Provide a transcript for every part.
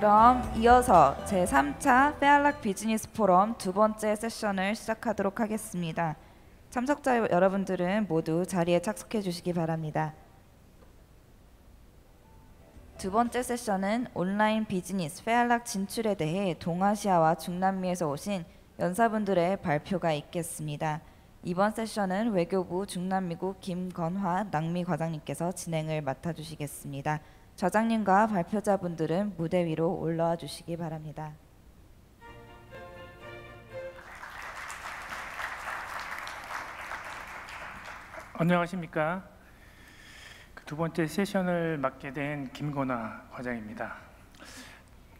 그럼 이어서 제3차 페알락 비즈니스 포럼 두 번째 세션을 시작하도록 하겠습니다. 참석자 여러분들은 모두 자리에 착석해 주시기 바랍니다. 두 번째 세션은 온라인 비즈니스 페알락 진출에 대해 동아시아와 중남미에서 오신 연사분들의 발표가 있겠습니다. 이번 세션은 외교부 중남미국 김건화 낭미 과장님께서 진행을 맡아주시겠습니다. 저장님과 발표자분들은 무대 위로 올라와 주시기 바랍니다. 안녕하십니까. 그두 번째 세션을 맡게 된 김건아 과장입니다.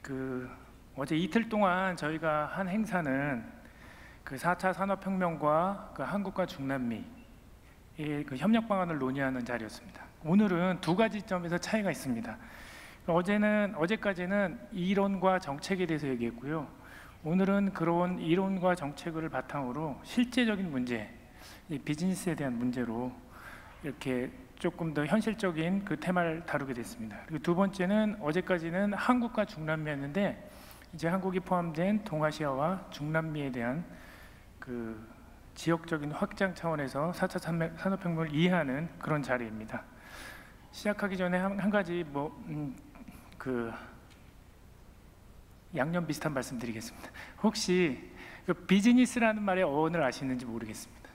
그 어제 이틀 동안 저희가 한 행사는 그 4차 산업혁명과 그 한국과 중남미의 그 협력 방안을 논의하는 자리였습니다. 오늘은 두 가지 점에서 차이가 있습니다. 어제는 어제까지는 이론과 정책에 대해서 얘기했고요. 오늘은 그런 이론과 정책을 바탕으로 실제적인 문제, 비즈니스에 대한 문제로 이렇게 조금 더 현실적인 그 테마를 다루게 됐습니다. 그리고 두 번째는 어제까지는 한국과 중남미였는데 이제 한국이 포함된 동아시아와 중남미에 대한 그 지역적인 확장 차원에서 4차 산업혁명을 이해하는 그런 자리입니다. 시작하기 전에 한, 한 가지 뭐그 음, 양념 비슷한 말씀드리겠습니다. 혹시 그 비즈니스라는 말의 어원을 아시는지 모르겠습니다.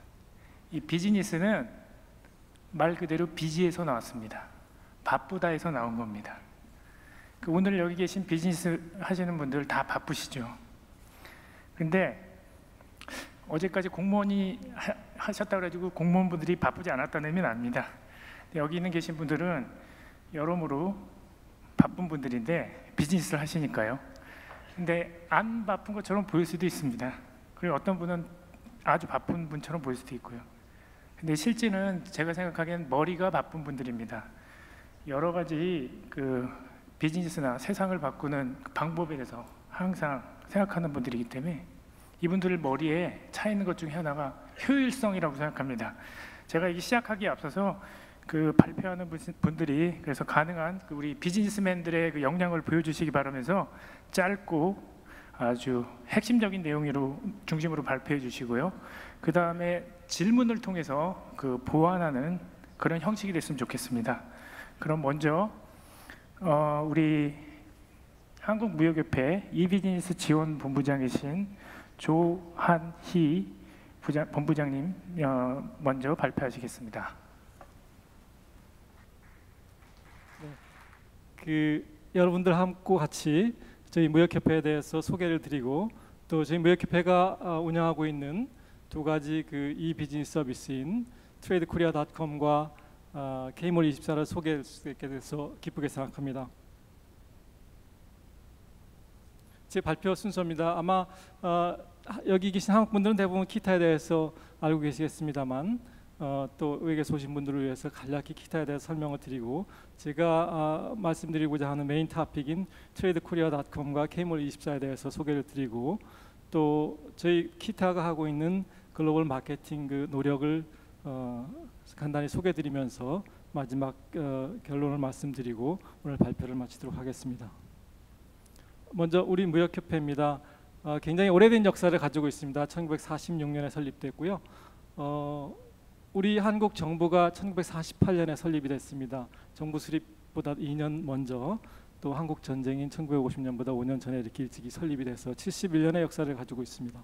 이 비즈니스는 말 그대로 비지에서 나왔습니다. 바쁘다에서 나온 겁니다. 그 오늘 여기 계신 비즈니스 하시는 분들 다 바쁘시죠. 근데 어제까지 공무원이 하셨다 그래가지고 공무원분들이 바쁘지 않았다는 의미는 아닙니다. 여기 있는 계신 분들은 여러모로 바쁜 분들인데 비즈니스를 하시니까요. 근데 안 바쁜 것처럼 보일 수도 있습니다. 그리고 어떤 분은 아주 바쁜 분처럼 보일 수도 있고요. 근데 실제는 제가 생각하기엔 머리가 바쁜 분들입니다. 여러 가지 그 비즈니스나 세상을 바꾸는 방법에 대해서 항상 생각하는 분들이기 때문에 이분들 머리에 차 있는 것 중에 하나가 효율성이라고 생각합니다. 제가 이 시작하기에 앞서서 그 발표하는 분들이 그래서 가능한 그 우리 비즈니스맨들의 그 역량을 보여주시기 바라면서 짧고 아주 핵심적인 내용으로 중심으로 발표해 주시고요. 그 다음에 질문을 통해서 그 보완하는 그런 형식이 됐으면 좋겠습니다. 그럼 먼저 어, 우리 한국무역협회 이비즈니스 지원 본부장이신 조한희 부장, 본부장님 어, 먼저 발표하시겠습니다. 그 여러분들 함께 같이 저희 무역협회에 대해서 소개를 드리고 또 저희 무역협회가 어, 운영하고 있는 두 가지 그이 비즈니스 서비스인 트레이드코리아닷컴과 어, K몰 24를 소개할 수 있게 돼서 기쁘게 생각합니다. 제 발표 순서입니다. 아마 어, 여기 계신 한국 분들은 대부분 기타에 대해서 알고 계시겠습니다만 어, 또 외국에서 오신 분들을 위해서 간략히 기타에 대해서 설명을 드리고 제가 어, 말씀드리고자 하는 메인 토픽인 트레이드코리아닷컴과 K몰 24에 대해서 소개를 드리고 또 저희 기타가 하고 있는 글로벌 마케팅 그 노력을 어, 간단히 소개드리면서 마지막 어, 결론을 말씀드리고 오늘 발표를 마치도록 하겠습니다. 먼저 우리 무역협회입니다. 어, 굉장히 오래된 역사를 가지고 있습니다. 1946년에 설립됐고요. 어, 우리 한국 정부가 1948년에 설립이 됐습니다. 정부 수립보다 2년 먼저 또 한국 전쟁인 1950년보다 5년 전에 이렇게 일찍이 설립이 돼서 71년의 역사를 가지고 있습니다.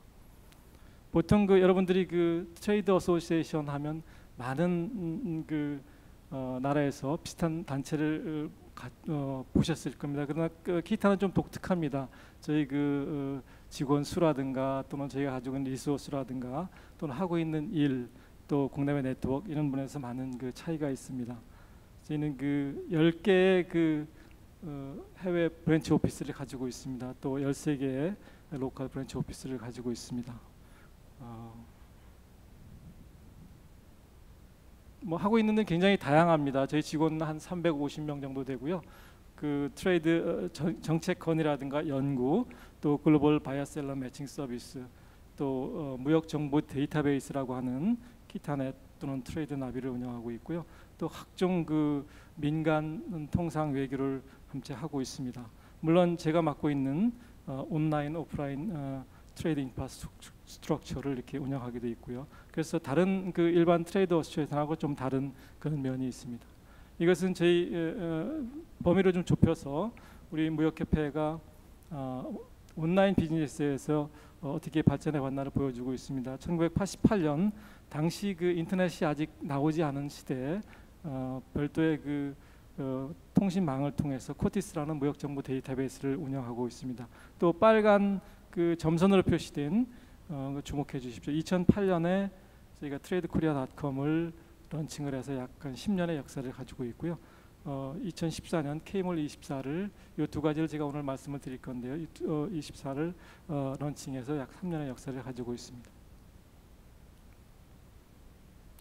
보통 그 여러분들이 그 트레이드 어소시에이션 하면 많은 그 어, 나라에서 비슷한 단체를 어, 가, 어, 보셨을 겁니다. 그러나 그 기타는 좀 독특합니다. 저희 그 어, 직원 수라든가 또는 저희가 가지고 있는 리소스라든가 또는 하고 있는 일, 또 국내외 네트워크 이런 분에서 많은 그 차이가 있습니다. 저희는 그 10개의 그 어, 해외 브랜치 오피스를 가지고 있습니다. 또 13개의 로컬 브랜치 오피스를 가지고 있습니다. 어, 뭐 하고 있는 데 굉장히 다양합니다. 저희 직원 한 350명 정도 되고요. 그 트레이드 어, 정책 건이라든가 연구, 또 글로벌 바이어셀러 매칭 서비스, 또 어, 무역 정보 데이터베이스라고 하는 기타넷 또는 트레이드 나비를 운영하고 있고요. 또 각종 그 민간 통상 외교를 함께 하고 있습니다. 물론 제가 맡고 있는 어, 온라인 오프라인 어, 트레이드 인프라스트럭처를 이렇게 운영하게 돼 있고요. 그래서 다른 그 일반 트레이드 어소시에이션하고 좀 다른 그런 면이 있습니다. 이것은 저희 범위를 좀 좁혀서 우리 무역협회가 어, 온라인 비즈니스에서 어, 어떻게 발전해 왔나를 보여주고 있습니다. 1988년 당시 그 인터넷이 아직 나오지 않은 시대에 어, 별도의 그 어, 통신망을 통해서 코티스라는 무역 정보 데이터베이스를 운영하고 있습니다. 또 빨간 그 점선으로 표시된 어, 그 주목해 주십시오. 2008년에 저희가 트레이드코리아닷컴을 런칭을 해서 약간 10년의 역사를 가지고 있고요. 어, 2014년 K몰 24를 이 두 가지를 제가 오늘 말씀을 드릴 건데요. 이, 두- 어, 24를 어, 런칭해서 약 3년의 역사를 가지고 있습니다.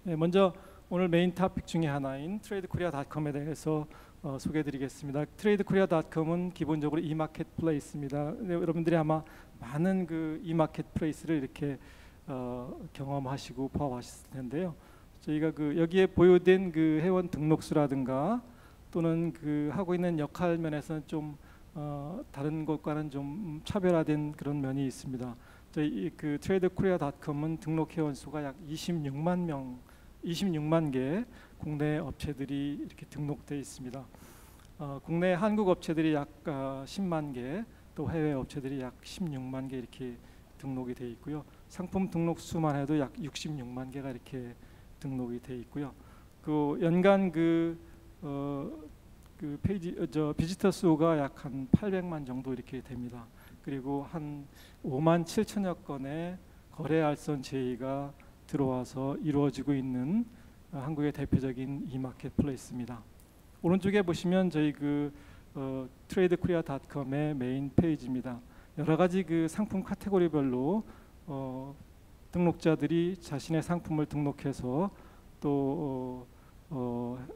네, 먼저 오늘 메인 토픽 중에 하나인 트레이드코리아닷컴에 대해서 어, 소개해드리겠습니다. 트레이드코리아닷컴은 기본적으로 이마켓플레이스입니다. 네, 여러분들이 아마 많은 그 이마켓플레이스를 이렇게 어, 경험하시고 봐왔을 텐데요. 저희가 그 여기에 보유된 그 회원 등록수라든가 또는 그 하고 있는 역할 면에서는 좀 어, 다른 것과는 좀 차별화된 그런 면이 있습니다. 저희 이그 트레이드코리아닷컴은 등록 회원 수가 약 26만 명, 26만 개 국내 업체들이 이렇게 등록돼 있습니다. 어, 국내 한국 업체들이 약 어, 10만 개, 또 해외 업체들이 약 16만 개 이렇게 등록이 돼 있고요. 상품 등록 수만 해도 약 66만 개가 이렇게 등록이 돼 있고요. 그 연간 그, 어, 그 페이지 어, 저 비지터 수가 약 한 800만 정도 이렇게 됩니다. 그리고 한 5만 7천여 건의 거래 알선 제의가 들어와서 이루어지고 있는 어, 한국의 대표적인 이 마켓플레이스입니다. 오른쪽에 보시면 저희 그 어, 트레이드코리아닷컴의 메인 페이지입니다. 여러 가지 그 상품 카테고리별로 어, 등록자들이 자신의 상품을 등록해서 또 어, 어,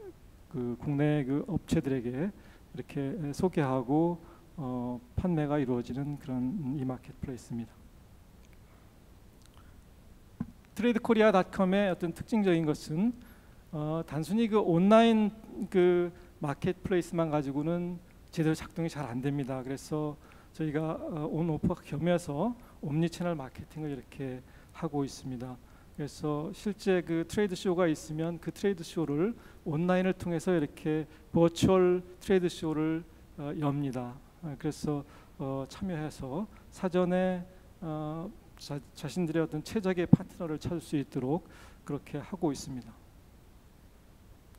그 국내 그 업체들에게 이렇게 소개하고 어, 판매가 이루어지는 그런 이 마켓플레이스입니다. 트레이드코리아닷컴의 어떤 특징적인 것은 어, 단순히 그 온라인 그 마켓플레이스만 가지고는 제대로 작동이 잘 안 됩니다. 그래서 저희가 어, 온 오프가 겸해서 옴니 채널 마케팅을 이렇게 하고 있습니다. 그래서 실제 그 트레이드 쇼가 있으면 그 트레이드 쇼를 온라인을 통해서 이렇게 버추얼 트레이드 쇼를 어, 엽니다. 어, 그래서 어, 참여해서 사전에 어, 자, 자신들의 어떤 최적의 파트너를 찾을 수 있도록 그렇게 하고 있습니다.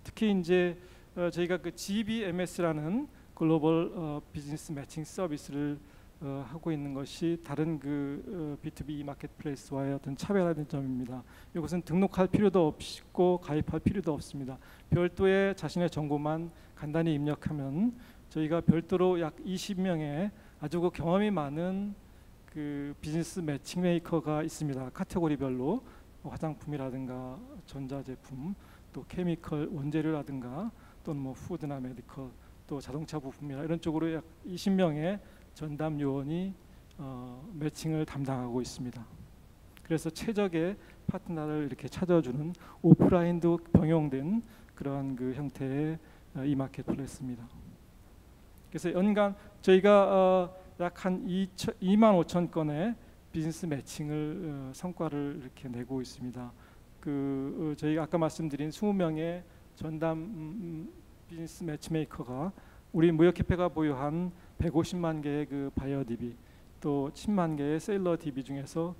특히 이제 어, 저희가 그 GBMS라는 글로벌 어, 비즈니스 매칭 서비스를 어, 하고 있는 것이 다른 그 어, B2B 마켓플레이스와의 어떤 차별화된 점입니다. 이것은 등록할 필요도 없고 가입할 필요도 없습니다. 별도의 자신의 정보만 간단히 입력하면 저희가 별도로 약 20명의 아주 그 경험이 많은 그 비즈니스 매칭 메이커가 있습니다. 카테고리별로 화장품이라든가 전자제품, 또 케미컬 원재료라든가 또는 뭐 푸드나 메디컬, 또 자동차 부품이나 이런 쪽으로 약 20명의 전담 요원이 어, 매칭을 담당하고 있습니다. 그래서 최적의 파트너를 이렇게 찾아주는 오프라인도 병용된 그러한 그 형태의 어, 이 마켓플레이스입니다. 그래서 연간 저희가 어, 약한 2만 5천 건의 비즈니스 매칭을 어, 성과를 이렇게 내고 있습니다. 그 어, 저희가 아까 말씀드린 20명의 전담 음, 음, 비즈니스 매치메이커가 우리 무역협회가 보유한 150만 개의 그 바이어 DB 또 10만 개의 세일러 DB 중에서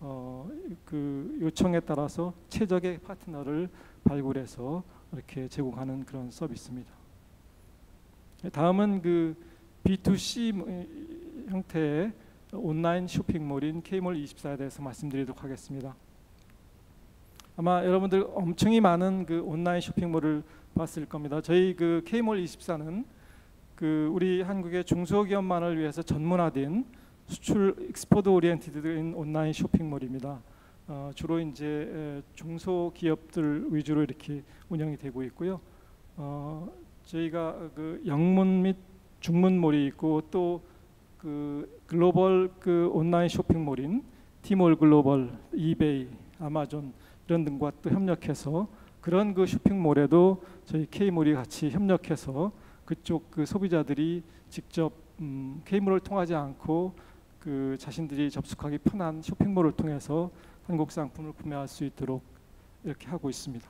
어, 그 요청에 따라서 최적의 파트너를 발굴해서 이렇게 제공하는 그런 서비스입니다. 다음은 그 B2C 뭐, 이- 형태의 온라인 쇼핑몰인 K몰 24에 대해서 말씀드리도록 하겠습니다. 아마 여러분들 엄청이 많은 그 온라인 쇼핑몰을 봤을 겁니다. 저희 그 K몰 24는 그 우리 한국의 중소기업만을 위해서 전문화된 수출 익스포드 오리엔티드인 온라인 쇼핑몰입니다. 어, 주로 이제 에, 중소기업들 위주로 이렇게 운영이 되고 있고요. 어, 저희가 그 영문 및 중문몰이 있고 또 그 글로벌 그 온라인 쇼핑몰인 티몰 글로벌, 이베이, 아마존 이런 등과 또 협력해서 그런 그 쇼핑몰에도 저희 K몰이 같이 협력해서 그쪽 그 소비자들이 직접 음, K몰을 통하지 않고 그 자신들이 접속하기 편한 쇼핑몰을 통해서 한국 상품을 구매할 수 있도록 이렇게 하고 있습니다.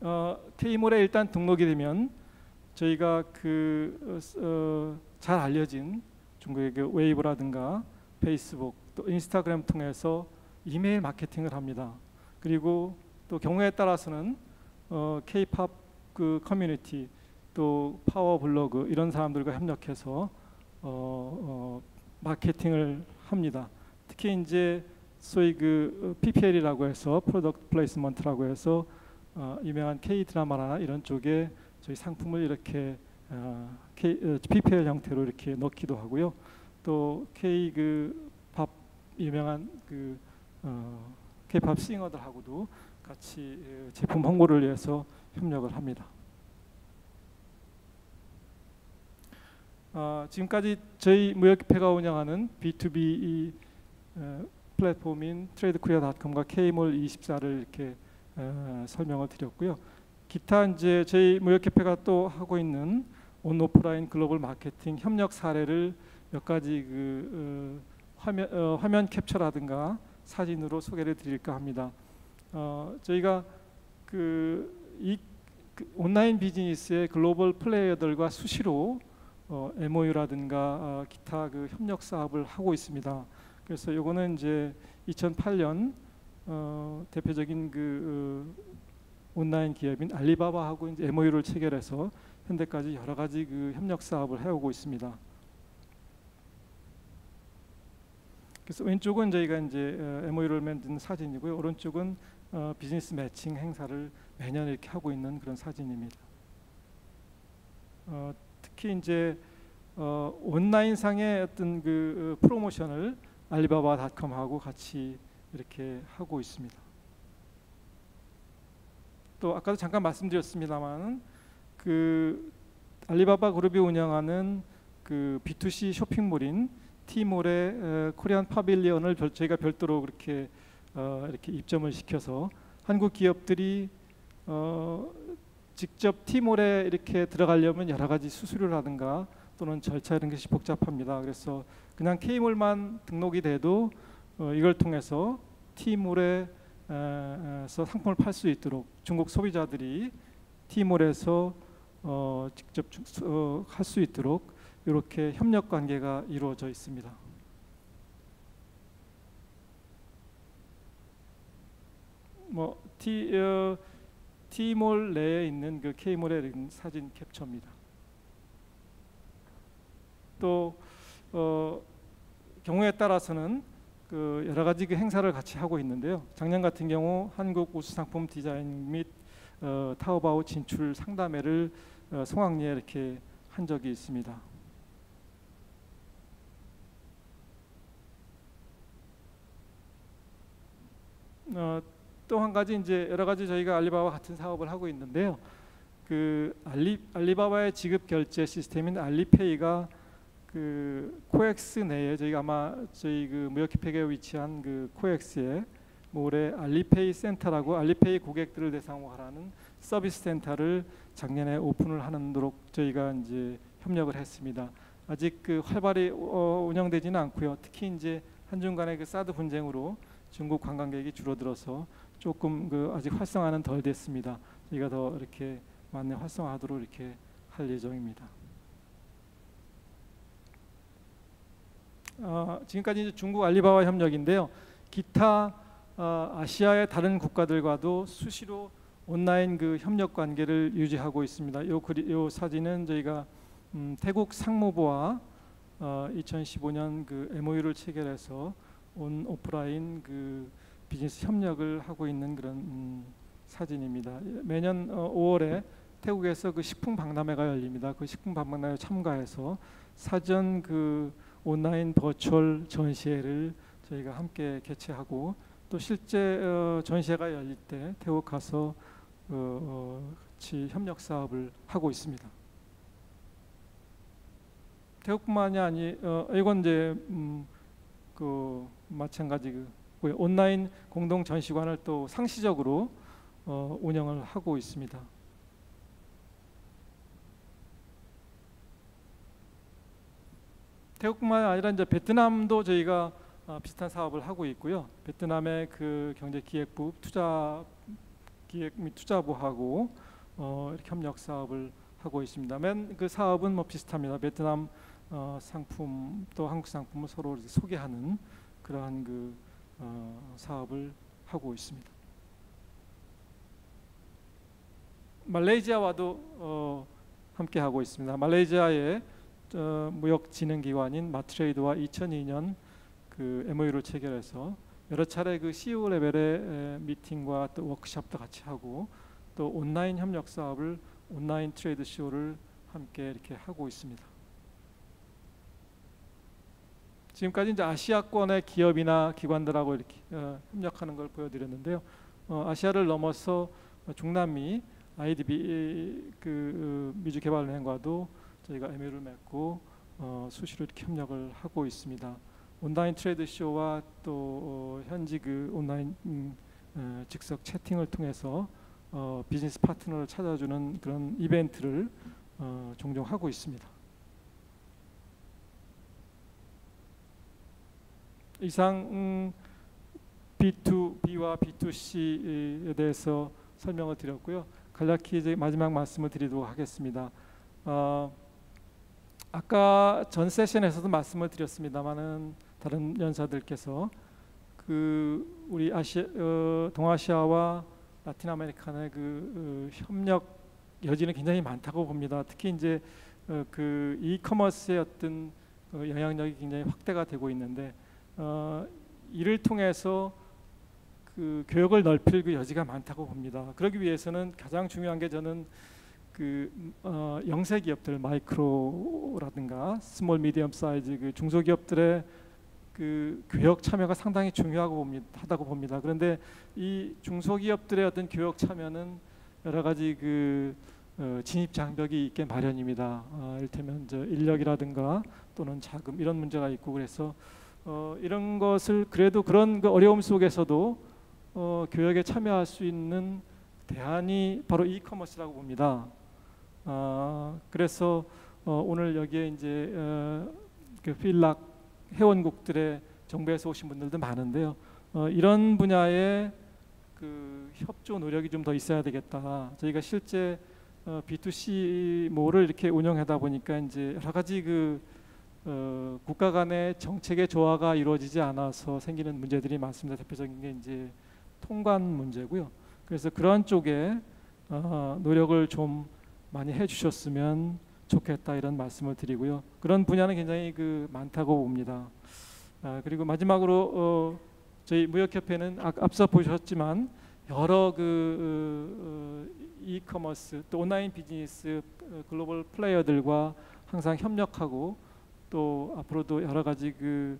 어, K몰에 일단 등록이 되면 저희가 그잘 어, 잘 알려진 중국의 그 웨이브라든가 페이스북 또 인스타그램 통해서 이메일 마케팅을 합니다. 그리고 또 경우에 따라서는 어, K-팝 그 커뮤니티 또 파워 블로그 이런 사람들과 협력해서 어, 어, 마케팅을 합니다. 특히 이제 소위 그 PPL이라고 해서 프로덕트 플레이스먼트라고 해서 어, 유명한 K 드라마나 이런 쪽에 저희 상품을 이렇게 어, K, 어, PPL 형태로 이렇게 넣기도 하고요. 또 K 그밥 유명한 그 어, K-팝 싱어들하고도 같이 어, 제품 홍보를 위해서 협력을 합니다. 어, 지금까지 저희 무역협회가 운영하는 B2B 이, 어, 플랫폼인 트레이드코리아닷컴과 K몰 24를 이렇게 어, 설명을 드렸고요. 기타 이제 저희 무역협회가 또 하고 있는 온 오프라인 글로벌 마케팅 협력 사례를 몇 가지 그 어, 화면 어, 화면 캡처라든가 사진으로 소개를 드릴까 합니다. 어, 저희가 그이 그 온라인 비즈니스의 글로벌 플레이어들과 수시로 어, MOU라든가 어, 기타 그 협력 사업을 하고 있습니다. 그래서 요거는 이제 2008년 어, 대표적인 그 어, 온라인 기업인 알리바바하고 이제 MOU를 체결해서 현대까지 여러 가지 그 협력 사업을 해오고 있습니다. 그래서 왼쪽은 저희가 이제 어, MOU를 만든 사진이고요. 오른쪽은 어, 비즈니스 매칭 행사를 매년 이렇게 하고 있는 그런 사진입니다. 어, 특히 이제 어, 온라인상의 어떤 그 어, 프로모션을 알리바바닷컴하고 같이 이렇게 하고 있습니다. 또 아까도 잠깐 말씀드렸습니다만 그 알리바바 그룹이 운영하는 그 B2C 쇼핑몰인 T몰의 어, 코리안 파빌리언을 별, 저희가 별도로 그렇게 어, 이렇게 입점을 시켜서 한국 기업들이 어, 직접 T몰에 이렇게 들어가려면 여러 가지 수수료라든가 또는 절차 이런 것이 복잡합니다. 그래서 그냥 K몰만 등록이 돼도 어, 이걸 통해서 T몰에 서 상품을 팔 수 있도록 중국 소비자들이 T몰에서 어, 직접 어, 할수 있도록 이렇게 협력 관계가 이루어져 있습니다. 뭐 T 어, T몰 내에 있는 그 K몰의 사진 캡처입니다. 또 어, 경우에 따라서는 그 여러 가지 그 행사를 같이 하고 있는데요. 작년 같은 경우 한국 우수 상품 디자인 및 어, 타오바오 진출 상담회를 어, 송악리에 이렇게 한 적이 있습니다. 어, 또 한 가지 이제 여러 가지 저희가 알리바바 같은 사업을 하고 있는데요. 그 알리 알리바바의 지급 결제 시스템인 알리페이가 그 코엑스 내에 저희가 아마 저희 그 무역협회에 위치한 그 코엑스에 올해 알리페이 센터라고 알리페이 고객들을 대상으로 하라는 서비스 센터를 작년에 오픈을 하는도록 저희가 이제 협력을 했습니다. 아직 그 활발히 어, 운영되지는 않고요. 특히 이제 한중 간의 그 사드 분쟁으로 중국 관광객이 줄어들어서 조금 그 아직 활성화는 덜 됐습니다. 저희가 더 이렇게 많이 활성화하도록 이렇게 할 예정입니다. 어, 지금까지 중국 알리바바 협력인데요. 기타 어, 아시아의 다른 국가들과도 수시로 온라인 그 협력 관계를 유지하고 있습니다. 요, 그리, 요 사진은 저희가 음, 태국 상무부와 어, 2015년 그 MOU를 체결해서 온 오프라인 그 비즈니스 협력을 하고 있는 그런 음, 사진입니다. 매년 어, 5월에 태국에서 그 식품 박람회가 열립니다. 그 식품 박람회에 참가해서 사전 그 온라인 버추얼 전시회를 저희가 함께 개최하고 또 실제 어, 전시회가 열릴 때 태국 가서 어, 어, 같이 협력 사업을 하고 있습니다. 태국뿐만이 아니 어, 이건 이제 음, 그 마찬가지 그 온라인 공동 전시관을 또 상시적으로 어, 운영을 하고 있습니다. 태국뿐만 아니라 이제 베트남도 저희가 어, 비슷한 사업을 하고 있고요. 베트남의 그 경제기획부 투자 기획 및 투자부하고 어, 이렇게 협력 사업을 하고 있습니다. 맨 그 사업은 뭐 비슷합니다. 베트남 어, 상품 또 한국 상품을 서로 소개하는 그러한 그 어, 사업을 하고 있습니다. 말레이시아와도 어, 함께 하고 있습니다. 말레이시아의 어, 무역진흥기관인 마트레이드와 2002년 그 MOU를 체결해서 여러 차례 그 CEO 레벨의 에, 미팅과 또 워크숍도 같이 하고 또 온라인 협력 사업을 온라인 트레이드 쇼를 함께 이렇게 하고 있습니다. 지금까지 이제 아시아권의 기업이나 기관들하고 이렇게 어, 협력하는 걸 보여드렸는데요. 어, 아시아를 넘어서 중남미 IDB 그 어, 미주개발은행과도 저희가 MOU를 맺고 어, 수시로 이렇게 협력을 하고 있습니다. 온라인 트레이드 쇼와 또 어, 현지 그 온라인 음, 어, 즉석 채팅을 통해서 어, 비즈니스 파트너를 찾아주는 그런 이벤트를 어, 종종 하고 있습니다. 이상 음, B2B와 B2C에 대해서 설명을 드렸고요. 간략히 이제 마지막 말씀을 드리도록 하겠습니다. 어, 아까 전 세션에서도 말씀을 드렸습니다만은 다른 연사들께서 그 우리 아시 어, 동아시아와 라틴 아메리칸의 그 어, 협력 여지는 굉장히 많다고 봅니다. 특히 이제 어, 그 이커머스의 어떤 어, 영향력이 굉장히 확대가 되고 있는데 어, 이를 통해서 그 교역을 넓힐 그 여지가 많다고 봅니다. 그러기 위해서는 가장 중요한 게 저는 그 어, 영세 기업들 마이크로라든가 스몰 미디엄 사이즈 그 중소기업들의 그 교역 참여가 상당히 중요하고 봅니다. 하다고 봅니다. 그런데 이 중소기업들의 어떤 교역 참여는 여러 가지 그 어, 진입 장벽이 있게 마련입니다. 어, 이를테면 저 인력이라든가 또는 자금 이런 문제가 있고 그래서 어, 이런 것을 그래도 그런 그 어려움 속에서도 어, 교역에 참여할 수 있는 대안이 바로 이커머스라고 봅니다. 아, 그래서 어, 오늘 여기에 이제 어, 그 필락 회원국들의 정부에서 오신 분들도 많은데요. 어, 이런 분야의 그 협조 노력이 좀 더 있어야 되겠다. 저희가 실제 어, B2C 모를 이렇게 운영하다 보니까 이제 여러 가지 그 어, 국가 간의 정책의 조화가 이루어지지 않아서 생기는 문제들이 많습니다. 대표적인 게 이제 통관 문제고요. 그래서 그런 쪽에 어, 노력을 좀 많이 해주셨으면 좋겠다 이런 말씀을 드리고요. 그런 분야는 굉장히 그 많다고 봅니다. 아, 그리고 마지막으로 어, 저희 무역협회는 아, 앞서 보셨지만 여러 그 어, 이커머스 또 온라인 비즈니스 어, 글로벌 플레이어들과 항상 협력하고 또 앞으로도 여러 가지 그,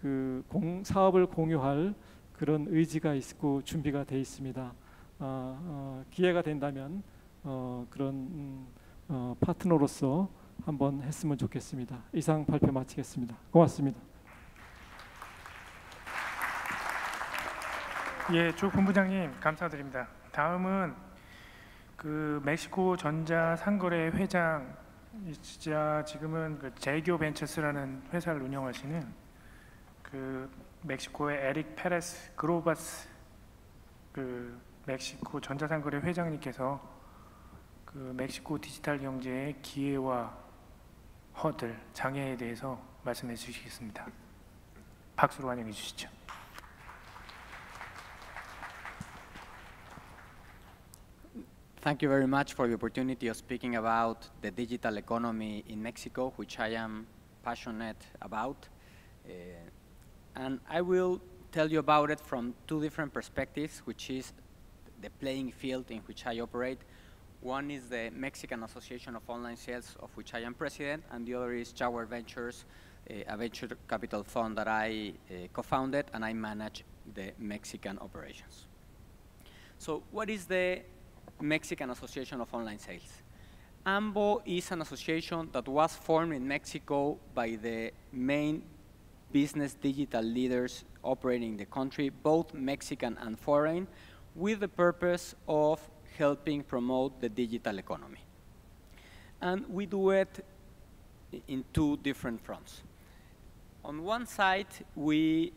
그 공, 사업을 공유할 그런 의지가 있고 준비가 돼 있습니다. 어, 어, 기회가 된다면 어, 그런 음, 어, 파트너로서 한번 했으면 좋겠습니다. 이상 발표 마치겠습니다. 고맙습니다. 예, 조 본부장님 감사드립니다. 다음은 그 멕시코 전자 상거래 회장 진짜 지금은 그 제교 벤처스라는 회사를 운영하시는 그 멕시코의 에릭 페레스 그로바스 그 멕시코 전자상거래 회장님께서 그 멕시코 디지털 경제의 기회와 허들 장애에 대해서 말씀해 주시겠습니다. 박수로 환영해 주시죠. Thank you very much for the opportunity of speaking about the digital economy in Mexico, which I am passionate about. Uh, and I will tell you about it from two different perspectives, which is the playing field in which I operate. one is the Mexican Association of Online Sales, of which I am president, and the other is Jaguar Ventures, uh, a venture capital fund that I uh, co-founded, and I manage the Mexican operations. So what is the Mexican Association of Online Sales. AMVO is an association that was formed in Mexico by the main business digital leaders operating in the country, both Mexican and foreign, with the purpose of helping promote the digital economy. And we do it in two different fronts. on one side, we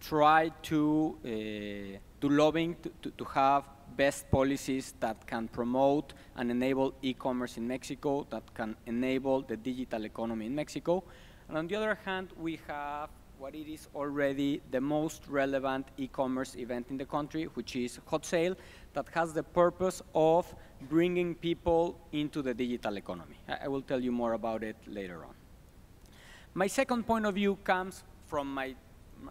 try to uh, do lobbying to, to, to have best policies that can promote and enable e-commerce in Mexico, that can enable the digital economy in Mexico. And on the other hand, we have what it is already the most relevant e-commerce event in the country, which is Hot Sale, that has the purpose of bringing people into the digital economy. I, I will tell you more about it later on. My second point of view comes from my,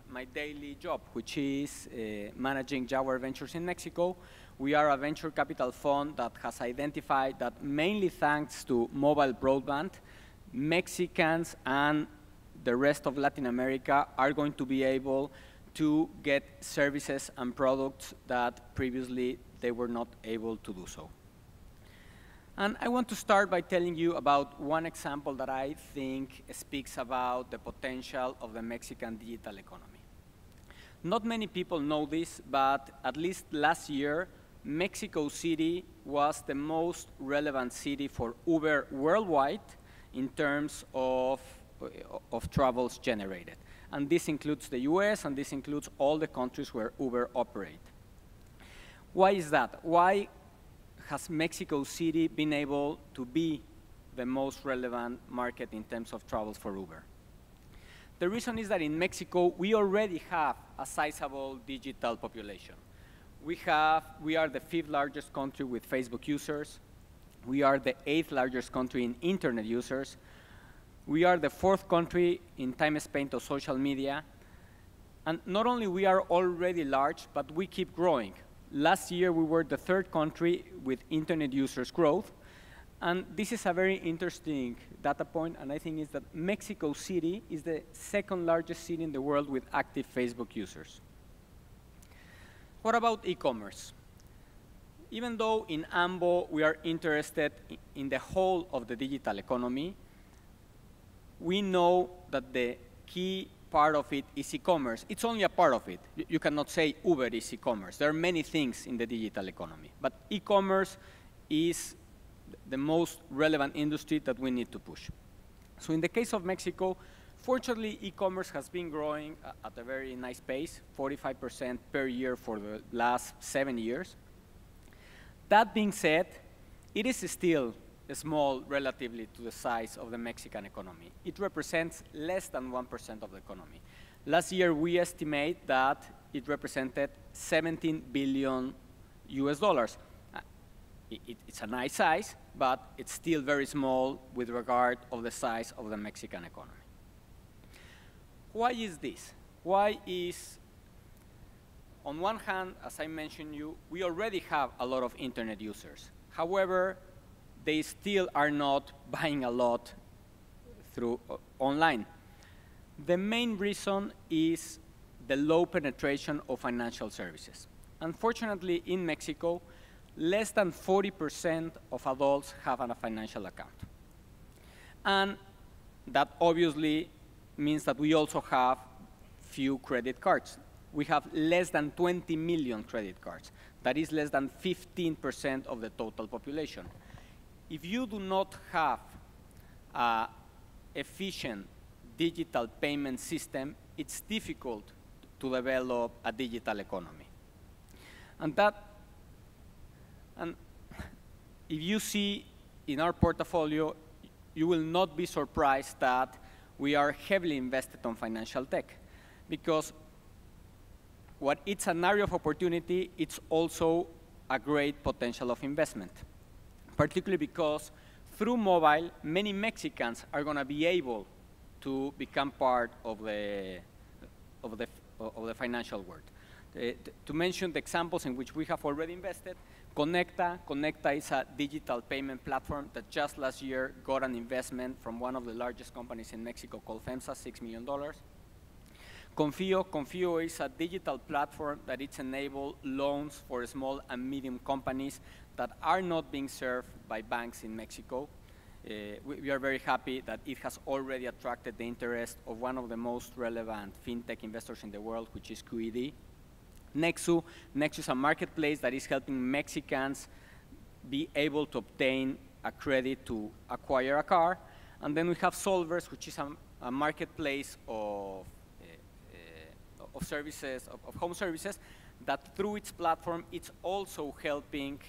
my daily job, which is uh, managing Jaguar Ventures in Mexico. We are a venture capital fund that has identified that mainly thanks to mobile broadband, Mexicans and the rest of Latin America are going to be able to get services and products that previously they were not able to do so. And I want to start by telling you about one example that I think speaks about the potential of the Mexican digital economy. Not many people know this, but at least last year, Mexico City was the most relevant city for Uber worldwide in terms of of travels generated. And this includes the US, and this includes all the countries where Uber operate. Why is that? Why has Mexico City been able to be the most relevant market in terms of travels for Uber? The reason is that in Mexico, we already have a sizable digital population. We, have, we are the fifth largest country with Facebook users. We are the eighth largest country in internet users. We are the fourth country in time spent on social media. And not only we are already large, but we keep growing. Last year, we were the third country with internet users growth. And this is a very interesting data point, and I think is that Mexico City is the second largest city in the world with active Facebook users. What about e-commerce? Even though in AMVO we are interested in the whole of the digital economy, we know that the key part of it is e-commerce. It's only a part of it. You cannot say Uber is e-commerce. There are many things in the digital economy. But e-commerce is the most relevant industry that we need to push. So in the case of Mexico, fortunately, e-commerce has been growing uh, at a very nice pace, 45% per year for the last seven years. That being said, it is still small relatively to the size of the Mexican economy. It represents less than 1% of the economy. Last year, we estimate that it represented 17 billion US dollars. Uh, it, it's a nice size, but it's still very small with regard of the size of the Mexican economy. Why is this? Why is, on one hand, as I mentioned you, we already have a lot of internet users. However, they still are not buying a lot through uh, online. The main reason is the low penetration of financial services. Unfortunately, in Mexico, less than 40% of adults have a financial account. And that obviously means that we also have few credit cards. We have less than 20 million credit cards. That is less than 15% of the total population if you do not have an efficient digital payment system, it's difficult to develop a digital economy. And that, and if you see in our portfolio, you will not be surprised that we are heavily invested on financial tech because what it's an area of opportunity, it's also a great potential of investment particularly because through mobile, many Mexicans are going to be able to become part of the, of the, of the financial world. Uh, to mention the examples in which we have already invested, Conekta. Conekta is a digital payment platform that just last year got an investment from one of the largest companies in Mexico called FEMSA, $6 million. Konfío. Konfío is a digital platform that it's enabled loans for small and medium companies that are not being served by banks in Mexico. Uh, we, we, are very happy that it has already attracted the interest of one of the most relevant fintech investors in the world, which is QED. Nexu. Nexu is a marketplace that is helping Mexicans be able to obtain a credit to acquire a car. And then we have Solvers, which is a a marketplace of, uh, uh, of services, of, of, home services, that through its platform, it's also helping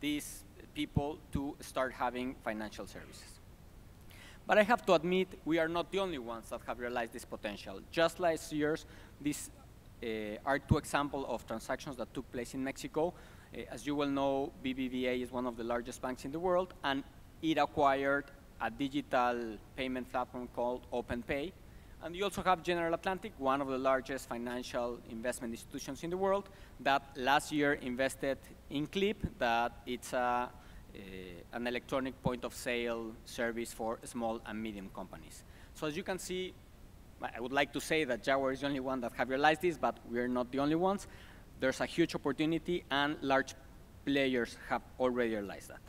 these people to start having financial services. But I have to admit, we are not the only ones that have realized this potential. Just last year, these uh, are two examples of transactions that took place in Mexico. Uh, as you well know, BBVA is one of the largest banks in the world, and it acquired a digital payment platform called OpenPay. And you also have General Atlantic, one of the largest financial investment institutions in the world, that last year invested in Clip, that it's a, uh, an electronic point of sale service for small and medium companies. So as you can see, I would like to say that Jaguar is the only one that have realized this, but we're not the only ones. There's a huge opportunity, and large players have already realized that.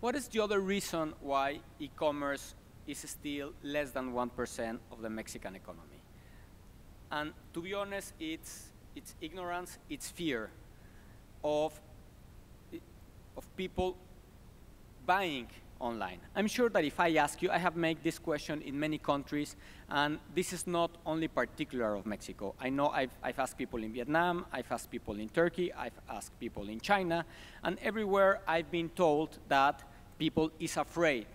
What is the other reason why e-commerce is still less than 1% of the Mexican economy? And to be honest, it's, it's ignorance, it's fear of, of people buying online. I'm sure that if I ask you, I have made this question in many countries, and this is not only particular of Mexico. I know I've, I've asked people in Vietnam, I've asked people in Turkey, I've asked people in China, and everywhere I've been told that people is afraid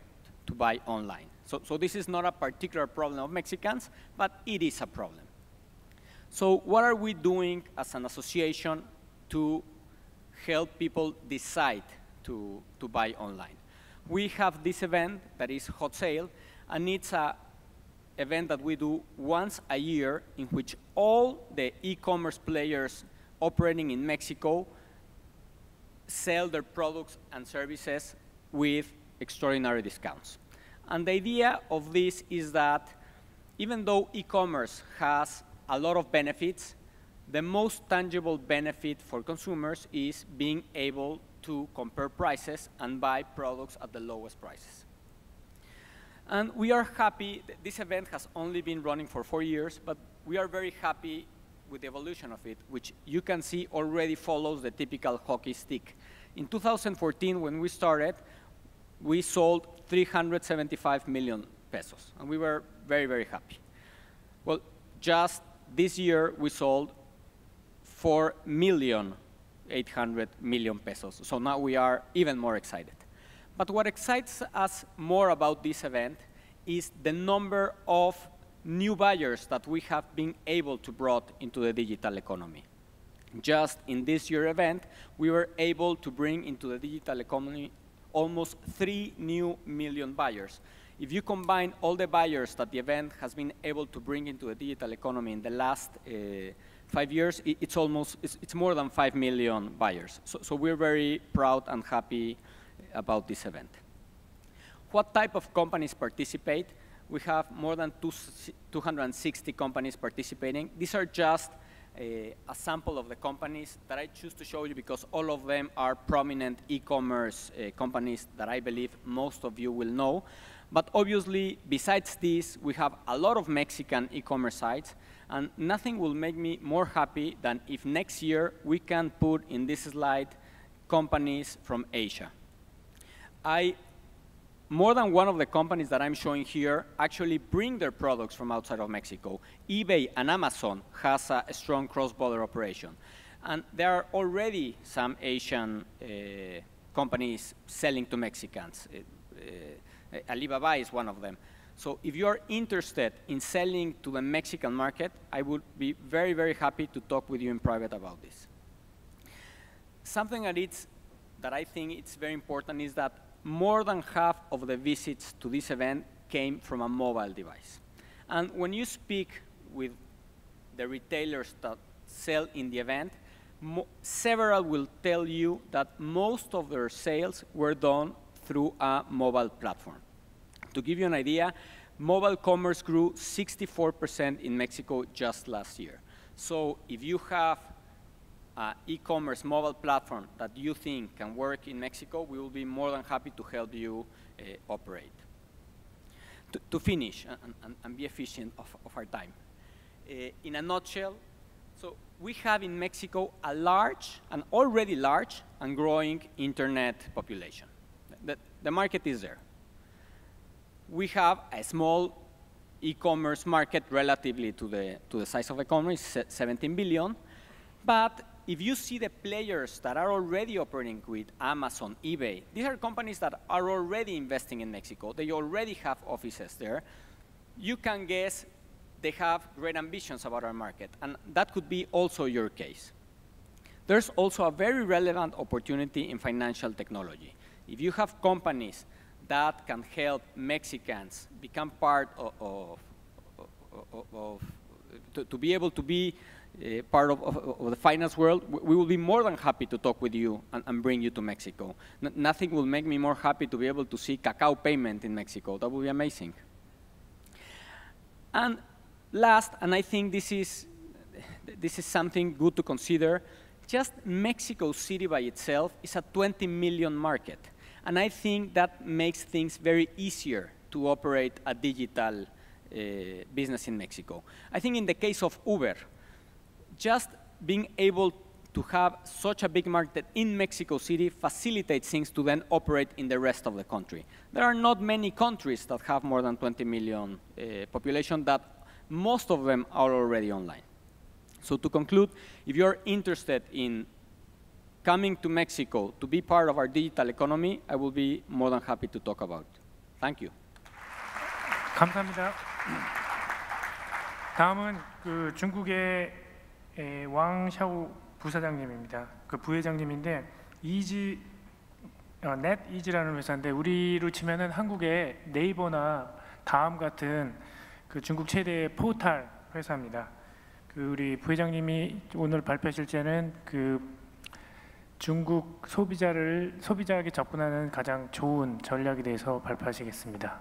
to buy online. So, so this is not a particular problem of Mexicans, but it is a problem. So what are we doing as an association to help people decide to, to buy online? We have this event that is Hot Sale, and it's a event that we do once a year in which all the e-commerce players operating in Mexico sell their products and services with extraordinary discounts. And the idea of this is that even though e-commerce has a lot of benefits, the most tangible benefit for consumers is being able to compare prices and buy products at the lowest prices. And we are happy, this event has only been running for four years, but we are very happy with the evolution of it, which you can see already follows the typical hockey stick. In 2014, when we started, we sold 375 million pesos, and we were very, very happy. Well, just this year, we sold 4 million 800 million pesos. So now we are even more excited. But what excites us more about this event is the number of new buyers that we have been able to brought into the digital economy. Just in this year event, we were able to bring into the digital economy almost 3 new million buyers. If you combine all the buyers that the event has been able to bring into the digital economy in the last uh, five years, it's almost, it's, it's, more than 5 million buyers. So, so we're very proud and happy about this event. What type of companies participate? We have more than two, 260 companies participating. These are just a, a, sample of the companies that I choose to show you because all of them are prominent e-commerce uh, companies that I believe most of you will know. But obviously, besides this, we have a lot of Mexican e-commerce sites, and nothing will make me more happy than if next year we can put in this slide companies from Asia. I more than one of the companies that I'm showing here actually bring their products from outside of Mexico. eBay and Amazon has a, a strong cross-border operation. And there are already some Asian uh, companies selling to Mexicans. Uh, Alibaba is one of them. So if you're interested in selling to the Mexican market, I would be very, very happy to talk with you in private about this. Something that, that I think it's very important is that more than half of the visits to this event came from a mobile device. And when you speak with the retailers that sell in the event, several will tell you that most of their sales were done through a mobile platform. To give you an idea, mobile commerce grew 64% in Mexico just last year. So if you have uh, e-commerce mobile platform that you think can work in Mexico, we will be more than happy to help you uh, operate. To, to finish and, and, and, be efficient of, of our time, uh, in a nutshell, so we have in Mexico a large, an already large and growing internet population. The, the market is there. we have a small e-commerce market relatively to the, to the size of the economy, 17 billion. But if you see the players that are already operating with Amazon, eBay, these are companies that are already investing in Mexico. They already have offices there. You can guess they have great ambitions about our market, and that could be also your case. There's also a very relevant opportunity in financial technology. If you have companies that can help Mexicans become part of, of, of, of to, to, be able to be uh, part of, of, the finance world, we will be more than happy to talk with you and, and bring you to Mexico. N nothing will make me more happy to be able to see Kakao payment in Mexico. That would be amazing. And last, and I think this is, this is something good to consider, just Mexico City by itself is a 20 million market. And I think that makes things very easier to operate a digital uh, business in Mexico. I think in the case of Uber, just being able to have such a big market in Mexico City facilitates things to then operate in the rest of the country. There are not many countries that have more than 20 million uh, population that most of them are already online. So to conclude, if you're interested in coming to Mexico to be part of our digital economy, I will be more than happy to talk about. Thank you. 감사합니다. 다음은 그 중국의 왕샤오 부사장님입니다. 그 부회장님인데 이지 어, 넷 이지라는 회사인데 우리로 치면은 한국의 네이버나 다음 같은 그 중국 최대 포털 회사입니다. 그 우리 부회장님이 오늘 발표하실 때는 그 중국 소비자를 소비자에게 접근하는 가장 좋은 전략에 대해서 발표하시겠습니다.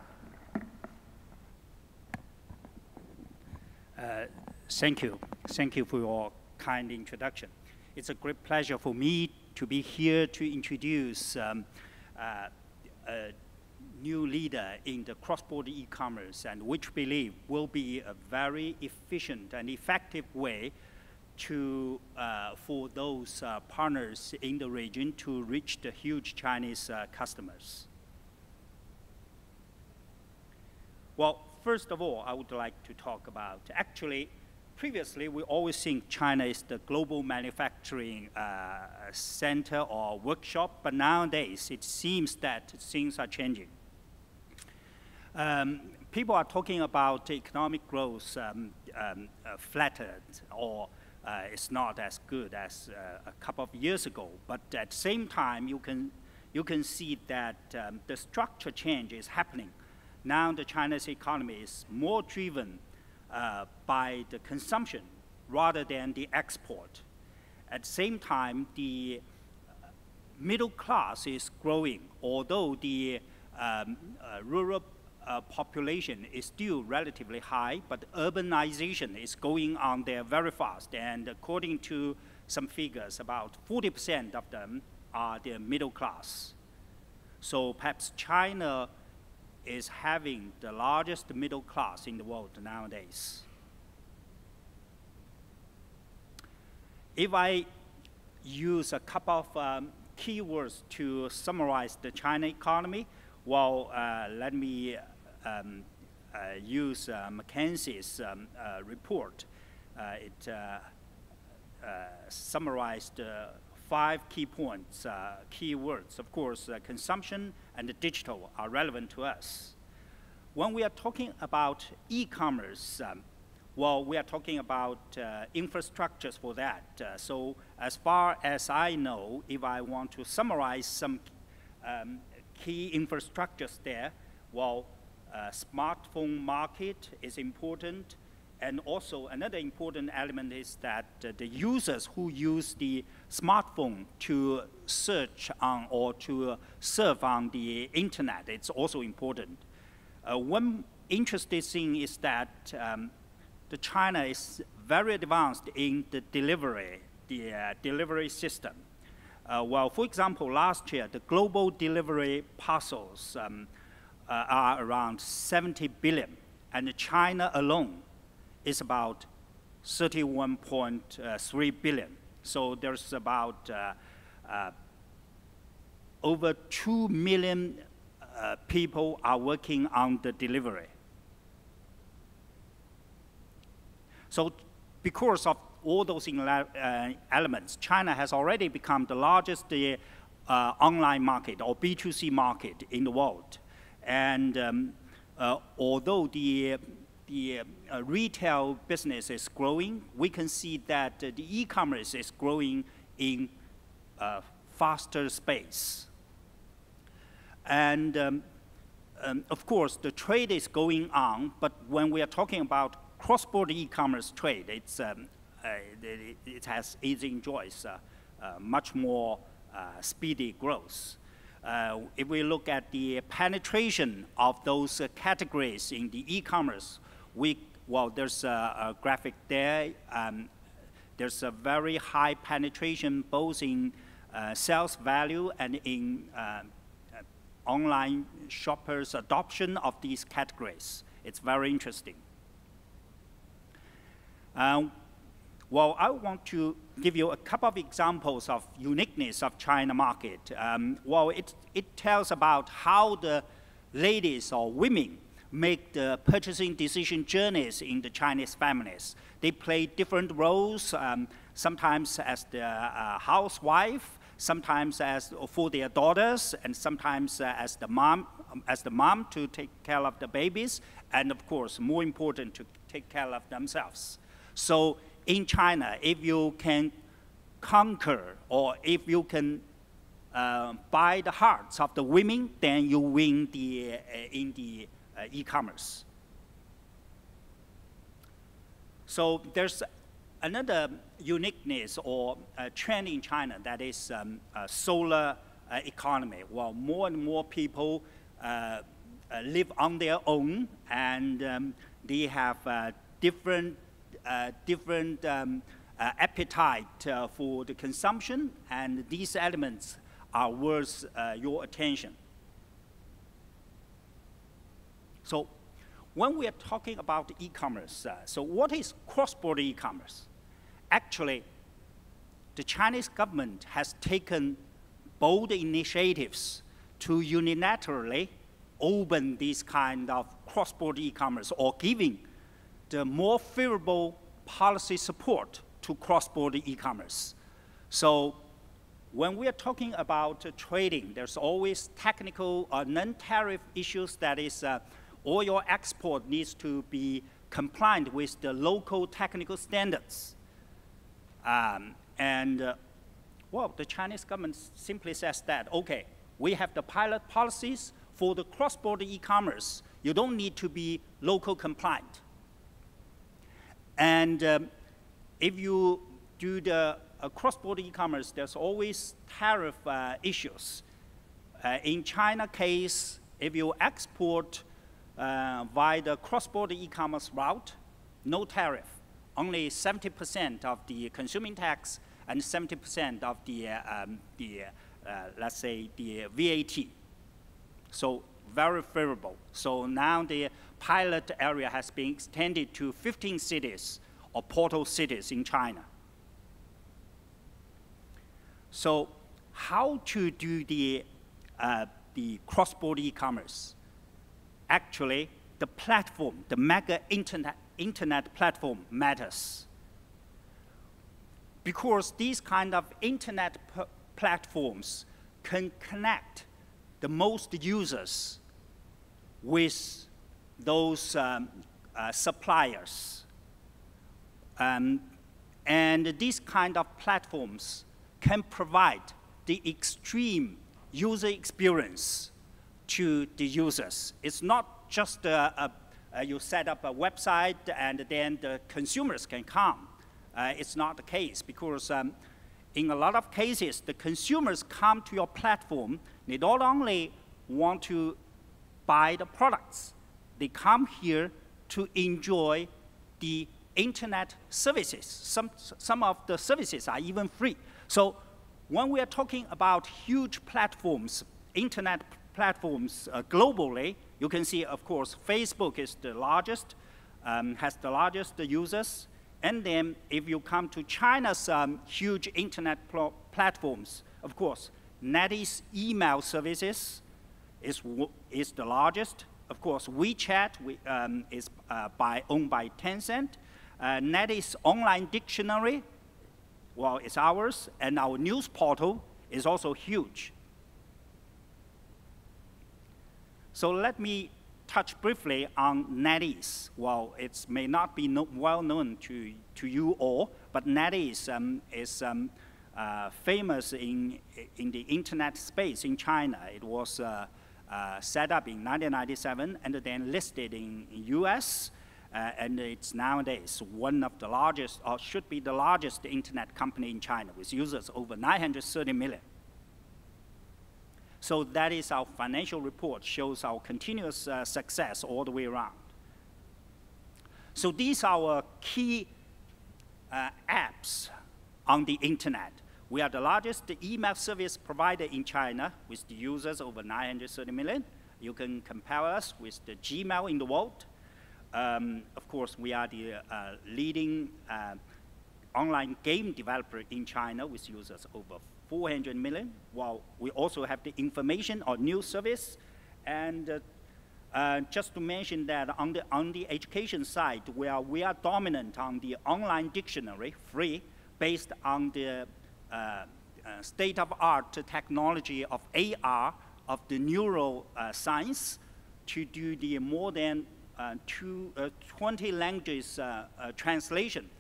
Uh, thank you. Thank you for your kind introduction. It's a great pleasure for me to be here to introduce um, uh, a new leader in the cross-border e-commerce and which believe will be a very efficient and effective way to, uh, for those uh, partners in the region to reach the huge Chinese uh, customers. Well, first of all, I would like to talk about, actually, previously we always think China is the global manufacturing uh, center or workshop, but nowadays it seems that things are changing. Um, people are talking about economic growth um, um, uh, flattened or uh, it's not as good as uh, a couple of years ago. But at the same time, you can, you can see that um, the structure change is happening. Now the China's economy is more driven uh, by the consumption rather than the export. At the same time, the middle class is growing, although the um, uh, rural uh, population is still relatively high, but urbanization is going on there very fast. And according to some figures, about 40% of them are the middle class. So perhaps China is having the largest middle class in the world nowadays. If I use a couple of um, keywords to summarize the China economy, well, uh, let me um, uh, use uh, McKinsey's um, uh, report. it summarized five key points, key words. Of course, consumption and digital are relevant to us. When we are talking about e-commerce, um, well, we are talking about uh, infrastructures for that. Uh, so as far as I know, if I want to summarize some um, key infrastructures there, well, uh, smartphone market is important. And also another important element is that uh, the users who use the smartphone to search on or to surf on the internet, it's also important. Uh, one interesting thing is that um, the China is very advanced in the delivery, the uh, delivery system. Uh, well, for example, last year, the global delivery parcels um, uh, are around 70 billion, and China alone is about 31.3 billion. So there's about uh, uh, over 2 million uh, people are working on the delivery. So because of all those elements, China has already become the largest uh, online market or B2C market in the world. And um, uh, although the, the uh, retail business is growing, we can see that the e-commerce is growing in faster space. And um, um, of course, the trade is going on, but when we are talking about cross-border e-commerce trade, it's, um, uh, it, it, has, it enjoys uh, uh, much more uh, speedy growth. Uh, if we look at the penetration of those uh, categories in the e-commerce, we, well, there's a, a graphic there. Um, there's a very high penetration both in sales value and in online shoppers' adoption of these categories. It's very interesting. Um, well, I want to give you a couple of examples of uniqueness of China market. Um, well, it, it tells about how the ladies or women make the purchasing decision journeys in the Chinese families. They play different roles, um, sometimes as the uh, housewife, sometimes as for their daughters, and sometimes uh, as the mom, as the mom to take care of the babies, and of course, more important, to take care of themselves. So in China, if you can conquer or if you can uh, buy the hearts of the women, then you win the, uh, in the uh, e-commerce. So there's another uniqueness or uh, trend in China that is um, solar uh, economy. Well, more and more people uh, uh, live on their own and um, they have different, different um, appetite for the consumption and these elements are worth your attention. So when we are talking about e-commerce, uh, so what is cross-border e-commerce? actually, the Chinese government has taken bold initiatives to unilaterally open this kind of cross-border e-commerce or giving the more favorable policy support to cross-border e-commerce. So when we are talking about uh, trading, there's always technical or non-tariff issues that is uh, all your export needs to be compliant with the local technical standards. Um, and, uh, well, the Chinese government simply says that, okay, we have the pilot policies for the cross-border e-commerce. You don't need to be local compliant. And um, if you do the uh, cross-border e-commerce, there's always tariff uh, issues. Uh, in China case, if you export uh, via the cross-border e-commerce route, no tariff only 70% of the consuming tax and 70% of the, um, the uh, let's say, the VAT. So very favorable. So now the pilot area has been extended to 15 cities or portal cities in China. So how to do the, uh, the cross-border e-commerce? Actually, the platform, the mega internet internet platform matters. Because these kind of internet platforms can connect the most users with those um, uh, suppliers. Um, and these kind of platforms can provide the extreme user experience to the users. It's not just a, a you set up a website and then the consumers can come. Uh, it's not the case because um, in a lot of cases, the consumers come to your platform, they not only want to buy the products, they come here to enjoy the internet services. Some, some of the services are even free. So when we are talking about huge platforms, internet platforms uh, globally, you can see, of course, Facebook is the largest, um, has the largest users. And then if you come to China's um, huge internet platforms, of course, NetEase email services, is, is the largest. Of course, WeChat we, um, is uh, by, owned by Tencent. Uh, NetEase online dictionary, well, it's ours, and our news portal is also huge. So let me touch briefly on NetEase. Well, it may not be no, well known to, to you all, but NetEase um, is um, uh, famous in, in the internet space in China. It was uh, uh, set up in 1997 and then listed in US. Uh, and it's nowadays one of the largest, or should be the largest internet company in China with users over 930 million. So that is our financial report, shows our continuous uh, success all the way around. So these are our key uh, apps on the internet. We are the largest email service provider in China with the users over 930 million. You can compare us with the Gmail in the world. Um, of course, we are the uh, leading uh, online game developer in China with users over 400 million, while we also have the information or news service. And uh, uh, just to mention that on the, on the education side, we are, we are dominant on the online dictionary, free, based on the uh, uh state-of-art technology of AR, of the neural uh, science, to do the more than uh, two, 20 languages translation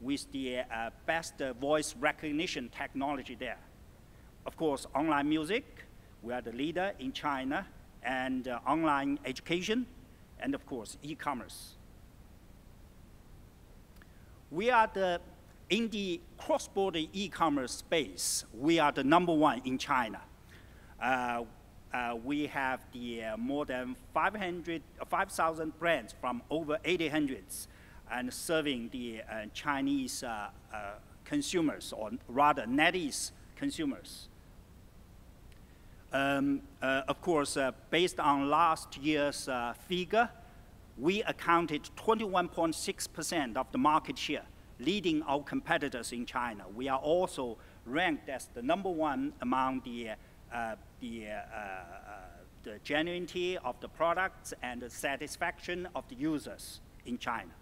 with the best voice recognition technology there of course, online music. We are the leader in China, and uh, online education, and of course, e-commerce. We are the, in the cross-border e-commerce space, we are the number one in China. Uh, uh, we have the uh, more than 500, 5,000 brands from over 800 and serving the uh, Chinese uh, consumers, or rather NetEase consumers. Um, uh, of course, uh, based on last year's uh, figure, we accounted 21.6% of the market share, leading our competitors in China. We are also ranked as the number one among the, uh, the, uh, uh, the genuinity of the products and the satisfaction of the users in China.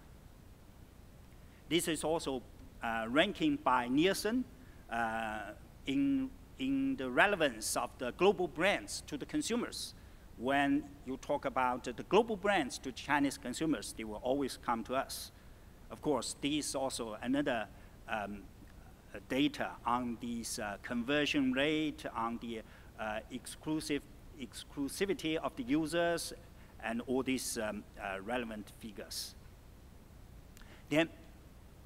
This is also ranking by Nielsen in in the relevance of the global brands to the consumers. When you talk about the global brands to Chinese consumers, they will always come to us. Of course, this is also another um, data on this uh, conversion rate, on the uh, exclusive exclusivity of the users, and all these um, uh, relevant figures. Then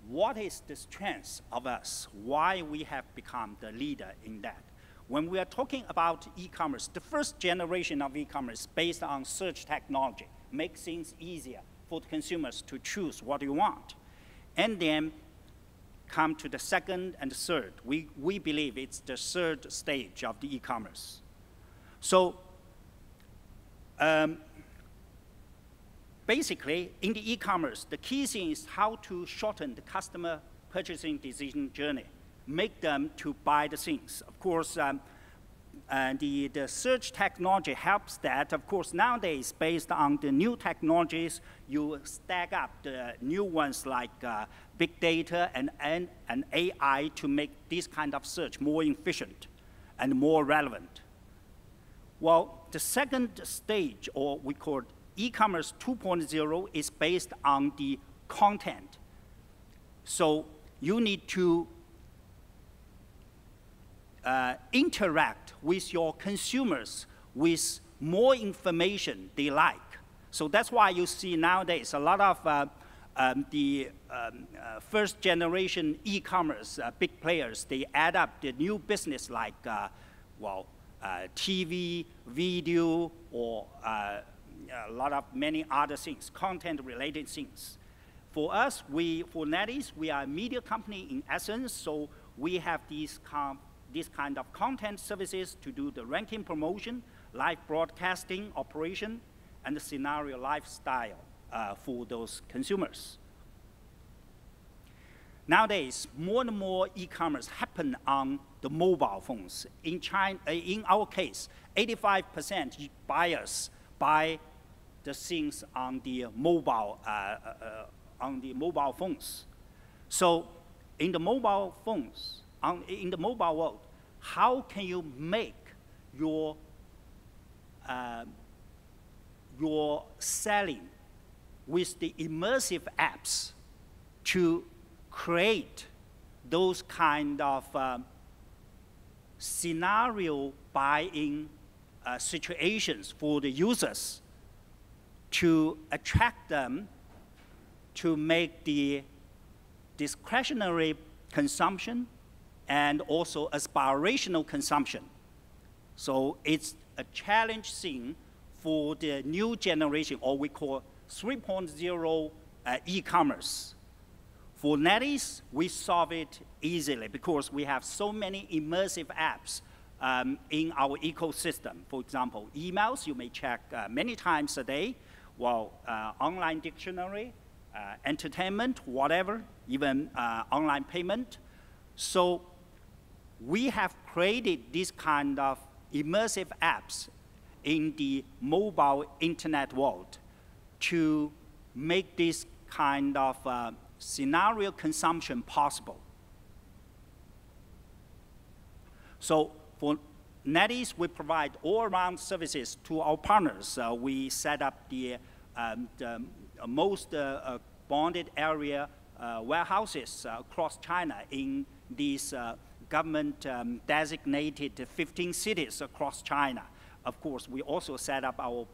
what is the strength of us? Why we have become the leader in that? When we are talking about e-commerce, the first generation of e-commerce based on search technology makes things easier for the consumers to choose what you want. And then come to the second and the third. We, we believe it's the third stage of the e-commerce. So um, basically, in the e-commerce, the key thing is how to shorten the customer purchasing decision journey, make them to buy the things. Of course, um, the, the search technology helps that. Of course, nowadays, based on the new technologies, you stack up the new ones like uh, big data and, and, and AI to make this kind of search more efficient and more relevant. Well, the second stage, or we call e-commerce 2.0 is based on the content. So you need to uh, interact with your consumers with more information they like. So that's why you see nowadays a lot of uh, um, the um, uh, first generation e-commerce uh, big players, they add up the new business like, uh, well, uh, TV, video, or a lot of many other things, content-related things. For us, we, for NetEase, we are a media company in essence, so we have these, kind of content services to do the ranking promotion, live broadcasting operation, and the scenario lifestyle uh, for those consumers. nowadays more and more e-commerce happen on the mobile phones. In China, in our case, 85% buyers buy the things on the mobile uh, uh, uh, on the mobile phones. So in the mobile phones, on, in the mobile world, how can you make your uh, your selling with the immersive apps to create those kind of um, scenario buying uh, situations for the users to attract them to make the discretionary consumption and also aspirational consumption. So it's a challenge thing for the new generation, or we call 3.0 uh, e-commerce. For NetEase, we solve it easily because we have so many immersive apps um, in our ecosystem. For example, emails you may check uh, many times a day, while uh, online dictionary, uh, entertainment, whatever, even uh, online payment. So we have created this kind of immersive apps in the mobile internet world to make this kind of uh, scenario consumption possible. So for NetEase, we provide all-around services to our partners. Uh, we set up the, um, the most uh, uh, bonded area uh, warehouses across China in these government um, designated 15 cities across China. Of course, we also set up our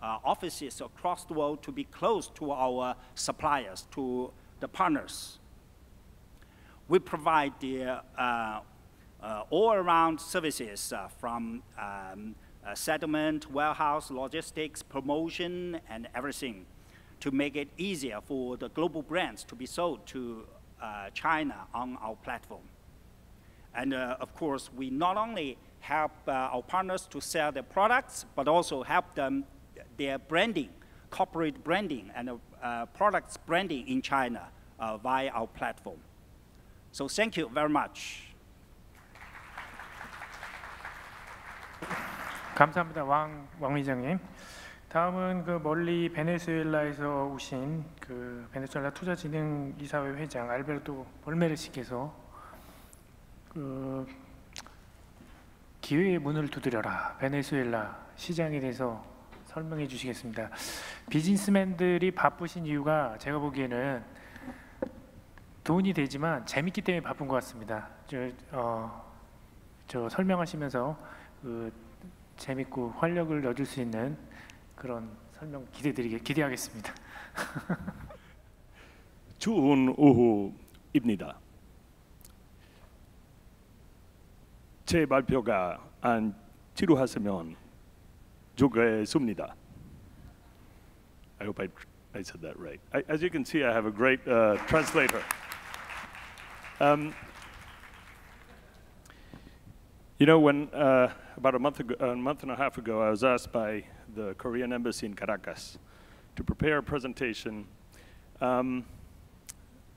uh, offices across the world to be close to our suppliers, to the partners. We provide the uh, uh, all-around services uh, from um, uh, settlement, warehouse, logistics, promotion, and everything to make it easier for the global brands to be sold to China on our platform. And of course, we not only help our partners to sell their products, but also help them their branding, corporate branding, and uh, products branding in China uh, via our platform. So thank you very much. 감사합니다, 왕 왕의장님. 다음은 그 멀리 베네수엘라에서 오신 그 베네수엘라 투자진흥 이사회 회장 알베르토 볼메르시께서 그 기회의 문을 두드려라 베네수엘라 시장에 대해서 설명해 주시겠습니다. 비즈니스맨들이 바쁘신 이유가 제가 보기에는 돈이 되지만 재밌기 때문에 바쁜 것 같습니다. 저, 어, 저 설명하시면서 그 재밌고 활력을 넣어줄 수 있는 그런 설명 기대드리게 기대하겠습니다. 좋은 오후입니다. 제 발표가 안 지루하시면 좋겠습니다. I hope I, I said that right. I, as you can see, I have a great uh, translator. Um, you know, when uh, about a month ago, a month and a half ago, I was asked by the Korean embassy in Caracas to prepare a presentation um,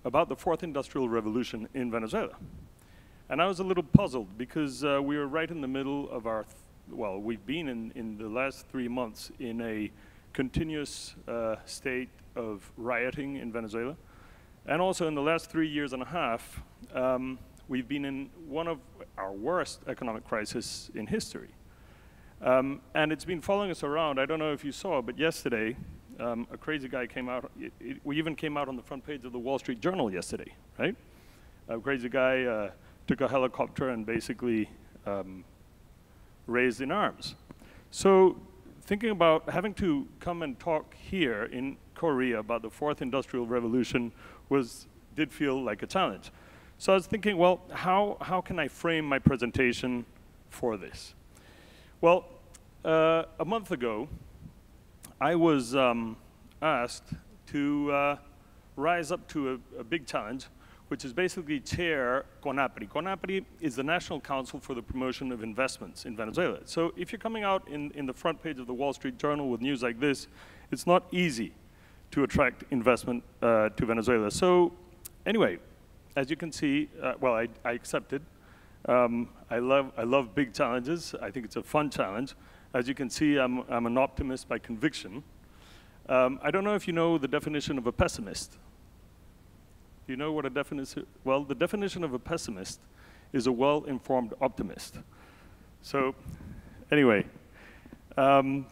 about the fourth industrial revolution in Venezuela. And I was a little puzzled because uh, we were right in the middle of our, well, we've been in, in the last three months in a continuous uh, state of rioting in Venezuela. And also in the last three years and a half, um, we've been in one of our worst economic crisis in history. Um, and it's been following us around. I don't know if you saw, but yesterday, um, a crazy guy came out. It, it, we even came out on the front page of the Wall Street Journal yesterday, right? A crazy guy uh, took a helicopter and basically um, raised in arms. So thinking about having to come and talk here in Korea about the fourth industrial revolution was, did feel like a challenge. So I was thinking, well, how, how can I frame my presentation for this? Well, uh, a month ago, I was um, asked to uh, rise up to a, a big challenge which is basically chair CONAPRI. CONAPRI is the National Council for the Promotion of Investments in Venezuela. So if you're coming out in, in the front page of the Wall Street Journal with news like this, it's not easy to attract investment uh, to Venezuela. So anyway, as you can see, uh, well, I, I accepted. Um, I, love, I love big challenges. I think it's a fun challenge. As you can see, I'm, I'm an optimist by conviction. Um, I don't know if you know the definition of a pessimist. Do you know what a definition? Well, the definition of a pessimist is a well-informed optimist. So, anyway, um,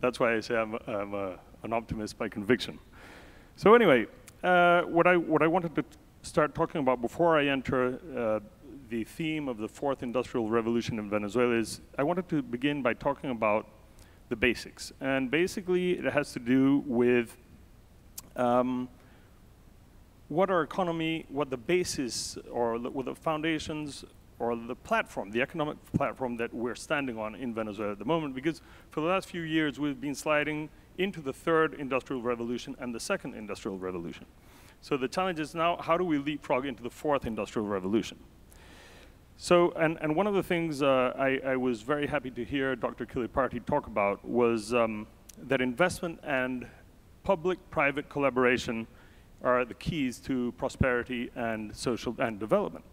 that's why I say I'm, I'm a, an optimist by conviction. So anyway, uh, what I what I wanted to start talking about before I enter uh, the theme of the fourth industrial revolution in Venezuela is I wanted to begin by talking about the basics, and basically it has to do with um, what our economy, what the basis or the, the foundations or the platform, the economic platform that we're standing on in Venezuela at the moment, because for the last few years we've been sliding into the third industrial revolution and the second industrial revolution. So the challenge is now, how do we leapfrog into the fourth industrial revolution? So, and, and one of the things uh, I, I, was very happy to hear Dr. Kiliparty talk about was um, that investment and public-private collaboration are the keys to prosperity and social and development.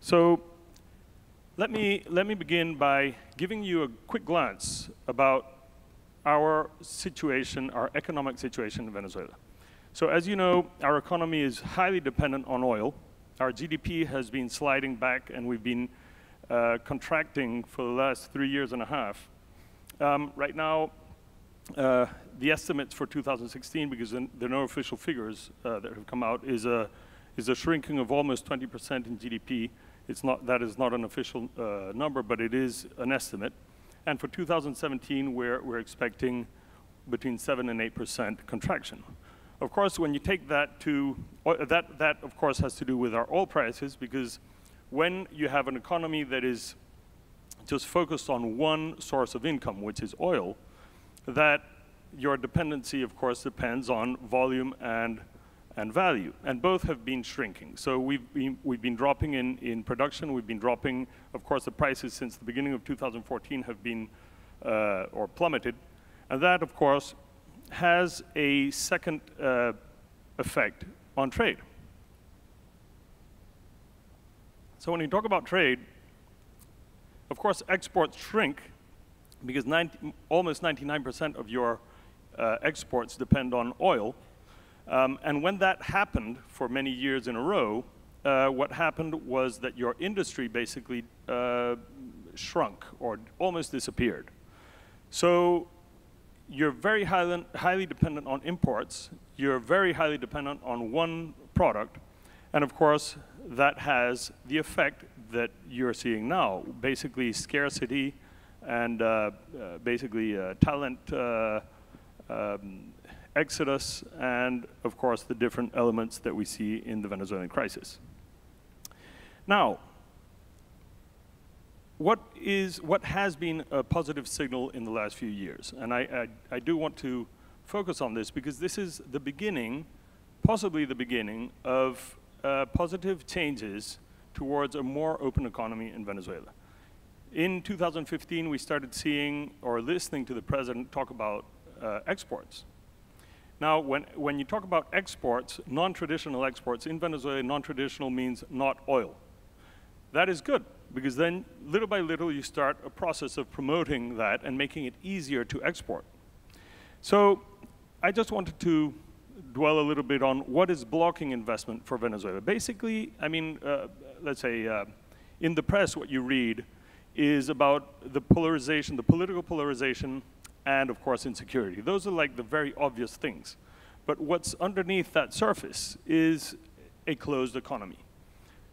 So let me, let me begin by giving you a quick glance about our situation, our economic situation in Venezuela. So as you know, our economy is highly dependent on oil. Our GDP has been sliding back and we've been uh, contracting for the last three years and a half. Um, right now, uh, the estimates for 2016, because there are no official figures uh, that have come out, is a, is a shrinking of almost 20% in GDP it's not, that is not an official uh, number, but it is an estimate. And for 2017, we're, we're expecting between 7 and 8% contraction. Of course, when you take that to, uh, that, that of course has to do with our oil prices because when you have an economy that is just focused on one source of income, which is oil, that your dependency, of course, depends on volume and and value, and both have been shrinking. So we've been, we've been dropping in, in production, we've been dropping, of course, the prices since the beginning of 2014 have been, uh, or plummeted, and that, of course, has a second uh, effect on trade. So when you talk about trade, of course, exports shrink because 90, almost 99% of your uh, exports depend on oil, um, and when that happened for many years in a row, uh, what happened was that your industry basically uh, shrunk or almost disappeared. So you're very highly, highly dependent on imports. You're very highly dependent on one product. And of course, that has the effect that you're seeing now, basically scarcity and uh, uh basically uh, talent uh, um, exodus, and of course the different elements that we see in the Venezuelan crisis. Now, what is what has been a positive signal in the last few years, and I, I, I do want to focus on this because this is the beginning, possibly the beginning of uh, positive changes towards a more open economy in Venezuela. In 2015, we started seeing or listening to the president talk about uh, exports. Now, when, when you talk about exports, non-traditional exports, in Venezuela, non-traditional means not oil. That is good, because then little by little you start a process of promoting that and making it easier to export. So I just wanted to dwell a little bit on what is blocking investment for Venezuela. Basically, I mean, uh, let's say, uh, in the press what you read is about the polarization, the political polarization and of course insecurity. Those are like the very obvious things. But what's underneath that surface is a closed economy.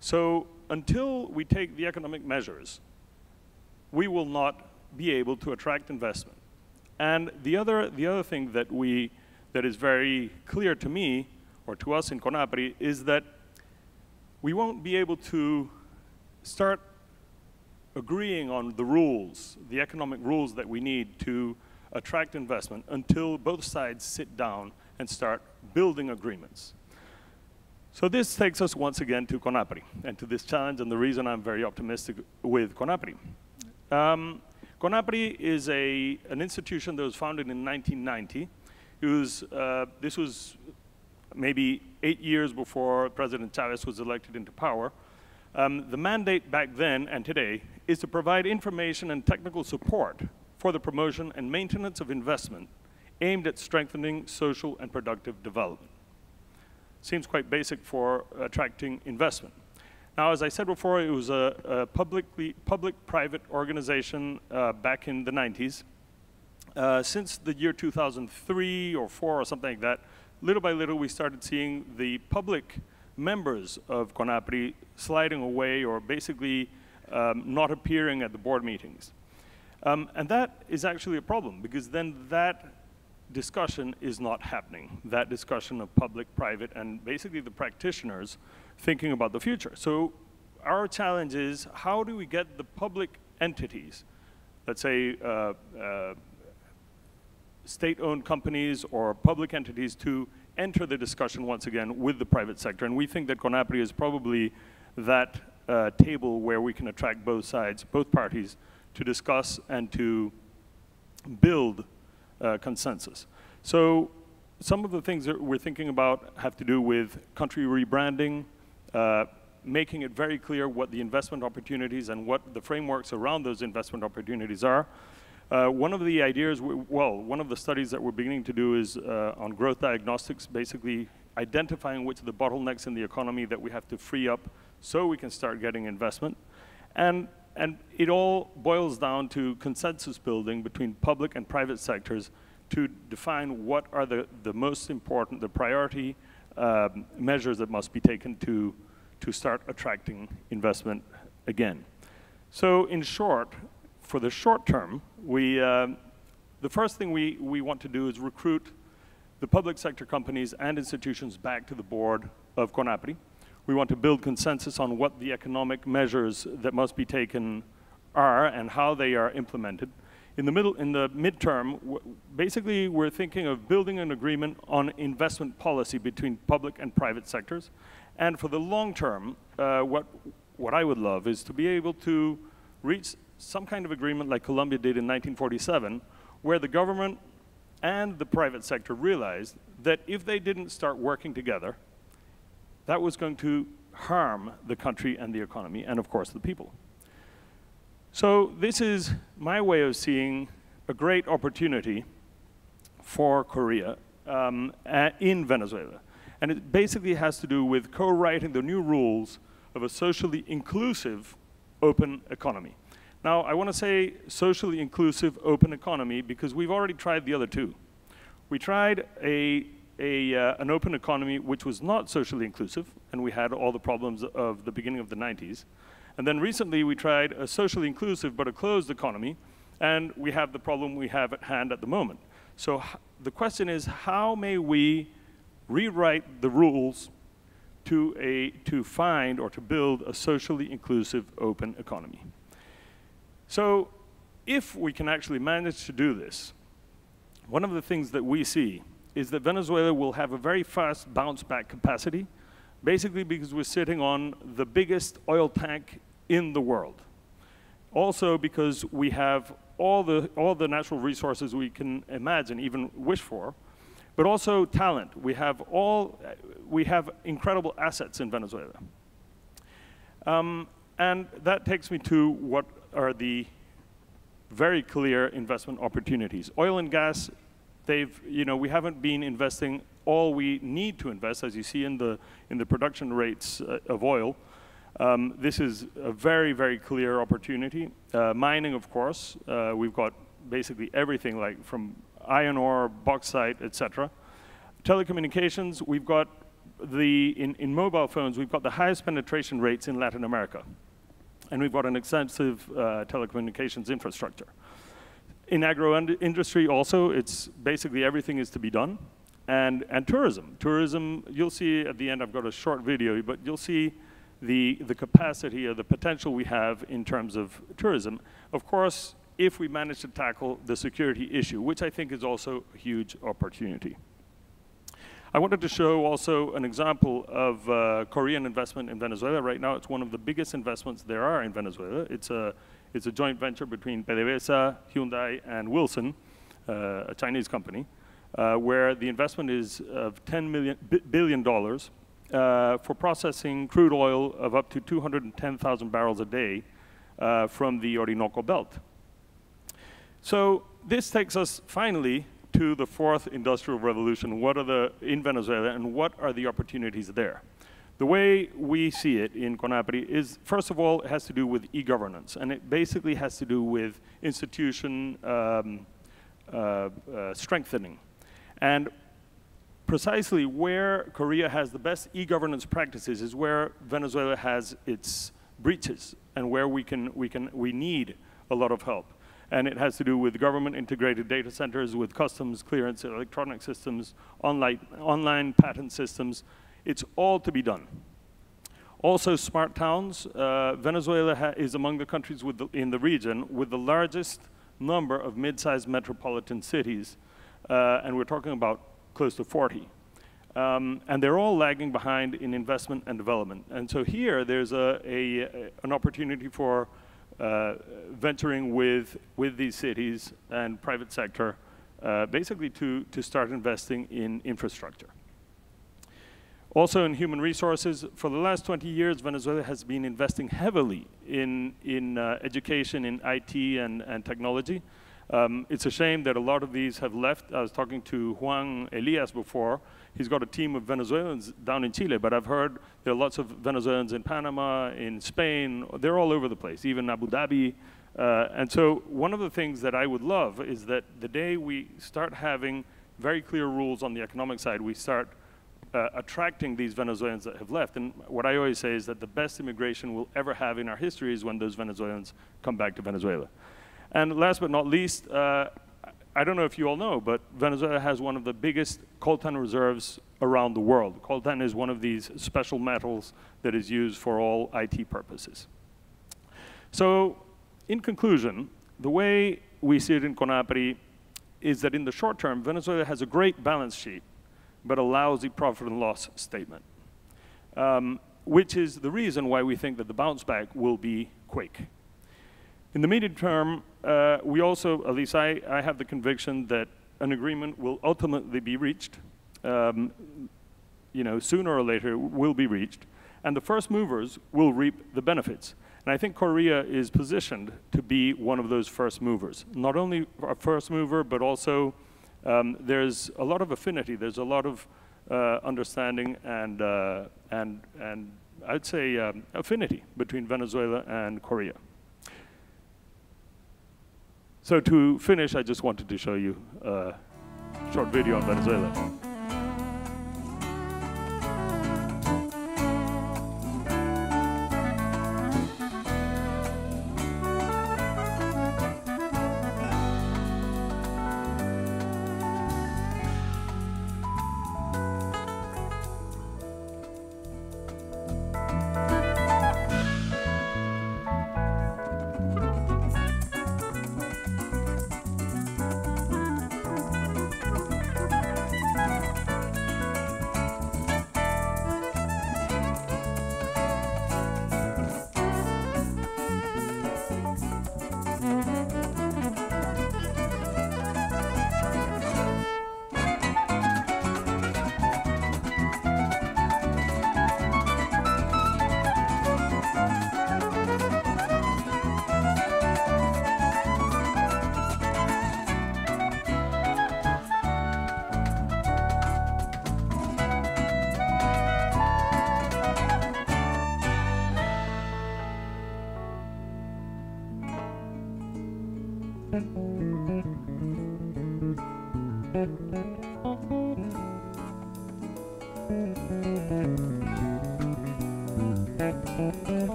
So until we take the economic measures, we will not be able to attract investment. And the other, the other thing that, we, that is very clear to me, or to us in CONAPRI, is that we won't be able to start agreeing on the rules, the economic rules that we need to attract investment until both sides sit down and start building agreements. So this takes us once again to CONAPRI and to this challenge and the reason I'm very optimistic with CONAPRI. Um, CONAPRI is a, an institution that was founded in 1990. It was, uh, this was maybe eight years before President Chavez was elected into power. Um, the mandate back then and today is to provide information and technical support for the promotion and maintenance of investment aimed at strengthening social and productive development. Seems quite basic for attracting investment. Now, as I said before, it was a, a publicly public-private organization uh, back in the 90s. Uh, since the year 2003 or four or something like that, little by little, we started seeing the public members of CONAPRI sliding away or basically um, not appearing at the board meetings. Um, and that is actually a problem because then that discussion is not happening. That discussion of public, private, and basically the practitioners thinking about the future. So our challenge is how do we get the public entities, let's say uh, uh, state-owned companies or public entities to enter the discussion once again with the private sector. And we think that CONAPRI is probably that uh, table where we can attract both sides, both parties, to discuss and to build uh, consensus. So some of the things that we're thinking about have to do with country rebranding, uh, making it very clear what the investment opportunities and what the frameworks around those investment opportunities are. Uh, one of the ideas, well, one of the studies that we're beginning to do is uh, on growth diagnostics, basically identifying which are the bottlenecks in the economy that we have to free up so we can start getting investment. And, and it all boils down to consensus building between public and private sectors to define what are the, the most important, the priority um, measures that must be taken to, to start attracting investment again. So in short, for the short term, we, um, the first thing we, we want to do is recruit the public sector companies and institutions back to the board of CONAPRI. We want to build consensus on what the economic measures that must be taken are and how they are implemented. In the middle, in the midterm, basically we're thinking of building an agreement on investment policy between public and private sectors. And for the long term, uh, what, what I would love is to be able to reach some kind of agreement like Colombia did in 1947, where the government and the private sector realized that if they didn't start working together, that was going to harm the country and the economy, and of course the people. So this is my way of seeing a great opportunity for Korea um, in Venezuela. And it basically has to do with co-writing the new rules of a socially inclusive open economy. Now, I want to say socially inclusive open economy because we've already tried the other two. We tried a, a, uh, an open economy which was not socially inclusive, and we had all the problems of the beginning of the 90s. And then recently we tried a socially inclusive but a closed economy, and we have the problem we have at hand at the moment. So the question is, how may we rewrite the rules to, a, to find or to build a socially inclusive open economy? So if we can actually manage to do this, one of the things that we see is that Venezuela will have a very fast bounce back capacity, basically because we're sitting on the biggest oil tank in the world. Also because we have all the, all the natural resources we can imagine, even wish for, but also talent. We have all, we have incredible assets in Venezuela. Um, and that takes me to what are the very clear investment opportunities. Oil and gas, they've, you know, we haven't been investing all we need to invest, as you see in the, in the production rates uh, of oil. Um, this is a very, very clear opportunity. Uh, mining, of course, uh, we've got basically everything like from iron ore, bauxite, etc. Telecommunications, we've got the, in, in mobile phones, we've got the highest penetration rates in Latin America and we've got an extensive uh, telecommunications infrastructure. In agro industry also, it's basically everything is to be done. And, and tourism. Tourism, you'll see at the end, I've got a short video, but you'll see the, the capacity or the potential we have in terms of tourism. Of course, if we manage to tackle the security issue, which I think is also a huge opportunity. I wanted to show also an example of uh, Korean investment in Venezuela. Right now, it's one of the biggest investments there are in Venezuela. It's a, it's a joint venture between PDVSA, Hyundai, and Wison, uh, a Chinese company. uh, where the investment is of 10 million, bi- billion dollars uh, for processing crude oil of up to 210,000 barrels a day uh, from the Orinoco Belt. So this takes us finally to the fourth industrial revolution. What are the in Venezuela and what are the opportunities there? The way we see it in CONAPRI is, first of all, it has to do with e-governance, and it basically has to do with institution um, uh, uh, strengthening. And precisely where Korea has the best e-governance practices is where Venezuela has its breaches and where we can we can we need a lot of help. And it has to do with government integrated data centers, with customs clearance, electronic systems, online online patent systems. It's all to be done. Also, smart towns. Uh, Venezuela is among the countries the, in the region with the largest number of mid-sized metropolitan cities, uh, and we're talking about close to 40. Um, and they're all lagging behind in investment and development. And so here, there's a, a, an opportunity for uh, venturing with, with these cities and private sector, uh, basically to, to start investing in infrastructure. Also in human resources, for the last 20 years, Venezuela has been investing heavily in, in uh, education, in IT and, and technology. Um, it's a shame that a lot of these have left. I was talking to Juan Elias before. He's got a team of Venezuelans down in Chile, but I've heard there are lots of Venezuelans in Panama, in Spain. They're all over the place, even Abu Dhabi. Uh, and so one of the things that I would love is that the day we start having very clear rules on the economic side, we start uh, attracting these Venezuelans that have left. And what I always say is that the best immigration we'll ever have in our history is when those Venezuelans come back to Venezuela. And last but not least, uh, I don't know if you all know, but Venezuela has one of the biggest coltan reserves around the world. Coltan is one of these special metals that is used for all IT purposes. So, in conclusion, the way we see it in CONAPRI is that in the short term, Venezuela has a great balance sheet but a lousy profit and loss statement, um, which is the reason why we think that the bounce back will be quick. In the medium term, uh, we also, at least I, I have the conviction that an agreement will ultimately be reached. Um, you know, sooner or later will be reached, and the first movers will reap the benefits. And I think Korea is positioned to be one of those first movers. Not only a first mover, but also um, there's a lot of affinity. There's a lot of uh, understanding and, uh, and, and I'd say um, affinity between Venezuela and Korea. So to finish, I just wanted to show you a short video on Venezuela.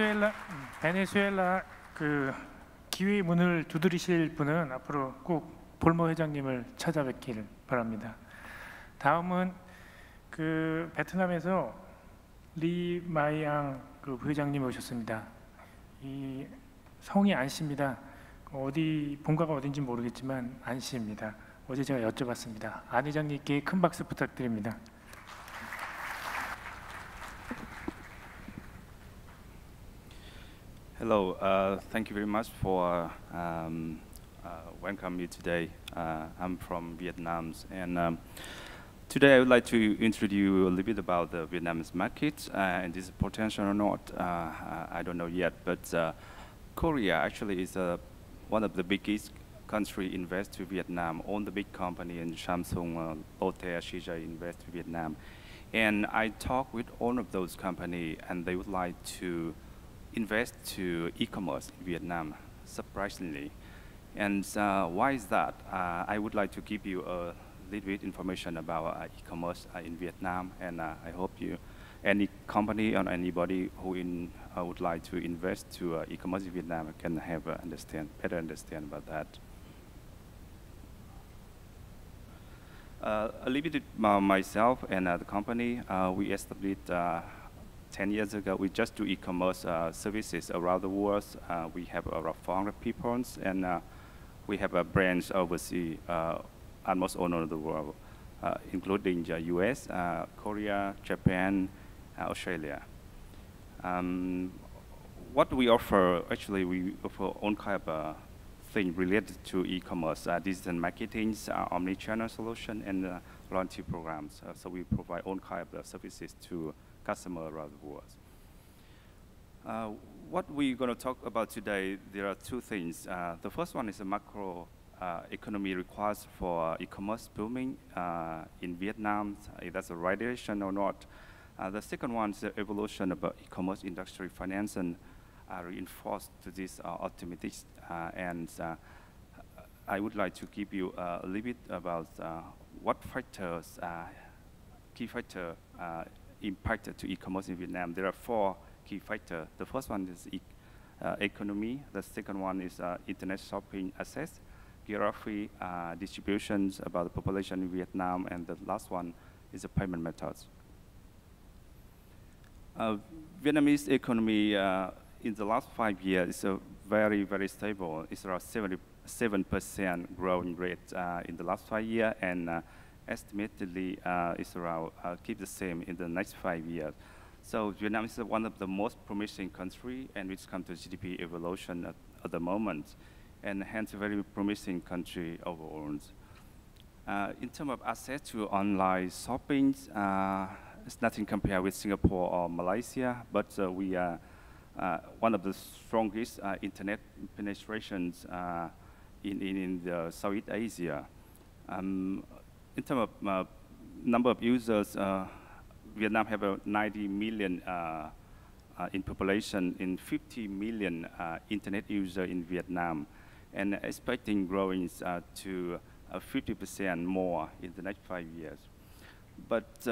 베네수엘라 음, 베네수엘라 그 기회 문을 두드리실 분은 앞으로 꼭 볼모 회장님을 찾아뵙기를 바랍니다. 다음은 그 베트남에서 리 마이앙 그 부회장님 오셨습니다. 이 성이 안씨입니다. 어디 본가가 어딘지 모르겠지만 안씨입니다. 어제 제가 여쭤봤습니다. 안 회장님께 큰 박수 부탁드립니다. Hello, uh, thank you very much for um, uh, welcome me today. Uh, I'm from Vietnam, and um, today I would like to introduce you a little bit about the Vietnamese market uh, and this potential or not. Uh, I don't know yet, but uh, Korea actually is one of the biggest country invest to Vietnam. All the big company in Samsung, Lotte, Shija invest to Vietnam, and I talk with all of those company, and they would like to invest to e-commerce in Vietnam, surprisingly. And uh, why is that? Uh, I would like to give you a little bit information about uh, e-commerce uh, in Vietnam, and uh, I hope you, any company or anybody who in, uh, would like to invest to e-commerce in Vietnam can have understand better understand about that. a little bit myself and the company, we established 10 years ago, we just do e-commerce uh, services around the world. Uh, we have around 400 people, and uh, we have a branch overseas uh, almost all over the world, uh, including the US, uh, Korea, Japan, Australia. Um, what we offer, actually, we offer all kind of thing related to e-commerce, digital marketing, omni-channel solution, and loyalty programs. so we provide all kind of services to customer the world. Uh, what we're going to talk about today, there are two things. Uh, the first one is the macro uh, economy requires for e-commerce booming uh, in Vietnam, if that's a right direction or not. Uh, the second one is the evolution of e-commerce industry finance and uh, reinforced to this optimistic and I would like to give you a little bit about what factors, key factor impacted to e-commerce in Vietnam, there are four key factors. The first one is e uh, economy. The second one is uh, internet shopping access, geography, uh, distributions about the population in Vietnam, and the last one is the payment methods. Uh, Vietnamese economy uh, in the last five years is a very, very stable. It's around 77% growing rate uh, in the last five years, and estimatedly uh, around uh, keep the same in the next five years. So Vietnam is one of the most promising country and which comes to GDP evolution at, at, the moment, and hence a very promising country overall. Uh, in terms of access to online shopping, uh, it's nothing compared with Singapore or Malaysia, but uh, we are uh, one of the strongest internet penetrations in, in, in the Southeast Asia. Um, in terms of uh, number of users, uh, Vietnam have a 90 million uh, in population in 50 million internet users in Vietnam and expecting growing to 50% more in the next five years. But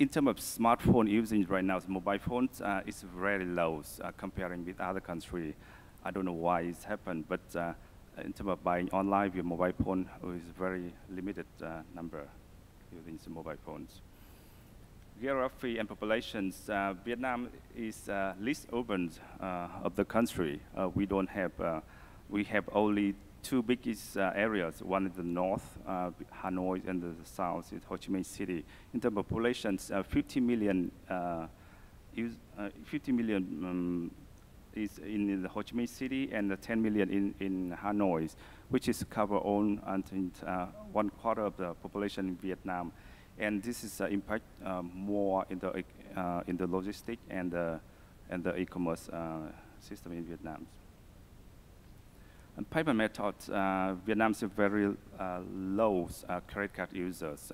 in terms of smartphone usage right now, mobile phones uh, is very low uh, comparing with other countries. I don't know why it's happened, but uh, in terms of buying online via mobile phone is very limited uh, number using mobile phones. Geography and populations, uh, Vietnam is uh, least urban uh, of the country. Uh, we don't have, uh, we have only two biggest areas, one in the north, Hanoi, and the south is Ho Chi Minh City. In terms of populations, 50 million, use, 50 million um, is in the Ho Chi Minh City and 10 million in, in Hanoi, which is cover on until uh, one quarter of the population in Vietnam. And this is uh, impact um, more in the, uh, in the logistic and, and the e-commerce uh, system in Vietnam. And payment methods, uh, Vietnam is very low credit card users.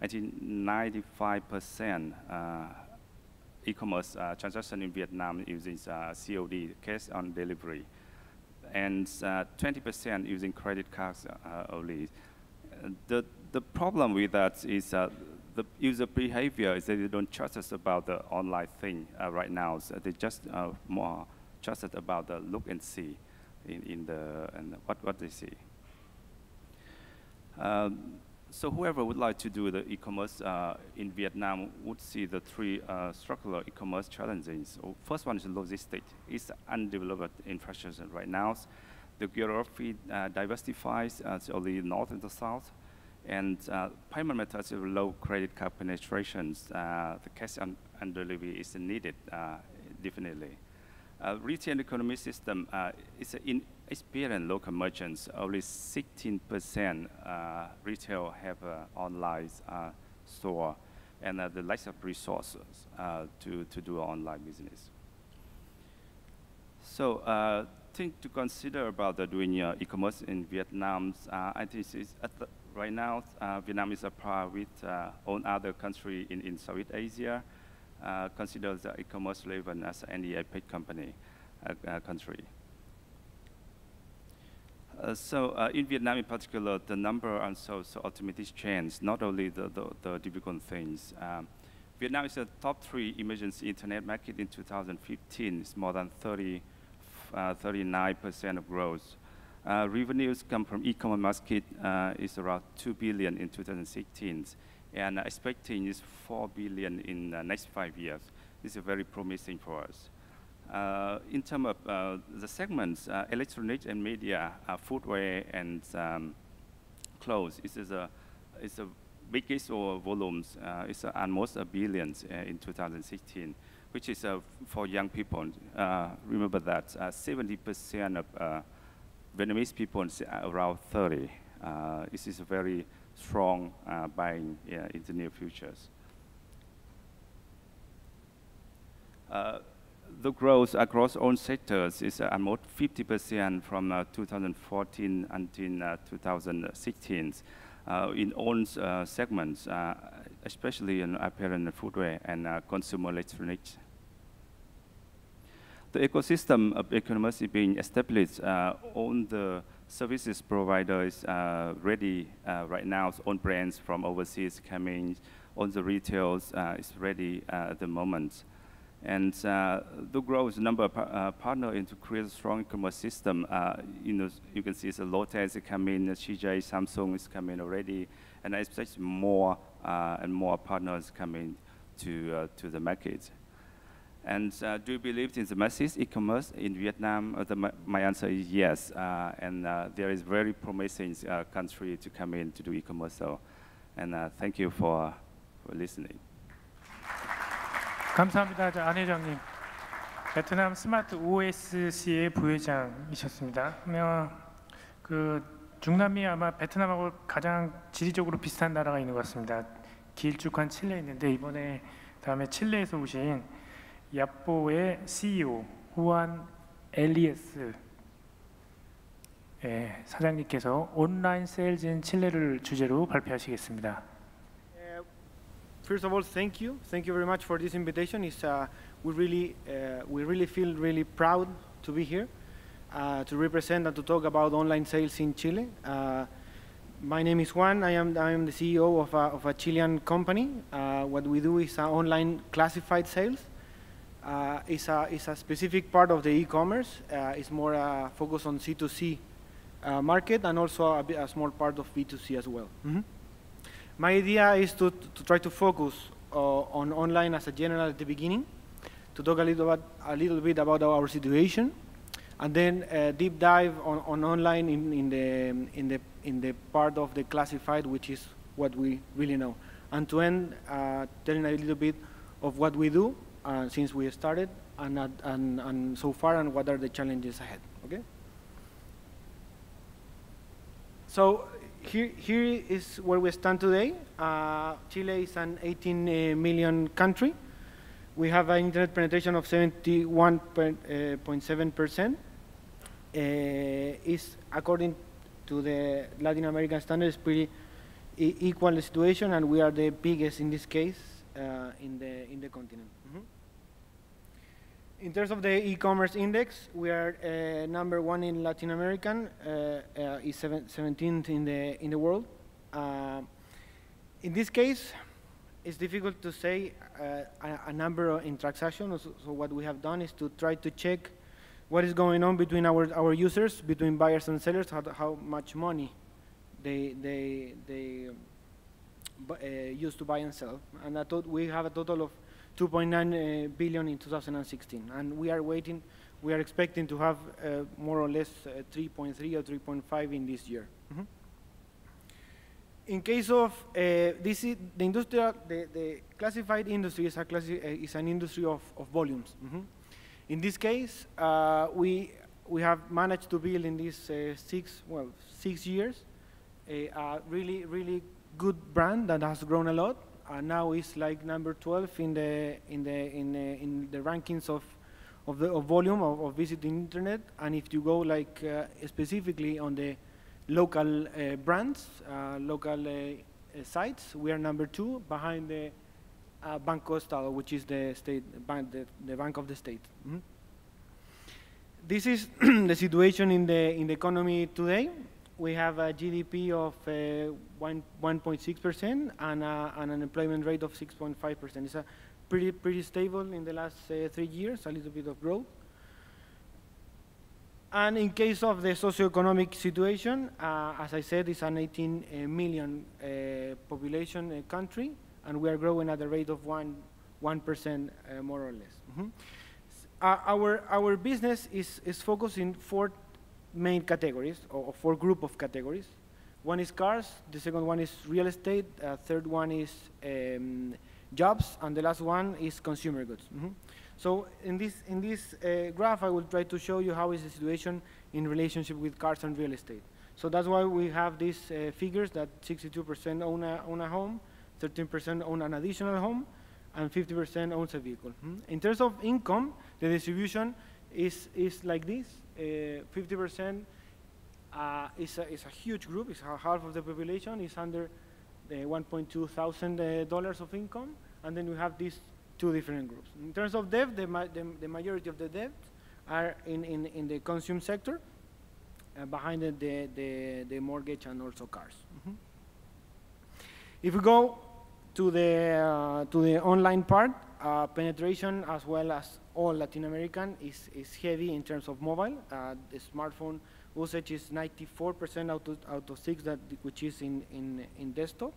I think 95% e-commerce uh, transaction in Vietnam using uh, COD, cash on delivery, and 20% uh, using credit cards uh, only. The, the problem with that is the the user behavior is that they don't trust us about the online thing uh, right now. So they just uh, more trusted about the look and see in, in the and what what they see. Um, so whoever would like to do the e-commerce uh, in Vietnam would see the three uh, structural e-commerce challenges. So first one is logistics. It's undeveloped infrastructure right now. The geography uh, diversifies uh, only north and the south. And uh, payment methods of low credit card penetrations, uh, the cash on delivery is needed, uh, definitely. Retail economy system is in experienced local merchants. Only 16% uh, retail have an online uh, store and uh, the lack of resources uh, to, to do online business. So uh, thing to consider about the doing uh, e-commerce in Vietnam, uh, I think is right now, uh, Vietnam is a par with uh, all other country in, in Southeast Asia, uh, considers the e-commerce relevant as any APEC company, uh, uh, country. Uh, so uh, in Vietnam in particular, the number and so, so automatic chains, not only the, the, the difficult things. Um, Vietnam is the top three emergency internet market in 2015. It's more than 30, 39% of growth. Uh, revenues come from e-commerce market uh, is around 2 billion in 2016, and expecting is 4 billion in the next five years. This is very promising for us. Uh, in terms of uh, the segments, uh, electronics and media, uh, footwear and um, clothes, this is a, it's biggest or volumes, uh, it's almost a billion in 2016, which is for young people. remember that 70% of Vietnamese people are around 30. this is a very strong buying in the near futures. Uh, the growth across all sectors is uh, almost 50% from uh, 2014 until uh, 2016 uh, in all uh, segments, uh, especially in apparel and footwear and consumer electronics. The ecosystem of e-commerce is being established. all the services providers ready right now, own brands from overseas coming, all the retails is ready at the moment. And uh, the growth number of uh, partners to create a strong e commerce system. Uh, you know, you can see the Lotus is coming, CJ, Samsung is coming already, and I expect more uh, and more partners coming to uh, to the market. And uh, do you believe in the massive e-commerce in Vietnam? Uh, the, my answer is yes. Uh, and uh, there is very promising country to come in to do e-commerce. So, and thank you for, for listening. 감사합니다. 자, 안 회장님. 베트남 스마트 OSC의 부회장이셨습니다. 그 중남미 아마 베트남하고 가장 지리적으로 비슷한 나라가 있는 것 같습니다. 길쭉한 칠레 있는데 이번에 다음에 칠레에서 오신 야뽀의 CEO 후안 엘리에스 예, 사장님께서 온라인 세일즈 인 칠레를 주제로 발표하시겠습니다. First of all, thank you. Thank you very much for this invitation. It's, uh, we, really, uh, we really feel really proud to be here uh, to represent and to talk about online sales in Chile. Uh, my name is Juan. I am, I am the CEO of a, of a Chilean company. Uh, what we do is online classified sales. Uh, it's, a, it's a specific part of the e-commerce. it's more focused on C2C market and also a, a, small part of B2C as well. Mm -hmm. My idea is to, to try to focus uh, on online as a general at the beginning, to talk a little, about, a little bit about our situation, and then uh, deep dive on, on online in, in, the, in, the, in the part of the classified, which is what we really know. And to end, uh, telling a little bit of what we do uh, since we started and, and, and so far and what are the challenges ahead, okay? So here, here is where we stand today. Uh, Chile is an 18 uh, million country. We have an internet penetration of 71.7%. Uh, is according to the Latin American standards pretty e equal situation, and we are the biggest in this case uh, in the in the continent. Mm -hmm. In terms of the e-commerce index, we are uh, number one in Latin American, uh, uh, is 17th in the in the world. Uh, in this case, it's difficult to say uh, a, a number in transactions. So, so what we have done is to try to check what is going on between our, our users, between buyers and sellers, how, how much money they, they, they um, uh, use to buy and sell. And I thought we have a total of 2.9 uh, in 2016. And we are waiting, we are expecting to have uh, more or less uh, 3.3 or 3.5 in this year. Mhm. In case of uh, this, is the industrial, the, the classified industry is, a classi- uh, is an industry of, of volumes. Mhm. In this case, uh, we we have managed to build in these uh, six well six years a, a really really good brand that has grown a lot and now is like number 12 in the in the in the, in the rankings of of the of volume of, of visiting internet and if you go like uh, specifically on the local uh, brands uh, local uh, uh, sites we are number two behind the uh, Banco Estado which is the state bank the, the bank of the state Mhm. This is the situation in the in the economy today. We have a GDP of uh, 1.6 percent and, uh, an employment rate of 6.5 percent. It's a pretty pretty stable in the last uh, three years. A little bit of growth. And in case of the socioeconomic situation, uh, as I said, it's an 18 million uh, uh, population uh, country, and we are growing at a rate of one one percent uh, more or less. Mhm. Uh, our, our business is, is focused in four main categories, or, or four group of categories. One is cars, the second one is real estate, uh, third one is um, jobs, and the last one is consumer goods. Mhm. So in this, in this uh, graph, I will try to show you how is the situation in relationship with cars and real estate. So that's why we have these uh, figures that 62% own a, own a home, 13% own an additional home, and 50% owns a vehicle. mhm. In terms of income, the distribution is, is like this. Uh, 50% uh, is, a, is a huge group, it's ha- half of the population, is under the 1.2 thousand uh, dollars of income, and then we have these two different groups. In terms of debt, the, the, the majority of the debt are in, in, in the consume sector, uh, behind the, the, the mortgage and also cars. Mhm. If we go to the, uh, to the online part, uh, penetration as well as all Latin American is, is heavy in terms of mobile. Uh, the smartphone usage is 94% out of, out of six, that, which is in, in, in desktop.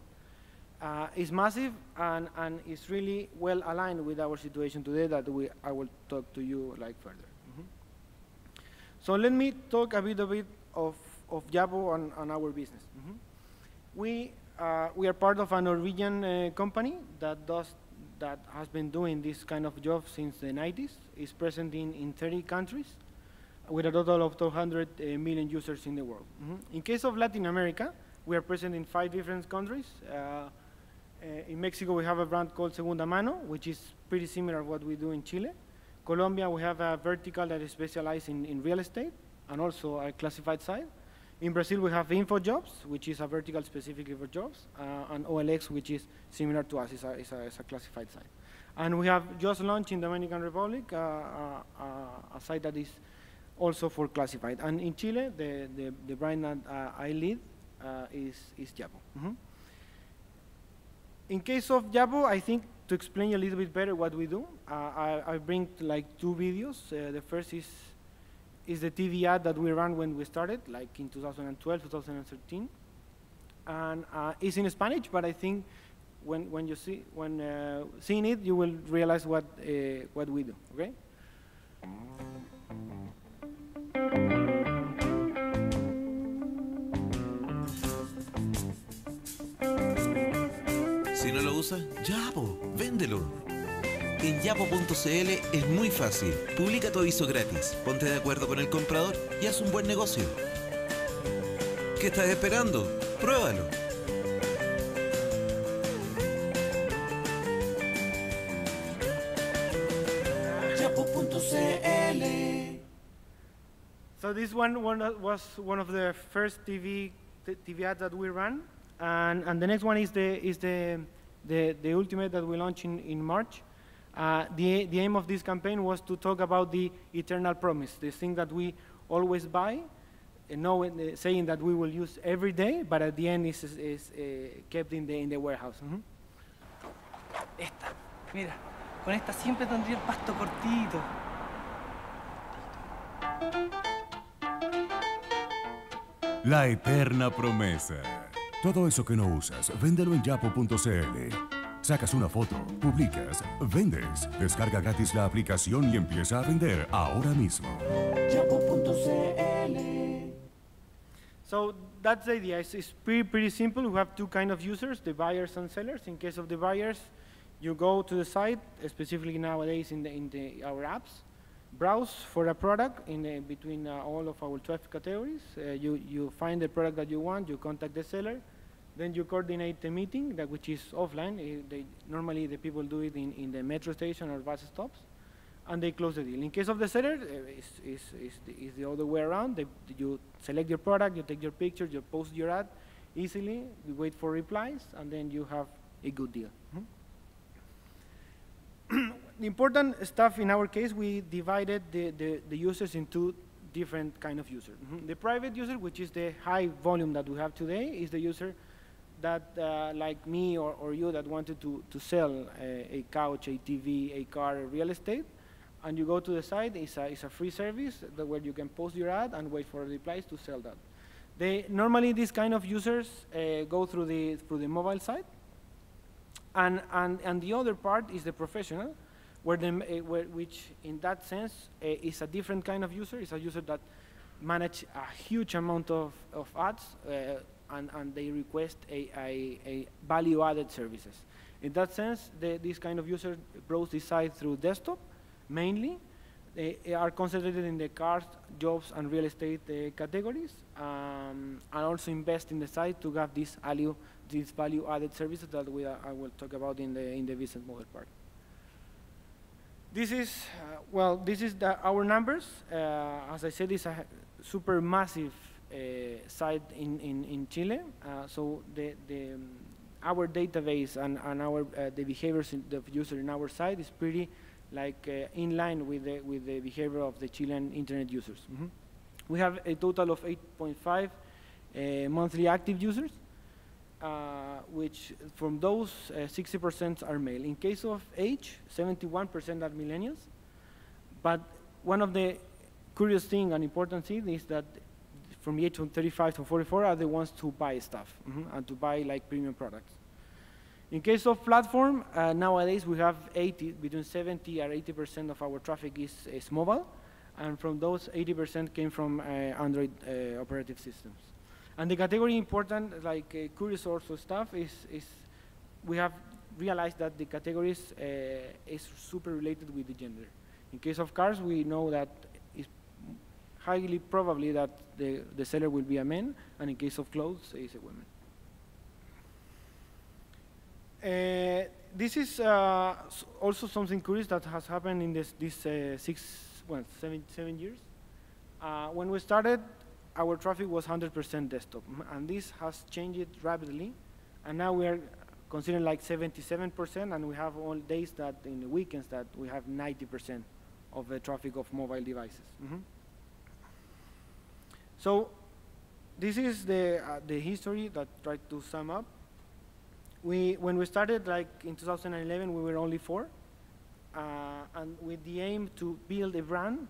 Uh, it's massive and, and it's really well aligned with our situation today that we, I will talk to you like further. Mhm. So let me talk a bit, a bit of, of Yapo and, and our business. Mhm. We, uh, we are part of a Norwegian uh, company that does that has been doing this kind of job since the 90s. It's present in, in 30 countries with a total of 200 uh, million users in the world. Mhm. In case of Latin America, we are present in five different countries. Uh, uh, in Mexico, we have a brand called Segunda Mano, which is pretty similar to what we do in Chile. Colombia, we have a vertical that is specialized in, in real estate and also a classified side. In Brazil, we have InfoJobs, which is a vertical specifically for jobs, uh, and OLX, which is similar to us, it's a, it's a, it's a classified site. And we have just launched in the Dominican Republic uh, uh, uh, a site that is also for classified. And in Chile, the, the, the brand that uh, I lead uh, is, is Yapo. Mhm. In case of Yapo, I think to explain a little bit better what we do, I, I bring like two videos. The first is is the TV ad that we ran when we started, like in 2012, 2013, and uh, it's in Spanish. But I think when when you see when uh, seeing it, you will realize what uh, what we do. Okay. Si no lo véndelo. En yapo.cl es muy fácil. Publica tu aviso gratis, ponte de acuerdo con el comprador y haz un buen negocio. ¿Qué estás esperando? Pruébalo. So this one, one was one of the first TV TV ads that we ran, and, and the next one is the is the the, the ultimate that we launched in, in March. Uh, the the aim of this campaign was to talk about the eternal promise, the thing that we always buy, uh, knowing, uh, saying that we will use every day, but at the end is is, uh, kept in the in the warehouse. Mhm. Esta, mira, con esta siempre tendría el pasto cortito. La eterna promesa. Todo eso que no usas, véndelo en yapo.cl. Sacas una foto, publicas, vendes. Descarga gratis la aplicación y empieza a vender ahora mismo. So that's the idea. It's, it's pretty, pretty simple. We have two kind of users, the buyers and sellers. In case of the buyers, you go to the site, specifically nowadays in, the, in the, our apps, browse for a product in the, between uh, all of our 12 categories. Uh, you, you find the product that you want, you contact the seller, then you coordinate the meeting, that which is offline. Uh, they, normally the people do it in, in the metro station or bus stops, and they close the deal. In case of the seller, uh, it's, it's, it's, the, it's the other way around. They, you select your product, you take your picture, you post your ad easily, you wait for replies, and then you have a good deal. Mhm. the important stuff in our case, we divided the, the, the users into different kind of user. Mhm. The private user, which is the high volume that we have today, is the user that, uh, like me or, or you, that wanted to, to sell a, a couch, a TV, a car, real estate, and you go to the site, it's a, it's a free service where you can post your ad and wait for replies to sell that. They, normally, these kind of users uh, go through the, through the mobile site, and, and, and the other part is the professional, where the, uh, where, which in that sense uh, is a different kind of user. It's a user that manage a huge amount of, of ads uh, and, and they request a, a, a value-added services. In that sense, the, this kind of user browse the site through desktop mainly. They are concentrated in the cars, jobs, and real estate uh, categories, um, and also invest in the site to have this value, these value-added services that we, uh, I will talk about in the in the business model part. This is uh, well, this is the, our numbers. Uh, as I said, it's a super massive site in in, in Chile. Uh, so the the um, our database and, and our uh, the behaviors of the user in our site is pretty like uh, in line with the with the behavior of the Chilean internet users. Mhm. We have a total of 8.5 uh, monthly active users, uh, which from those 60% are male. In case of age, 71% are millennials. But one of the curious thing and important thing is that from the age of 35 to 44 are the ones to buy stuff mhm, and to buy like premium products. In case of platform, uh, nowadays we have 80, between 70 and 80% of our traffic is, is mobile, and from those 80% came from uh, Android uh, operative systems. And the category important, like uh, curious also stuff, is, is we have realized that the categories uh, is super related with the gender. In case of cars, we know that highly probably that the, the seller will be a man, and in case of clothes, it's a woman. Uh, this is uh, also something curious that has happened in this, this uh, six, well, seven, seven years. Uh, when we started, our traffic was 100% desktop, and this has changed rapidly. And now we are considering like 77%, and we have all days that in the weekends that we have 90% of the traffic of mobile devices. Mhm. So this is the, uh, the history that tried to sum up. We when we started like in 2011 we were only four uh, and with the aim to build a brand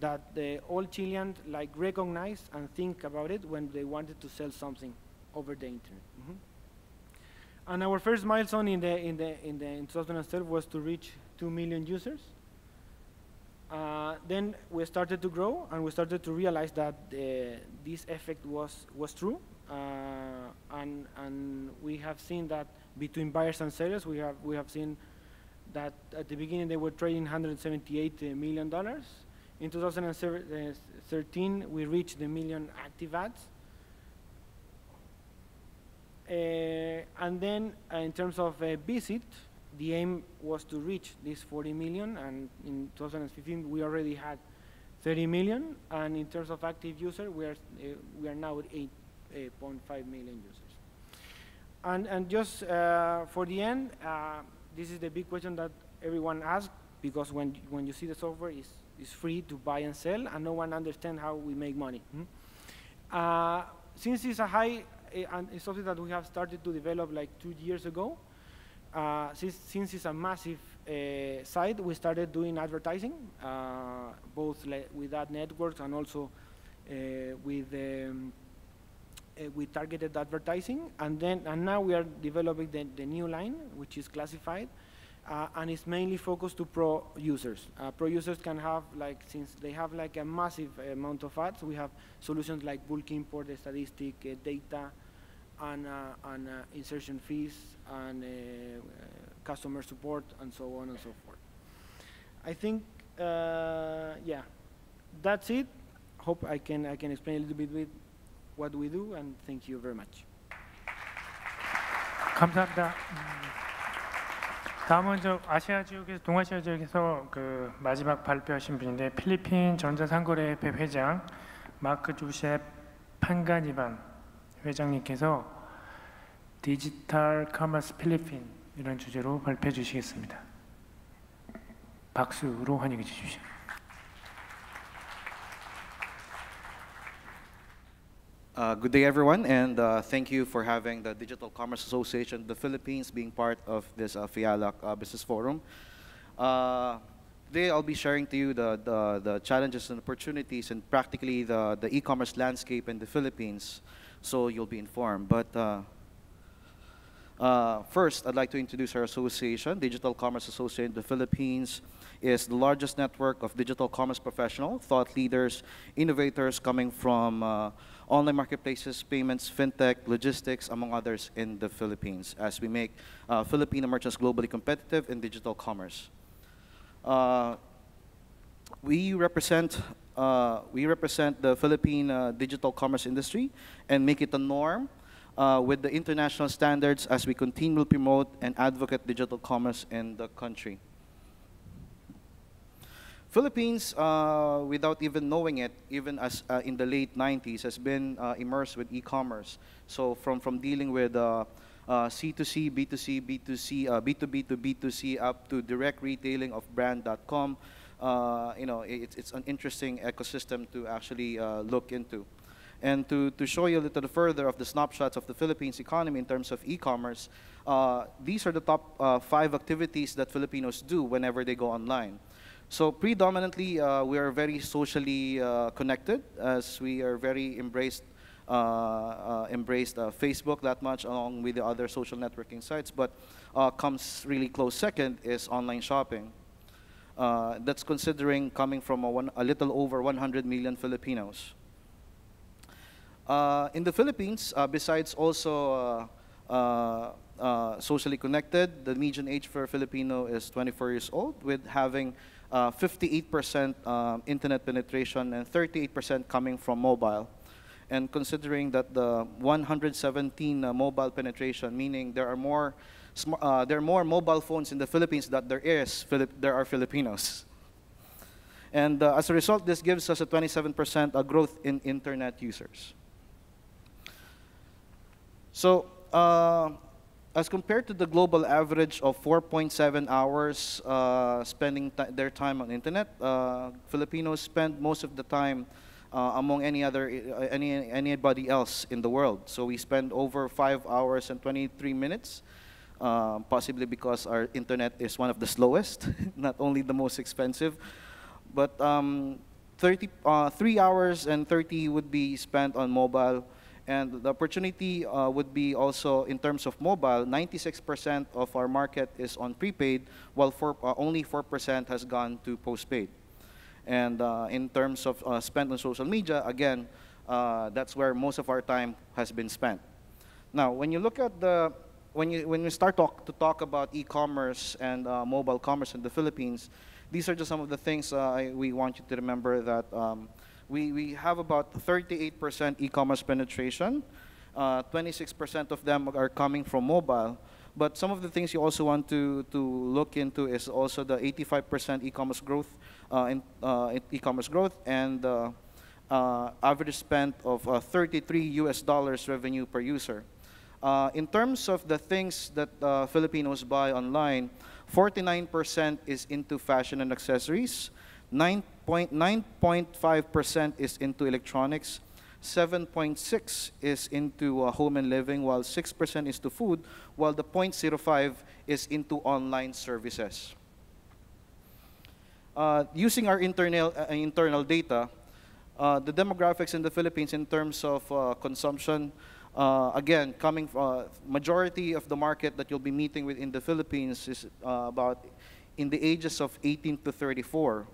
that the all chileans like recognize and think about it when they wanted to sell something over the internet. Mhm. and our first milestone in the in the in the in 2012 was to reach 2 million users uh, then we started to grow and we started to realize that uh, this effect was was true. Uh, and and we have seen that between buyers and sellers we have we have seen that at the beginning they were trading 178 million dollars. In 2013 we reached the million active ads. Uh, and then uh, in terms of uh, visit the aim was to reach this 40 million and in 2015 we already had 30 million and in terms of active users, we are uh, we are now at 8.5 million users. And, and just uh, for the end, uh, this is the big question that everyone asks because when, when you see the software, it's, it's free to buy and sell, and no one understands how we make money. hmm? Uh, since it's a high, uh, and it's something that we have started to develop like two years ago, uh, since, it's a massive uh, site, we started doing advertising, uh, both with ad networks and also uh, with um, uh, with targeted advertising. And then, and now we are developing the, the new line, which is classified, uh, and it's mainly focused to pro users. Pro users can have like, since they have like a massive amount of ads, we have solutions like bulk import, the statistic data, and, uh, and uh, insertion fees, and customer support, and so on and so forth. I think, yeah, that's it. Hope I can, I can explain a little bit with what we do, and thank you very much. 감사합니다. 다음은 저 아시아 지역에서 동아시아 지역에서 그 마지막 발표하신 분인데 필리핀 전자상거래협회 회장 마크 조셉 판가니반 회장님께서 디지털 커머스 필리핀 이런 주제로 발표해 주시겠습니다. 박수로 환영해 주십시오. Uh, good day, everyone, and uh, thank you for having the Digital Commerce Association of the Philippines being part of this uh, FEALAC uh, Business Forum. Uh, today, I'll be sharing to you the, the, the challenges and opportunities and practically the e-commerce landscape in the Philippines so you'll be informed. But uh, first, I'd like to introduce our association, Digital Commerce Association of the Philippines is the largest network of digital commerce professionals, thought leaders, innovators coming from online marketplaces, payments, fintech, logistics, among others in the Philippines as we make uh, Filipino merchants globally competitive in digital commerce. Uh, we represent uh, we represent the Philippine uh, digital commerce industry and make it a norm uh, with the international standards as we continue to promote and advocate digital commerce in the country. Philippines, uh, without even knowing it, even as uh, in the late 90s, has been uh, immersed with e-commerce. So from, from dealing with C2C, B2C, B2C, B2B to B2C, up to direct retailing of brand.com, uh, you know, it's, it's an interesting ecosystem to actually uh, look into. And to, to show you a little further of the snapshots of the Philippines economy in terms of e-commerce, uh, these are the top five activities that Filipinos do whenever they go online. So predominantly, uh, we are very socially uh, connected as we are very embraced, uh, uh embraced uh, Facebook that much along with the other social networking sites. But uh, comes really close second is online shopping. That's considering coming from a, one, a, little over 100 million Filipinos. in the Philippines, besides also socially connected, the median age for a Filipino is 24 years old with having 58% uh, um, internet penetration and 38% coming from mobile. And considering that the 117 uh, mobile penetration, meaning there are more uh, there are more mobile phones in the Philippines than there is Philip there are Filipinos. And uh, as a result, this gives us a 27% uh, growth in internet users. So uh, as compared to the global average of 4.7 hours uh, spending their time on internet, uh, Filipinos spend most of the time uh, among any other any anybody else in the world. So we spend over five hours and 23 minutes, uh, possibly because our internet is one of the slowest, not only the most expensive, but um, 30 uh, three hours and 30 would be spent on mobile. And the opportunity uh, would be also in terms of mobile, 96% of our market is on prepaid, while for, uh, only 4% has gone to postpaid. And uh, in terms of uh, spent on social media, again, that's where most of our time has been spent. Now, when you look at the, when you, when you start talk, to talk about e-commerce and uh, mobile commerce in the Philippines, these are just some of the things we want you to remember that um, we, we have about 38% e-commerce penetration. 26% uh, of them are coming from mobile. But some of the things you also want to, to look into is also the 85% e-commerce growth, uh, in, uh, e-commerce growth and uh, uh, average spend of uh, 33 US dollars revenue per user. In terms of the things that Filipinos buy online, 49% is into fashion and accessories, 9.5% is into electronics, 7.6 is into uh, home and living, while 6% is to food, while the 0.05 is into online services. Uh, using our internal, uh, internal data, uh, the demographics in the Philippines in terms of uh, consumption, uh, again, coming from majority of the market that you'll be meeting with in the Philippines is about in the ages of 18 to 34,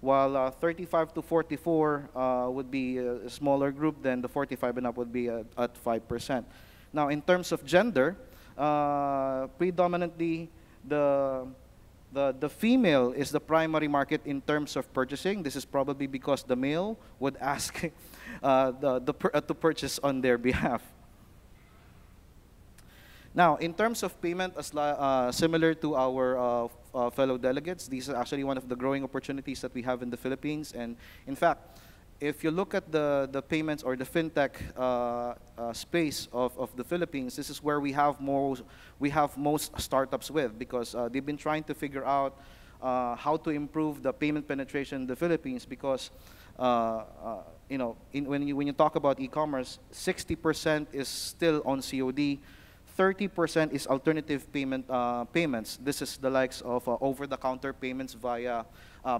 while 35 to 44 would be a smaller group, then the 45 and up would be at at 5%. Now, in terms of gender, predominantly the the, the female is the primary market in terms of purchasing. This is probably because the male would ask uh, the, the uh, to purchase on their behalf. Now, in terms of payment, as uh, similar to our uh, uh, fellow delegates, these are actually one of the growing opportunities that we have in the Philippines. And in fact, if you look at the, the payments or the fintech uh, uh, space of, of the Philippines, this is where we have, more, we have most startups with because uh, they've been trying to figure out how to improve the payment penetration in the Philippines because you know, in, when, you, when you talk about e-commerce, 60% is still on COD, 30% is alternative payment payments. This is the likes of over-the-counter payments via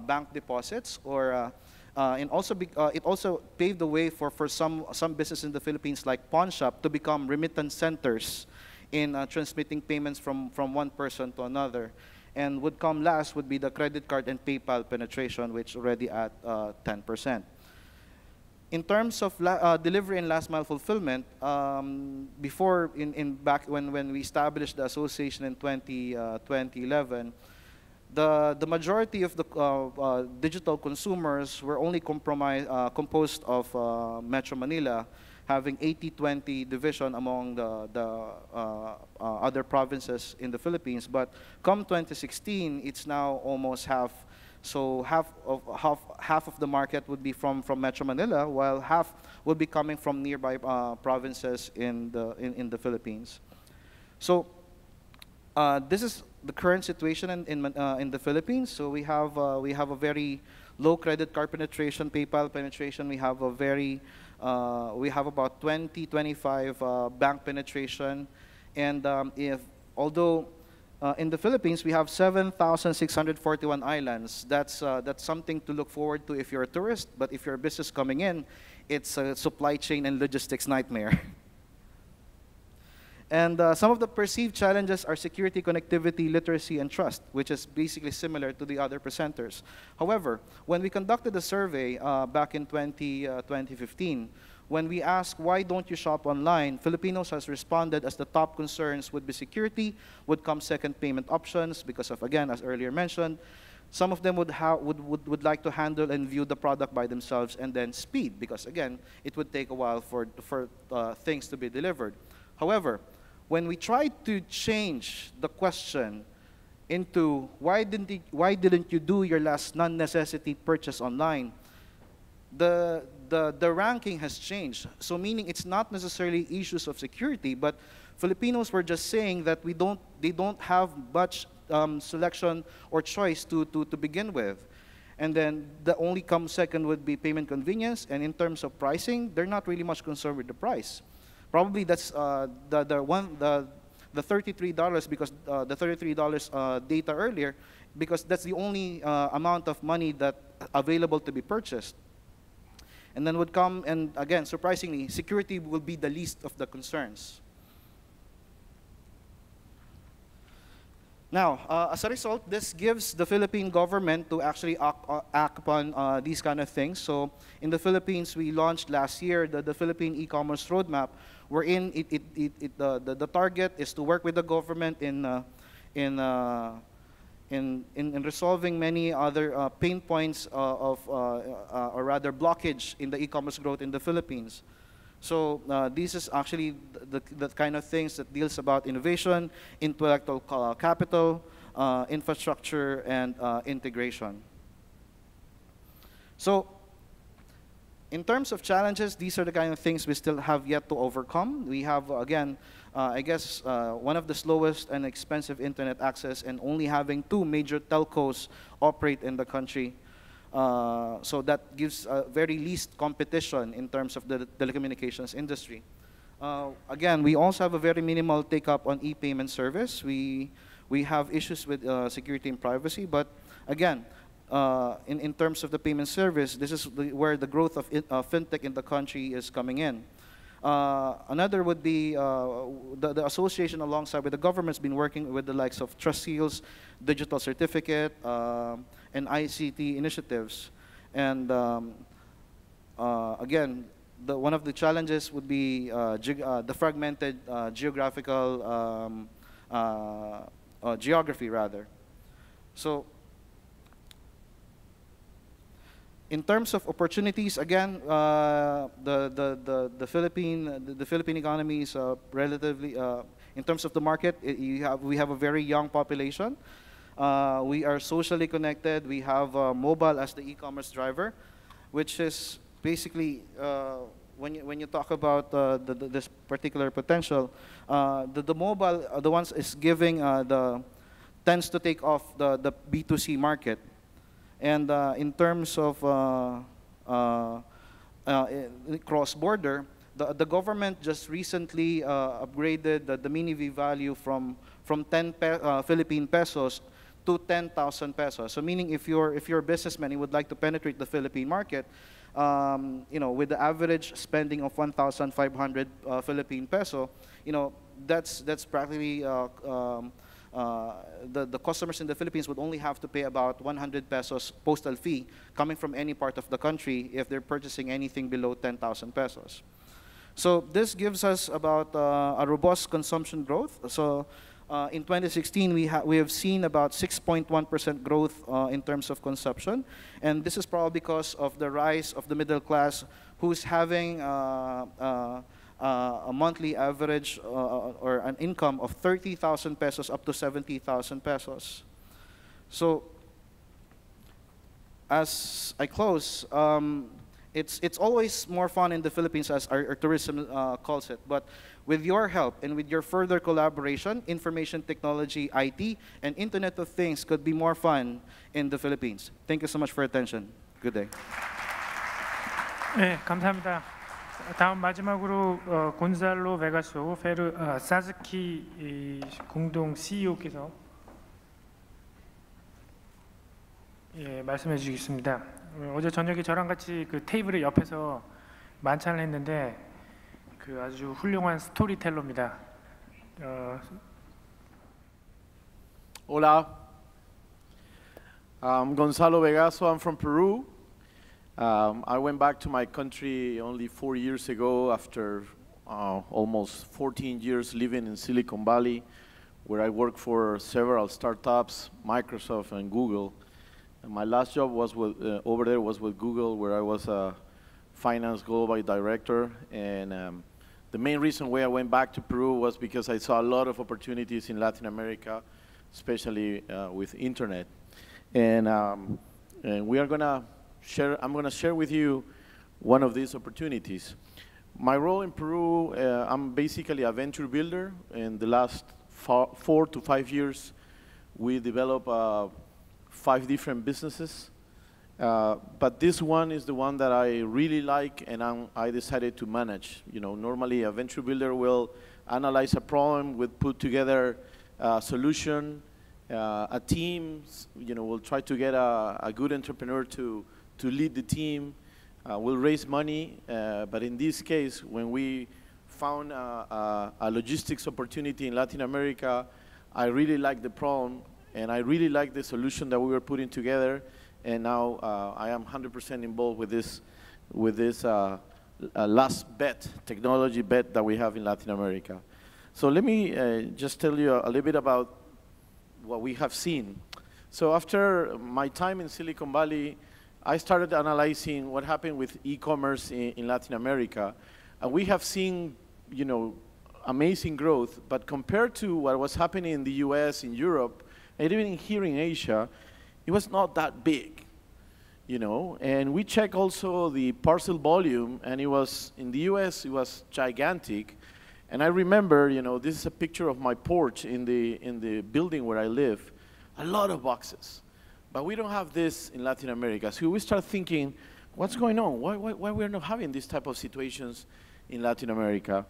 bank deposits or uh, and also be, uh, it also paved the way for, for some, some businesses in the Philippines like pawn shop to become remittance centers in uh, transmitting payments from, from one person to another. And would come last would be the credit card and PayPal penetration, which already at 10%. In terms of uh, delivery and last mile fulfillment, um, before in, in back when, when we established the association in 20, uh, 2011, the, the majority of the uh, uh, digital consumers were only uh, composed of uh, Metro Manila, having 80-20 division among the, the other provinces in the Philippines. But come 2016, it's now almost half. So half of, half, half of the market would be from, from Metro Manila, while half would be coming from nearby provinces in the, in, in the Philippines. So this is the current situation in, in, uh, in the Philippines. So we have, uh, we have a very low credit card penetration, PayPal penetration. We have a very, uh, we have about 20, 25 uh, bank penetration. And um, if, although uh, in the Philippines, we have 7,641 islands. That's, uh, that's something to look forward to if you're a tourist, but if you're a business coming in, it's a supply chain and logistics nightmare. And uh, some of the perceived challenges are security, connectivity, literacy, and trust, which is basically similar to the other presenters. However, when we conducted a survey uh, back in 20, uh, 2015, when we ask, why don't you shop online, Filipinos has responded as the top concerns would be security, would come second payment options, because of, again, as earlier mentioned, some of them would, would, would, would like to handle and view the product by themselves, and then speed, because again, it would take a while for, for uh, things to be delivered. However, when we tried to change the question into why didn't, why didn't you do your last non-necessity purchase online, the, the, the ranking has changed. So meaning it's not necessarily issues of security, but Filipinos were just saying that we don't, they don't have much um, selection or choice to, to, to begin with. And then the only come second would be payment convenience. And in terms of pricing, they're not really much concerned with the price. Probably that's uh, the, the, one, the, the $33 because uh, the $33 uh, data earlier, because that's the only uh, amount of money that available to be purchased. And then would come, and again, surprisingly, security will be the least of the concerns. Now, uh, as a result, this gives the Philippine government to actually act, uh, act upon uh, these kind of things. So in the Philippines, we launched last year the, the Philippine e-commerce roadmap, wherein it, it, it, it the, the, the, target is to work with the government in, uh, in, uh, in, in, in, resolving many other uh, pain points of, or rather blockage in the e-commerce growth in the Philippines. So uh, this is actually the, the, kind of things that deals about innovation, intellectual uh, capital, uh, infrastructure, and uh, integration. So in terms of challenges, these are the kind of things we still have yet to overcome. We have, again, uh, I guess, uh, one of the slowest and expensive internet access and only having two major telcos operate in the country. Uh, so that gives uh, very least competition in terms of the telecommunications industry. Uh, again, we also have a very minimal take-up on e-payment service. We, we have issues with uh, security and privacy, but again, uh, in, in terms of the payment service, this is the, where the growth of in, uh, fintech in the country is coming in. Uh, another would be uh, the, the association alongside with the government's been working with the likes of Trust Seals, Digital Certificate, um, and ICT initiatives. And um, uh, again, the, one of the challenges would be uh, uh, the fragmented uh, geographical um, geography, rather. So in terms of opportunities, again, uh, the, the, the, the, Philippine, the, the Philippine economy is uh, relatively, uh, in terms of the market, it, have, we have a very young population. Uh, we are socially connected. We have uh, mobile as the e-commerce driver, which is basically, uh, when, you, when you talk about the, the, this particular potential, the, the mobile, the ones is giving the, tends to take off the, the B2C market. And uh, in terms of uh, uh, cross-border, the, the government just recently upgraded the, the mini-V value from, from 10 pe Philippine pesos to 10,000 pesos. So meaning if you're, if you're a businessman and would like to penetrate the Philippine market, um, you know, with the average spending of 1,500 uh, Philippine peso, you know, that's, that's practically uh, um, uh, the, the customers in the Philippines would only have to pay about 100 pesos postal fee coming from any part of the country if they're purchasing anything below 10,000 pesos. So this gives us about uh, a robust consumption growth. So uh, in 2016, we, ha we have seen about 6.1% growth uh, in terms of consumption. And this is probably because of the rise of the middle class who's having uh, uh, uh, a monthly average uh, or an income of 30,000 pesos up to 70,000 pesos. So as I close, um, it's, it's always more fun in the Philippines as our, our tourism uh, calls it. But with your help and with your further collaboration, information technology, IT, and Internet of Things could be more fun in the Philippines. Thank you so much for your attention. Good day. 네, 감사합니다. 다음 마지막으로 어, 곤살로 베가쇼 페르 어, 사즈키 공동 CEO께서 예, 말씀해 주시겠습니다. 어제 저녁에 저랑 같이 그 테이블의 옆에서 만찬을 했는데 그 아주 훌륭한 스토리텔러입니다. 어, Hola, I'm Gonzalo Vegaso. I'm from Peru. Um, I went back to my country only four years ago after uh, almost 14 years living in Silicon Valley, where I worked for several startups, Microsoft and Google. And my last job was with, uh, over there was with Google, where I was a finance global director. And um, the main reason why I went back to Peru was because I saw a lot of opportunities in Latin America, especially uh, with internet. And, um, and we are going to share, I'm going to share with you one of these opportunities. My role in Peru, uh, I'm basically a venture builder. In the last four, to five years, we developed uh, five different businesses. Uh, but this one is the one that I really like and I'm, i decided to manage. You know, normally a venture builder will analyze a problem, will put together a solution, uh, a team, you know, will try to get a, a good entrepreneur to to lead the team. Uh, we'll raise money, uh, but in this case, when we found a, a, logistics opportunity in Latin America, I really liked the problem, and I really liked the solution that we were putting together, and now uh, I am 100% involved with this, with this uh, last bet, technology bet that we have in Latin America. So let me uh, just tell you a, a little bit about what we have seen. So after my time in Silicon Valley, I started analyzing what happened with e-commerce in, in, Latin America, and we have seen, you know, amazing growth. But compared to what was happening in the U.S., in Europe, and even here in Asia, it was not that big, you know. And we check also the parcel volume, and it was in the U.S. it was gigantic. And I remember, you know, this is a picture of my porch in the in the building where I live, a lot of boxes But we don't have this in Latin America. So we start thinking, what's going on? Why, why, why we're not having these type of situations in Latin America?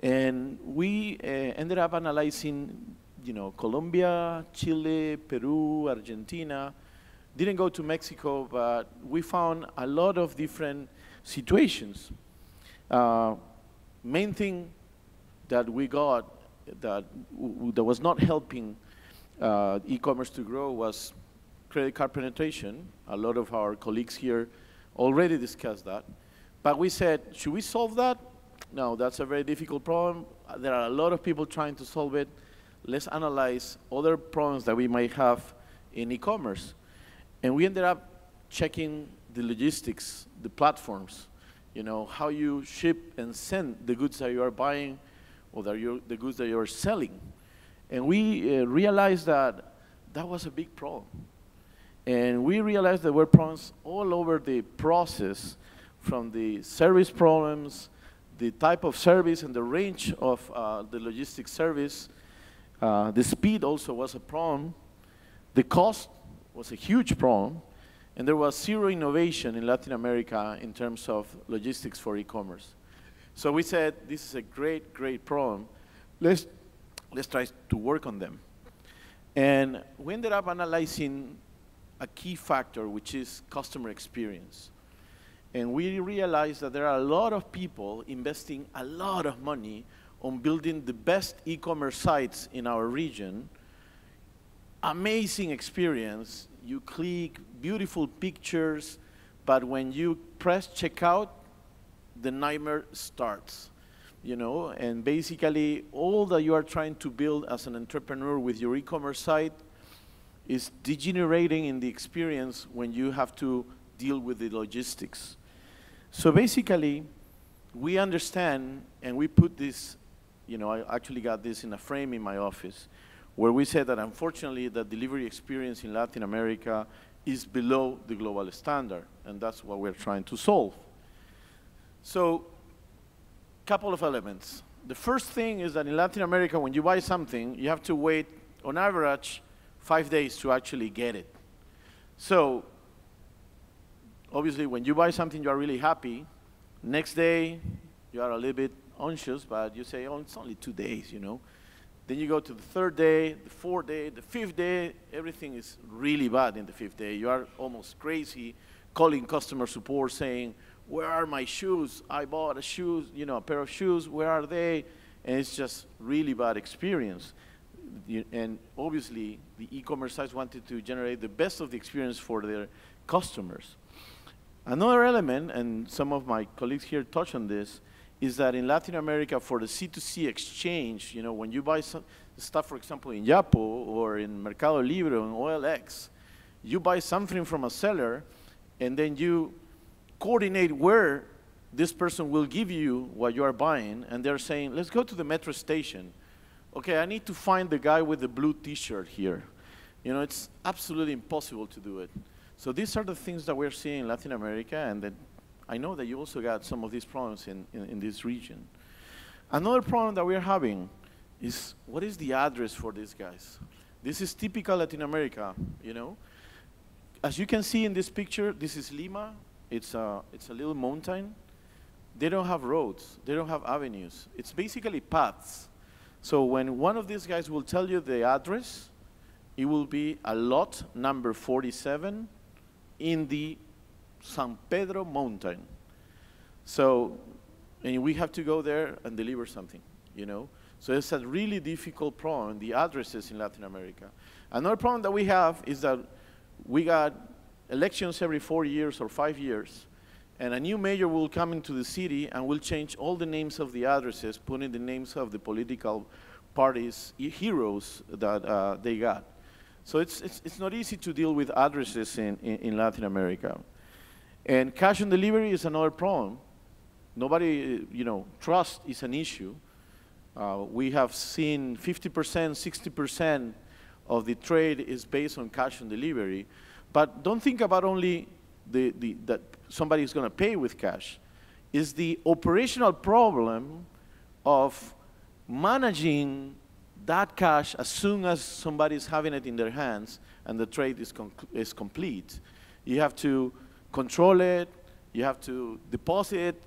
And we uh, ended up analyzing, you know, Colombia, Chile, Peru, Argentina. Didn't go to Mexico, but we found a lot of different situations. Uh, main thing that we got that, that was not helping uh, e-commerce to grow was credit card penetration. A lot of our colleagues here already discussed that. But we said, should we solve that? No, that's a very difficult problem. There are a lot of people trying to solve it. Let's analyze other problems that we might have in e-commerce. And we ended up checking the logistics, the platforms, you know, how you ship and send the goods that you are buying or that you, the goods that you're selling. And we uh, realized that that was a big problem. And we realized there were problems all over the process, from the service problems, the type of service and the range of uh, the logistics service. Uh, the speed also was a problem. The cost was a huge problem. And there was zero innovation in Latin America in terms of logistics for e-commerce. So we said, this is a great, great problem. Let's, let's try to work on them. And we ended up analyzing a key factor, which is customer experience. And we realized that there are a lot of people investing a lot of money on building the best e-commerce sites in our region. Amazing experience. You click, beautiful pictures, but when you press checkout, the nightmare starts. You know, and basically all that you are trying to build as an entrepreneur with your e-commerce site is degenerating in the experience when you have to deal with the logistics. So basically, we understand, and we put this, you know, I actually got this in a frame in my office, where we said that unfortunately the delivery experience in Latin America is below the global standard, and that's what we're trying to solve. So, couple of elements. The first thing is that in Latin America, when you buy something, you have to wait, on average, five days to actually get it. So, obviously, when you buy something, you are really happy. Next day, you are a little bit anxious, but you say, oh, it's only two days, you know. Then you go to the third day, the fourth day, the fifth day, everything is really bad in the fifth day. You are almost crazy calling customer support saying, where are my shoes? I bought a shoes, you know, a pair of shoes, where are they? And it's just really bad experience. And obviously, the e-commerce sites wanted to generate the best of the experience for their customers. Another element, and some of my colleagues here touch on this, is that in Latin America, for the C2C exchange, you know, when you buy some stuff, for example, in Yapo or in Mercado Libre or in OLX, you buy something from a seller, and then you coordinate where this person will give you what you are buying, and they're saying, let's go to the metro station. Okay, I need to find the guy with the blue t-shirt here. You know, it's absolutely impossible to do it. So these are the things that we're seeing in Latin America, and that I know that you also got some of these problems in, in, in this region. Another problem that we're having is what is the address for these guys? This is typical Latin America, you know. As you can see in this picture, this is Lima. It's a, it's a little mountain. They don't have roads. They don't have avenues. It's basically paths. So when one of these guys will tell you the address, it will be a lot number 47 in the San Pedro mountain. So, and we have to go there and deliver something, you know? So it's a really difficult problem, the addresses in Latin America. Another problem that we have is that we got elections every four years or five years, and a new mayor will come into the city and will change all the names of the addresses, putting the names of the political parties, heroes that uh, they got. So it's, it's, it's not easy to deal with addresses in, in, in Latin America. And cash on delivery is another problem. Nobody, you know, trust is an issue. Uh, we have seen 50%, 60% of the trade is based on cash on delivery. But don't think about only the, the, that somebody is going to pay with cash. is the operational problem of managing that cash, as soon as somebody is having it in their hands and the trade is, is complete, you have to control it, you have to deposit it,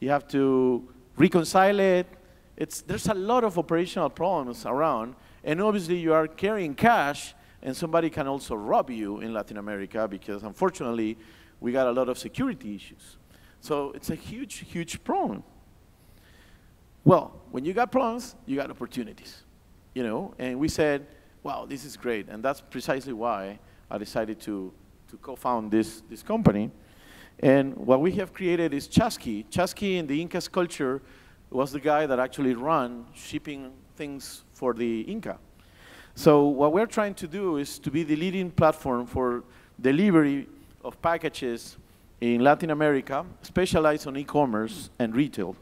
you have to reconcile it. It's, there's a lot of operational problems around, and obviously you are carrying cash, and somebody can also rob you in Latin America because unfortunately we got a lot of security issues. So it's a huge, huge problem. Well, when you got problems, you got opportunities, you know, and we said, wow, this is great, and that's precisely why I decided to, to co-found this, this company. And what we have created is Chazki. Chasqui in the Inca's culture was the guy that actually ran shipping things for the Inca. So what we're trying to do is to be the leading platform for delivery of packages in Latin America, specialized on e-commerce and retail.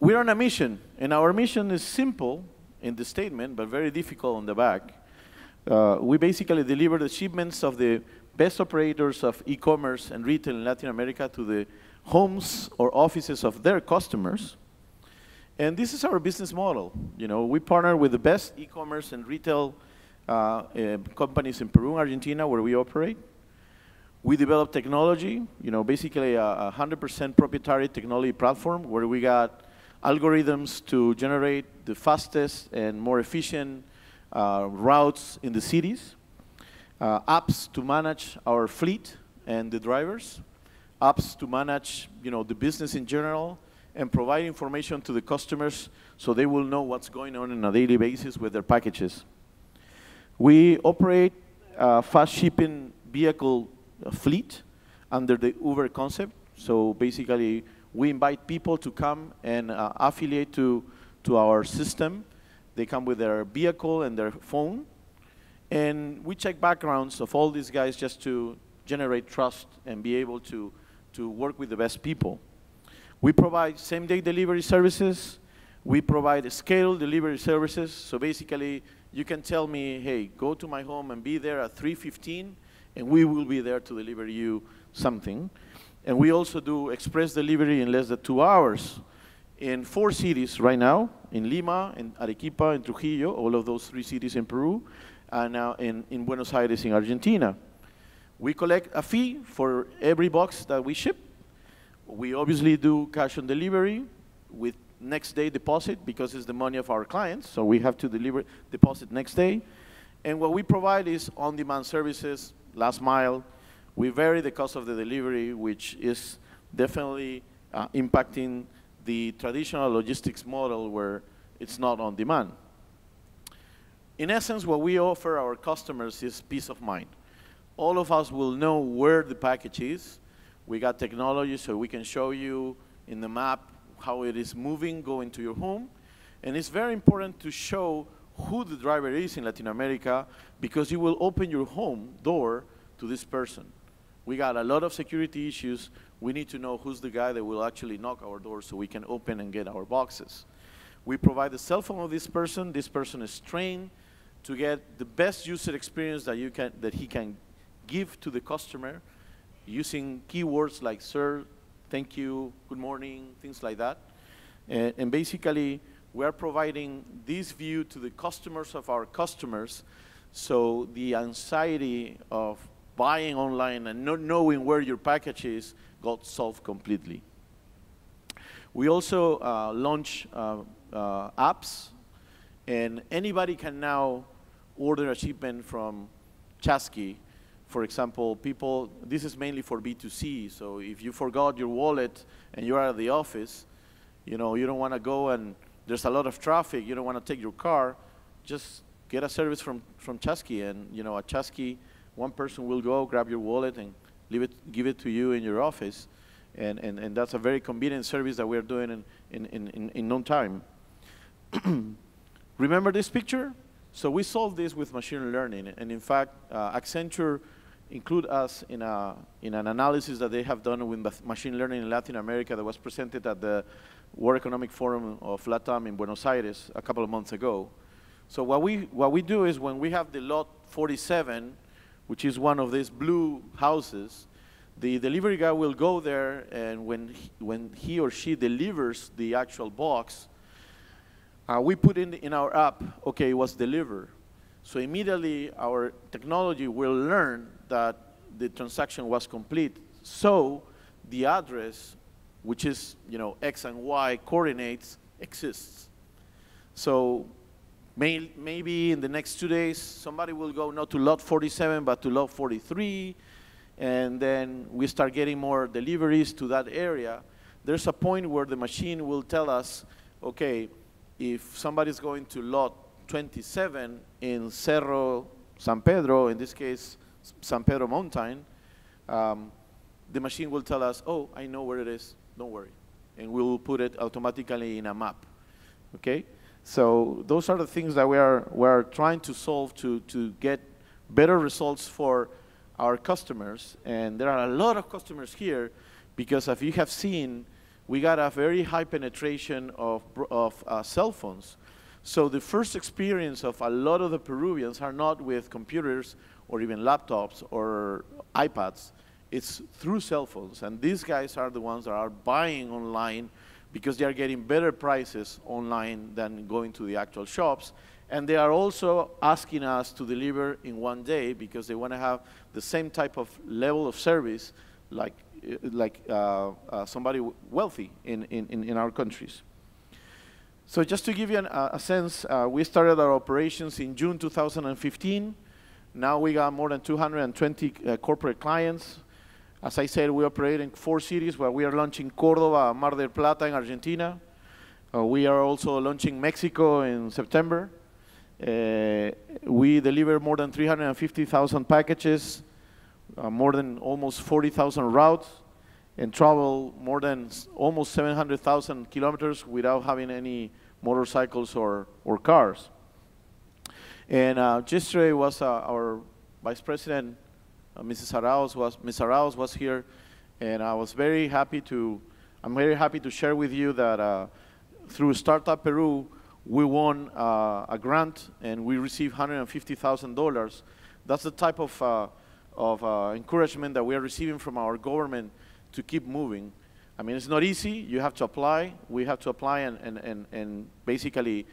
We're on a mission, and our mission is simple in the statement, but very difficult on the back. Uh, we basically deliver the shipments of the best operators of e-commerce and retail in Latin America to the homes or offices of their customers. And this is our business model. You know, we partner with the best e-commerce and retail companies in Peru and Argentina where we operate. We develop technology, you know, basically a 100% proprietary technology platform where we got algorithms to generate the fastest and more efficient uh, routes in the cities, uh, apps to manage our fleet and the drivers, apps to manage you know, the business in general, and provide information to the customers so they will know what's going on on a daily basis with their packages. We operate a fast shipping vehicle fleet under the Uber concept. So basically, we invite people to come and uh, affiliate to, to our system. They come with their vehicle and their phone. And we check backgrounds of all these guys just to generate trust and be able to, to work with the best people. We provide same-day delivery services. We provide scale delivery services. So basically, you can tell me, hey, go to my home and be there at 3.15, and we will be there to deliver you something. And we also do express delivery in less than two hours in four cities right now, in Lima, in Arequipa, in Trujillo, all of those three cities in Peru, and now in, in Buenos Aires in Argentina. We collect a fee for every box that we ship. We obviously do cash on delivery with next day deposit because it's the money of our clients, so we have to deliver deposit next day. And what we provide is on-demand services, last mile, we vary the cost of the delivery, which is definitely uh, impacting the traditional logistics model where it's not on demand. In essence, what we offer our customers is peace of mind. All of us will know where the package is. We got technology so we can show you in the map how it is moving, going to your home. And it's very important to show who the driver is in Latin America because you will open your home door to this person we got a lot of security issues. We need to know who's the guy that will actually knock our door so we can open and get our boxes. We provide the cell phone of this person. This person is trained to get the best user experience that, you can, that he can give to the customer using keywords like sir, thank you, good morning, things like that. And, and basically, we're providing this view to the customers of our customers so the anxiety of buying online and not knowing where your package is got solved completely. We also uh, launch uh, uh, apps, and anybody can now order a shipment from Chazki. For example, people, this is mainly for B2C, so if you forgot your wallet and you're at the office, you know, you don't want to go and there's a lot of traffic, you don't want to take your car, just get a service from, from Chazki, and, you know, a Chazki one person will go, grab your wallet, and leave it, give it to you in your office. And, and, and that's a very convenient service that we're doing in, in, in, in no time. Remember this picture? So we solved this with machine learning. And in fact, uh, Accenture include us in, a, in an analysis that they have done with machine learning in Latin America that was presented at the World Economic Forum of LATAM in Buenos Aires a couple of months ago. So what we, what we do is when we have the lot 47, which is one of these blue houses, the delivery guy will go there and when he, when he or she delivers the actual box, uh, we put in, in our app, okay, it was delivered. So immediately our technology will learn that the transaction was complete. So the address, which is, you know, X and Y coordinates, exists. So may, maybe in the next two days, somebody will go not to lot 47, but to lot 43, and then we start getting more deliveries to that area. There's a point where the machine will tell us, okay, if somebody's going to lot 27 in Cerro San Pedro, in this case, San Pedro Mountain, um, the machine will tell us, oh, I know where it is, don't worry. And we will put it automatically in a map, okay? So those are the things that we are, we are trying to solve to, to get better results for our customers. And there are a lot of customers here because as you have seen, we got a very high penetration of, of uh, cell phones. So the first experience of a lot of the Peruvians are not with computers or even laptops or iPads. It's through cell phones. And these guys are the ones that are buying online because they are getting better prices online than going to the actual shops. And they are also asking us to deliver in one day because they want to have the same type of level of service like, uh, like uh, uh, somebody wealthy in, in, in our countries. So just to give you an, uh, a sense, uh, we started our operations in June 2015. Now we got more than 220 uh, corporate clients. As I said, we operate in four cities where we are launching Córdoba, Mar del Plata in Argentina. Uh, we are also launching Mexico in September. Uh, we deliver more than 350,000 packages, uh, more than almost 40,000 routes, and travel more than almost 700,000 kilometers without having any motorcycles or, or cars. And uh, yesterday was uh, our Vice President uh, Mrs. Aráoz was, Ms. Aráoz was here, and I was very happy to, I'm very happy to share with you that uh, through Startup Peru, we won uh, a grant and we received $150,000. That's the type of, uh, of encouragement that we are receiving from our government to keep moving. I mean, it's not easy. You have to apply. We have to apply and, and, and, and basically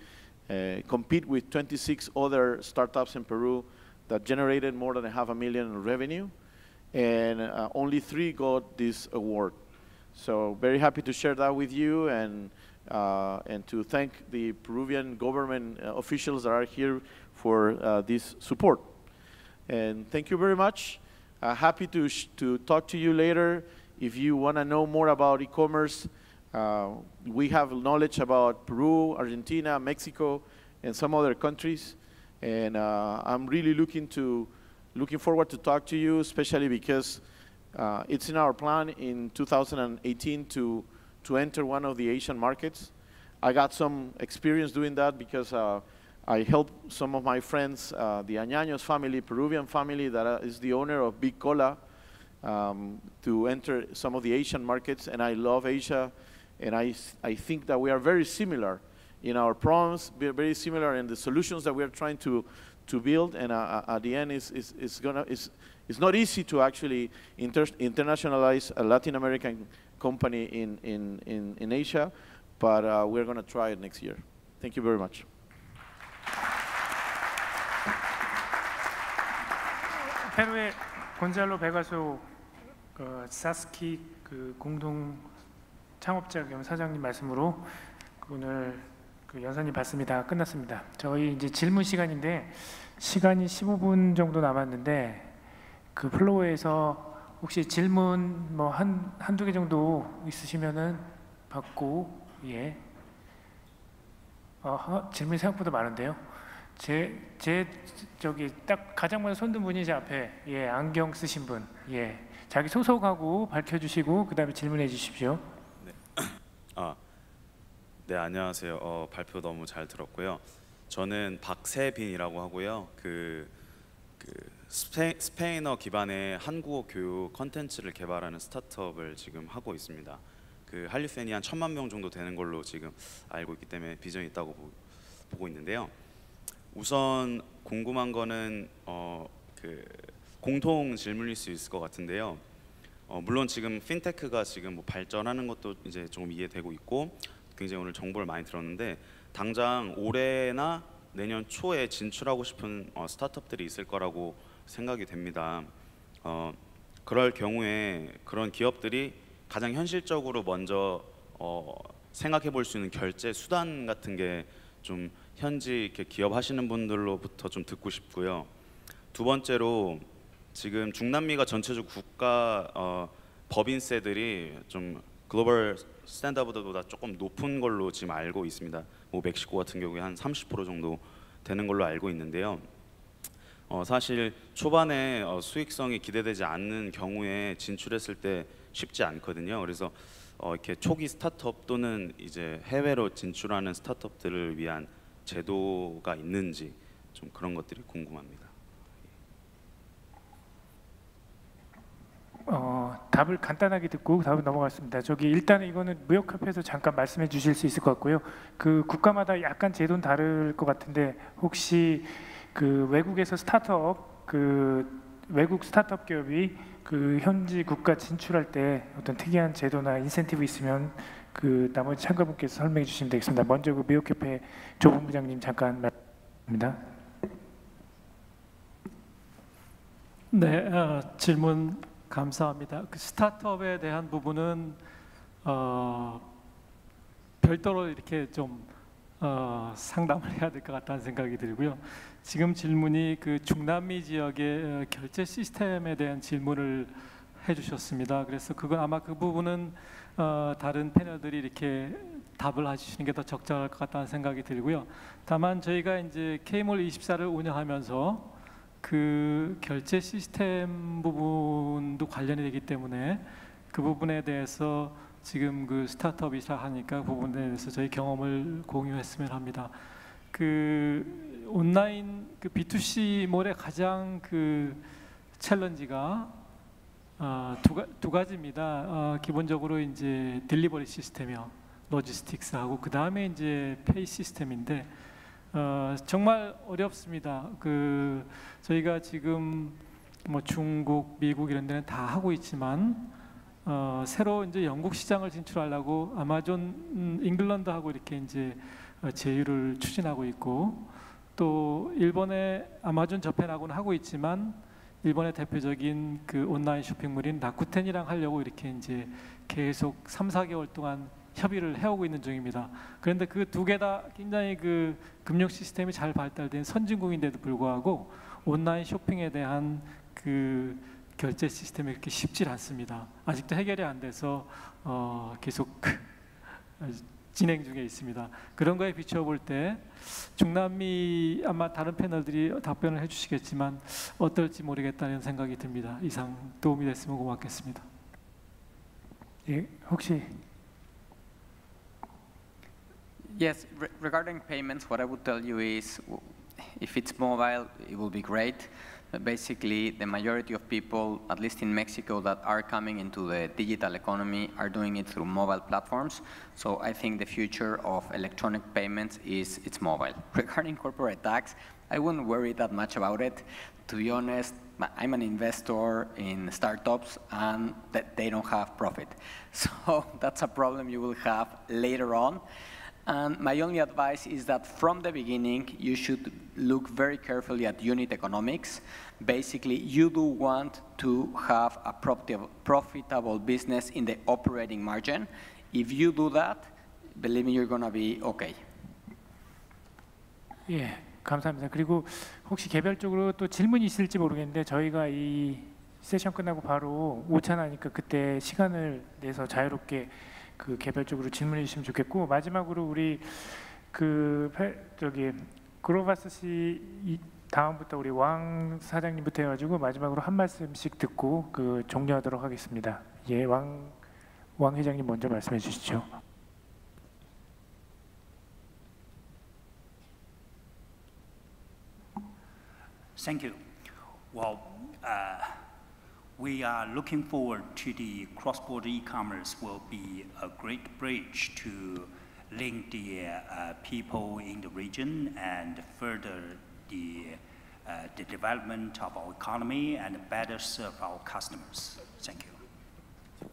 uh, compete with 26 other startups in Peru that generated more than a half a million in revenue, and uh, only three got this award. So very happy to share that with you and, uh, and to thank the Peruvian government uh, officials that are here for uh, this support. And thank you very much. Uh, happy to, to talk to you later. If you want to know more about e-commerce, uh, we have knowledge about Peru, Argentina, Mexico, and some other countries. And uh, I'm really looking to looking forward to talk to you, especially because uh, it's in our plan in 2018 to to enter one of the Asian markets. I got some experience doing that because uh, I helped some of my friends, uh, the Añaños family, Peruvian family that uh, the owner of Big Cola, um, to enter some of the Asian markets. And I love Asia, and I, I think that we are very similar in our problems, very similar in the solutions that we are trying to, to build. And uh, at the end, it's, it's, it's, gonna, it's, it's not easy to actually inter internationalize a Latin American company in, in, in, in Asia, but uh, we're going to try it next year. Thank you very much. 페루의 곤잘로 베가소 그 사스키 그 공동 창업자 겸 사장님 말씀으로 오늘 그 연사님 말씀이 다 끝났습니다. 저희 이제 질문 시간인데 시간이 15분 정도 남았는데 그 플로어에서 혹시 질문 뭐 한 한두 개 정도 있으시면은 받고 예. 어, 질문이 생각보다 많은데요. 제, 제 저기 딱 가장 먼저 손든 분이 제 앞에 예 안경 쓰신 분 예. 자기 소속하고 밝혀주시고 그 다음에 질문해 주십시오. 네. 아, 네 안녕하세요. 어, 발표 너무 잘 들었고요. 저는 박세빈이라고 하고요. 그, 그 스페, 스페인어 기반의 한국어 교육 컨텐츠를 개발하는 스타트업을 지금 하고 있습니다. 그 한류 팬이 한 천만 명 정도 되는 걸로 지금 알고 있기 때문에 비전이 있다고 보, 보고 있는데요. 우선 궁금한 거는 어, 그 공통 질문일 수 있을 것 같은데요. 어, 물론 지금 핀테크가 지금 뭐 발전하는 것도 이제 조금 이해되고 있고 굉장히 오늘 정보를 많이 들었는데 당장 올해나 내년 초에 진출하고 싶은 어, 스타트업들이 있을 거라고 생각이 됩니다. 어, 그럴 경우에 그런 기업들이 가장 현실적으로 먼저 어, 생각해 볼 수 있는 결제 수단 같은 게 좀 현지 이렇게 기업 하시는 분들로부터 좀 듣고 싶고요. 두 번째로 지금 중남미가 전체적 국가 어, 법인세들이 좀 글로벌 스탠다드보다 조금 높은 걸로 지금 알고 있습니다. 뭐 멕시코 같은 경우에 한 30% 정도 되는 걸로 알고 있는데요. 어, 사실 초반에 어, 수익성이 기대되지 않는 경우에 진출했을 때 쉽지 않거든요. 그래서 어, 이렇게 초기 스타트업 또는 이제 해외로 진출하는 스타트업들을 위한 제도가 있는지 좀 그런 것들이 궁금합니다. 어, 답을 간단하게 듣고 답을 넘어갔습니다. 저기 일단은 이거는 무역협회에서 잠깐 말씀해 주실 수 있을 것 같고요. 그 국가마다 약간 제도는 다를 것 같은데 혹시 그 외국에서 스타트업 그 외국 스타트업 기업이 그 현지 국가 진출할 때 어떤 특이한 제도나 인센티브 있으면 그 나머지 참가분께서 설명해 주시면 되겠습니다. 먼저 그 무역협회 조 본부장님 잠깐 말씀입니다. 네, 어, 질문 감사합니다. 그 스타트업에 대한 부분은 어, 별도로 이렇게 좀 어, 상담을 해야 될 것 같다는 생각이 들고요. 지금 질문이 그 중남미 지역의 어, 결제 시스템에 대한 질문을 해주셨습니다. 그래서 그건 아마 그 부분은 어, 다른 패널들이 이렇게 답을 해주시는 게 더 적절할 것 같다는 생각이 들고요. 다만 저희가 이제 K몰 24를 운영하면서 그 결제 시스템 부분도 관련이 되기 때문에 그 부분에 대해서 지금 그 스타트업이라 하니까 그 부분에 대해서 저희 경험을 공유했으면 합니다. 그 온라인 그 B2C 몰의 가장 그 챌린지가 어, 두, 가, 두 가지입니다. 어, 기본적으로 이제 딜리버리 시스템이요, 로지스틱스하고 그 다음에 이제 페이 시스템인데 어, 정말 어렵습니다. 그 저희가 지금 뭐 중국, 미국 이런 데는 다 하고 있지만 어, 새로 이제 영국 시장을 진출하려고 아마존 음, 잉글랜드하고 이렇게 이제 어, 제휴를 추진하고 있고 또 일본의 아마존 저펜하고는 하고 있지만 일본의 대표적인 그 온라인 쇼핑몰인 라쿠텐이랑 하려고 이렇게 이제 계속 3, 4개월 동안 협의를 해오고 있는 중입니다. 그런데 그 두 개 다 굉장히 그 금융 시스템이 잘 발달된 선진국인데도 불구하고 온라인 쇼핑에 대한 그 결제 시스템이 그렇게 쉽지 않습니다. 아직도 해결이 안 돼서 어 계속 진행 중에 있습니다. 그런 거에 비추어 볼 때 중남미 아마 다른 패널들이 답변을 해주시겠지만 어떨지 모르겠다는 생각이 듭니다. 이상 도움이 됐으면 고맙겠습니다. 예, 혹시 Yes, re regarding payments, what I would tell you is if it's mobile, it will be great. But basically, the majority of people, at least in Mexico, that are coming into the digital economy are doing it through mobile platforms. So I think the future of electronic payments is it's mobile. Regarding corporate tax, I wouldn't worry that much about it. To be honest, I'm an investor in startups and they don't have profit. So that's a problem you will have later on. And my only advice is that from the beginning, you should look very carefully at unit economics. Basically, you do want to have a profitable business in the operating margin. If you do that, believe me, you're going to be okay. 예, 감사합니다. 그리고 혹시 개별적으로 또 질문이 있을지 모르겠는데 저희가 이 세션 끝나고 바로 오찬하니까 그때 시간을 내서 자유롭게 그 개별적으로 질문해 주시면 좋겠고 마지막으로 우리 그 저기 그로바스 씨 다음부터 우리 왕 사장님부터 해가지고 마지막으로 한 말씀씩 듣고 그 종료하도록 하겠습니다. 예, 왕, 왕 회장님 먼저 말씀해 주시죠. Thank. Well, uh, we are looking forward to the cross-border e-commerce will be a great bridge to link the uh, people in the region and further the, uh, the development of our economy and better serve our customers. Thank you.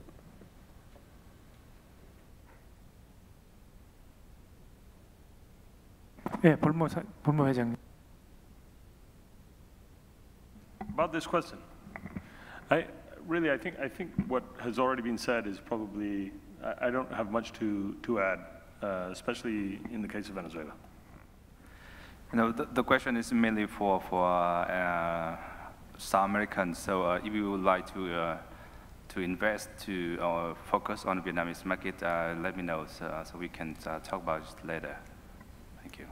예, 볼모 사- 볼모 회장님. About this question, I really I think I think what has already been said is probably I, I don't have much to to add, uh, especially in the case of Venezuela. You know, the, the question is mainly for for uh, South Americans. So uh, if you would like to uh, to invest to or focus on Vietnamese market, uh, let me know so, so we can uh, talk about it later. Thank you.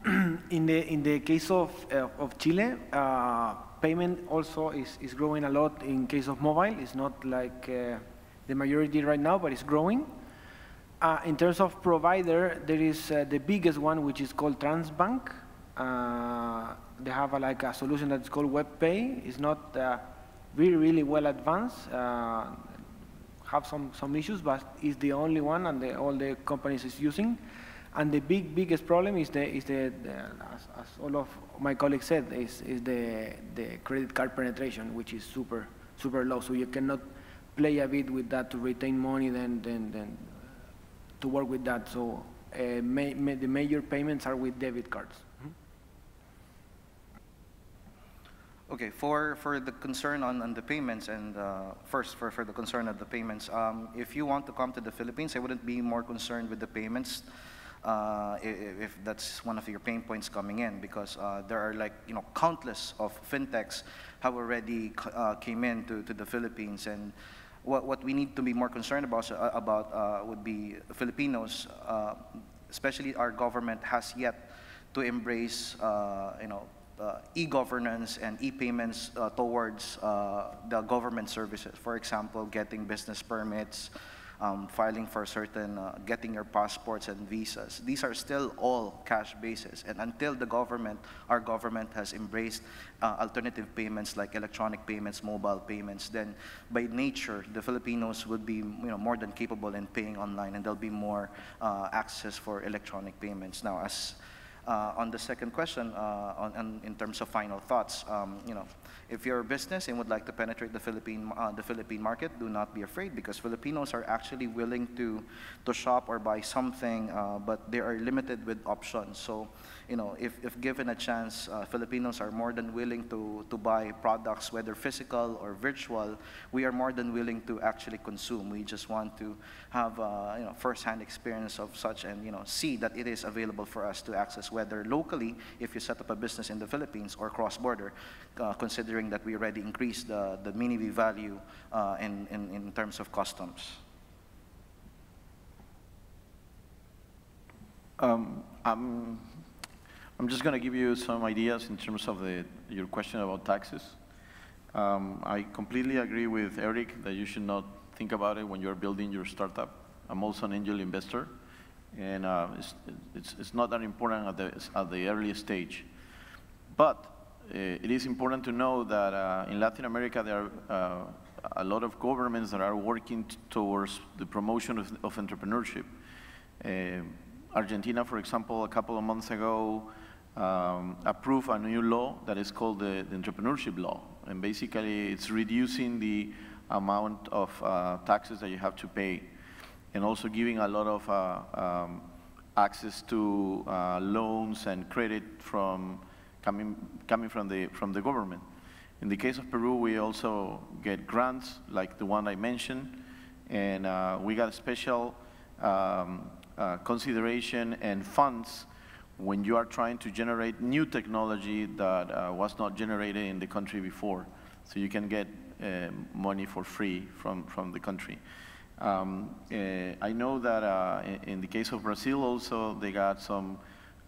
in the in the case of uh, of Chile, uh, payment also is, is growing a lot. In case of mobile, it's not like uh, the majority right now, but it's growing. Uh, in terms of provider, there is uh, the biggest one, which is called Transbank. Uh, they have a, like a solution that's called WebPay. It's not really really well advanced. Have some some issues, but it's the only one, and the, all the companies is using. And the big, biggest problem is the, is the, the as, as all of my colleagues said, is, is the, the credit card penetration, which is super, super low. So you cannot play a bit with that to retain money, then, then, then to work with that. So uh, the major payments are with debit cards. Okay, for, for the concern on, on the payments and uh, first for, for the concern of the payments, um, if you want to come to the Philippines, I wouldn't be more concerned with the payments uh, if that's one of your pain points coming in because uh, there are like, you know, countless of fintechs have already uh, came in to, to the Philippines and what, what we need to be more concerned about, uh, about uh, would be Filipinos, uh, especially our government has yet to embrace, you know, e-governance and e-payments towards the government services. For example, getting business permits, um, filing for certain, uh, getting your passports and visas. These are still all cash basis. And until the government, our government has embraced uh, alternative payments like electronic payments, mobile payments, then by nature, the Filipinos would be you know, more than capable in paying online and there'll be more uh, access for electronic payments. Now, as uh, on the second question, uh, on, on, in terms of final thoughts, um, you know, if you're a business and would like to penetrate the Philippine, uh, the Philippine market, do not be afraid because Filipinos are actually willing to, to shop or buy something, uh, but they are limited with options. So, you know, if, if given a chance, uh, Filipinos are more than willing to, to buy products, whether physical or virtual. We are more than willing to actually consume. We just want to have, uh, you know, first-hand experience of such and, you know, see that it is available for us to access, whether locally, if you set up a business in the Philippines, or cross-border, uh, considering that we already increased the, the mini-V value uh, in, in, in terms of customs. Um, I'm, I'm just going to give you some ideas in terms of the, your question about taxes. Um, I completely agree with Eric that you should not think about it when you're building your startup. I'm also an angel investor, and uh, it's, it's, it's not that important at the, at the early stage. But uh, it is important to know that uh, in Latin America there are uh, a lot of governments that are working towards the promotion of, of entrepreneurship. Uh, Argentina, for example, a couple of months ago um, approved a new law that is called the, the entrepreneurship law. And basically, it's reducing the amount of uh, taxes that you have to pay and also giving a lot of uh, um, access to uh, loans and credit from coming, coming from, the, from the government. In the case of Peru, we also get grants like the one I mentioned, and uh, we got special um, uh, consideration and funds when you are trying to generate new technology that uh, was not generated in the country before. So you can get uh, money for free from, from the country. Um, uh, I know that uh, in, in the case of Brazil also, they got some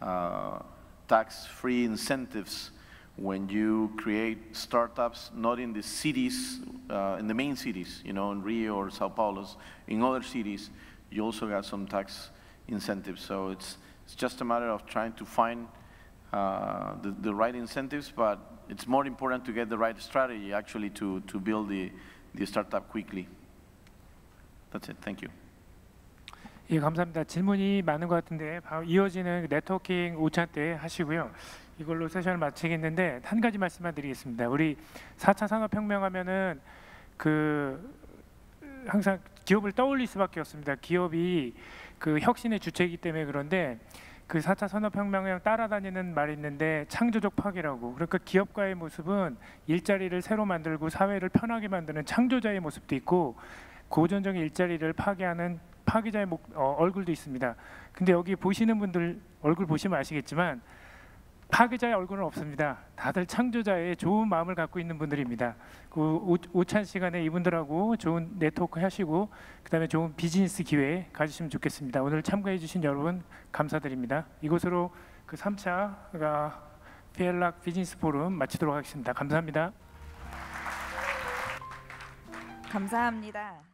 uh, tax-free incentives when you create startups, not in the cities, uh, in the main cities, you know, in Rio or Sao Paulo, in other cities, you also got some tax incentives. So it's, it's just a matter of trying to find uh, the, the right incentives, but it's more important to get the right strategy actually to, to build the, the startup quickly. That's it. Thank you. 예, 감사합니다. 질문이 많은 것 같은데 바로 이어지는 네트워킹 5차 때 하시고요. 이걸로 세션을 마치겠는데 한 가지 말씀만 드리겠습니다. 우리 4차 산업혁명 하면은 그 항상 기업을 떠올릴 수밖에 없습니다. 기업이 그 혁신의 주체이기 때문에 그런데 그 4차 산업혁명을 따라다니는 말이 있는데 창조적 파괴라고 그러니까 기업가의 모습은 일자리를 새로 만들고 사회를 편하게 만드는 창조자의 모습도 있고 고전적인 일자리를 파괴하는 파괴자의 목, 어, 얼굴도 있습니다. 근데 여기 보시는 분들 얼굴 보시면 아시겠지만 파괴자의 얼굴은 없습니다. 다들 창조자의 좋은 마음을 갖고 있는 분들입니다. 그 오, 오찬 시간에 이분들하고 좋은 네트워크 하시고 그다음에 좋은 비즈니스 기회 가지시면 좋겠습니다. 오늘 참가해 주신 여러분 감사드립니다. 이것으로 그 3차가 피엘락 비즈니스 포럼 마치도록 하겠습니다. 감사합니다. 감사합니다.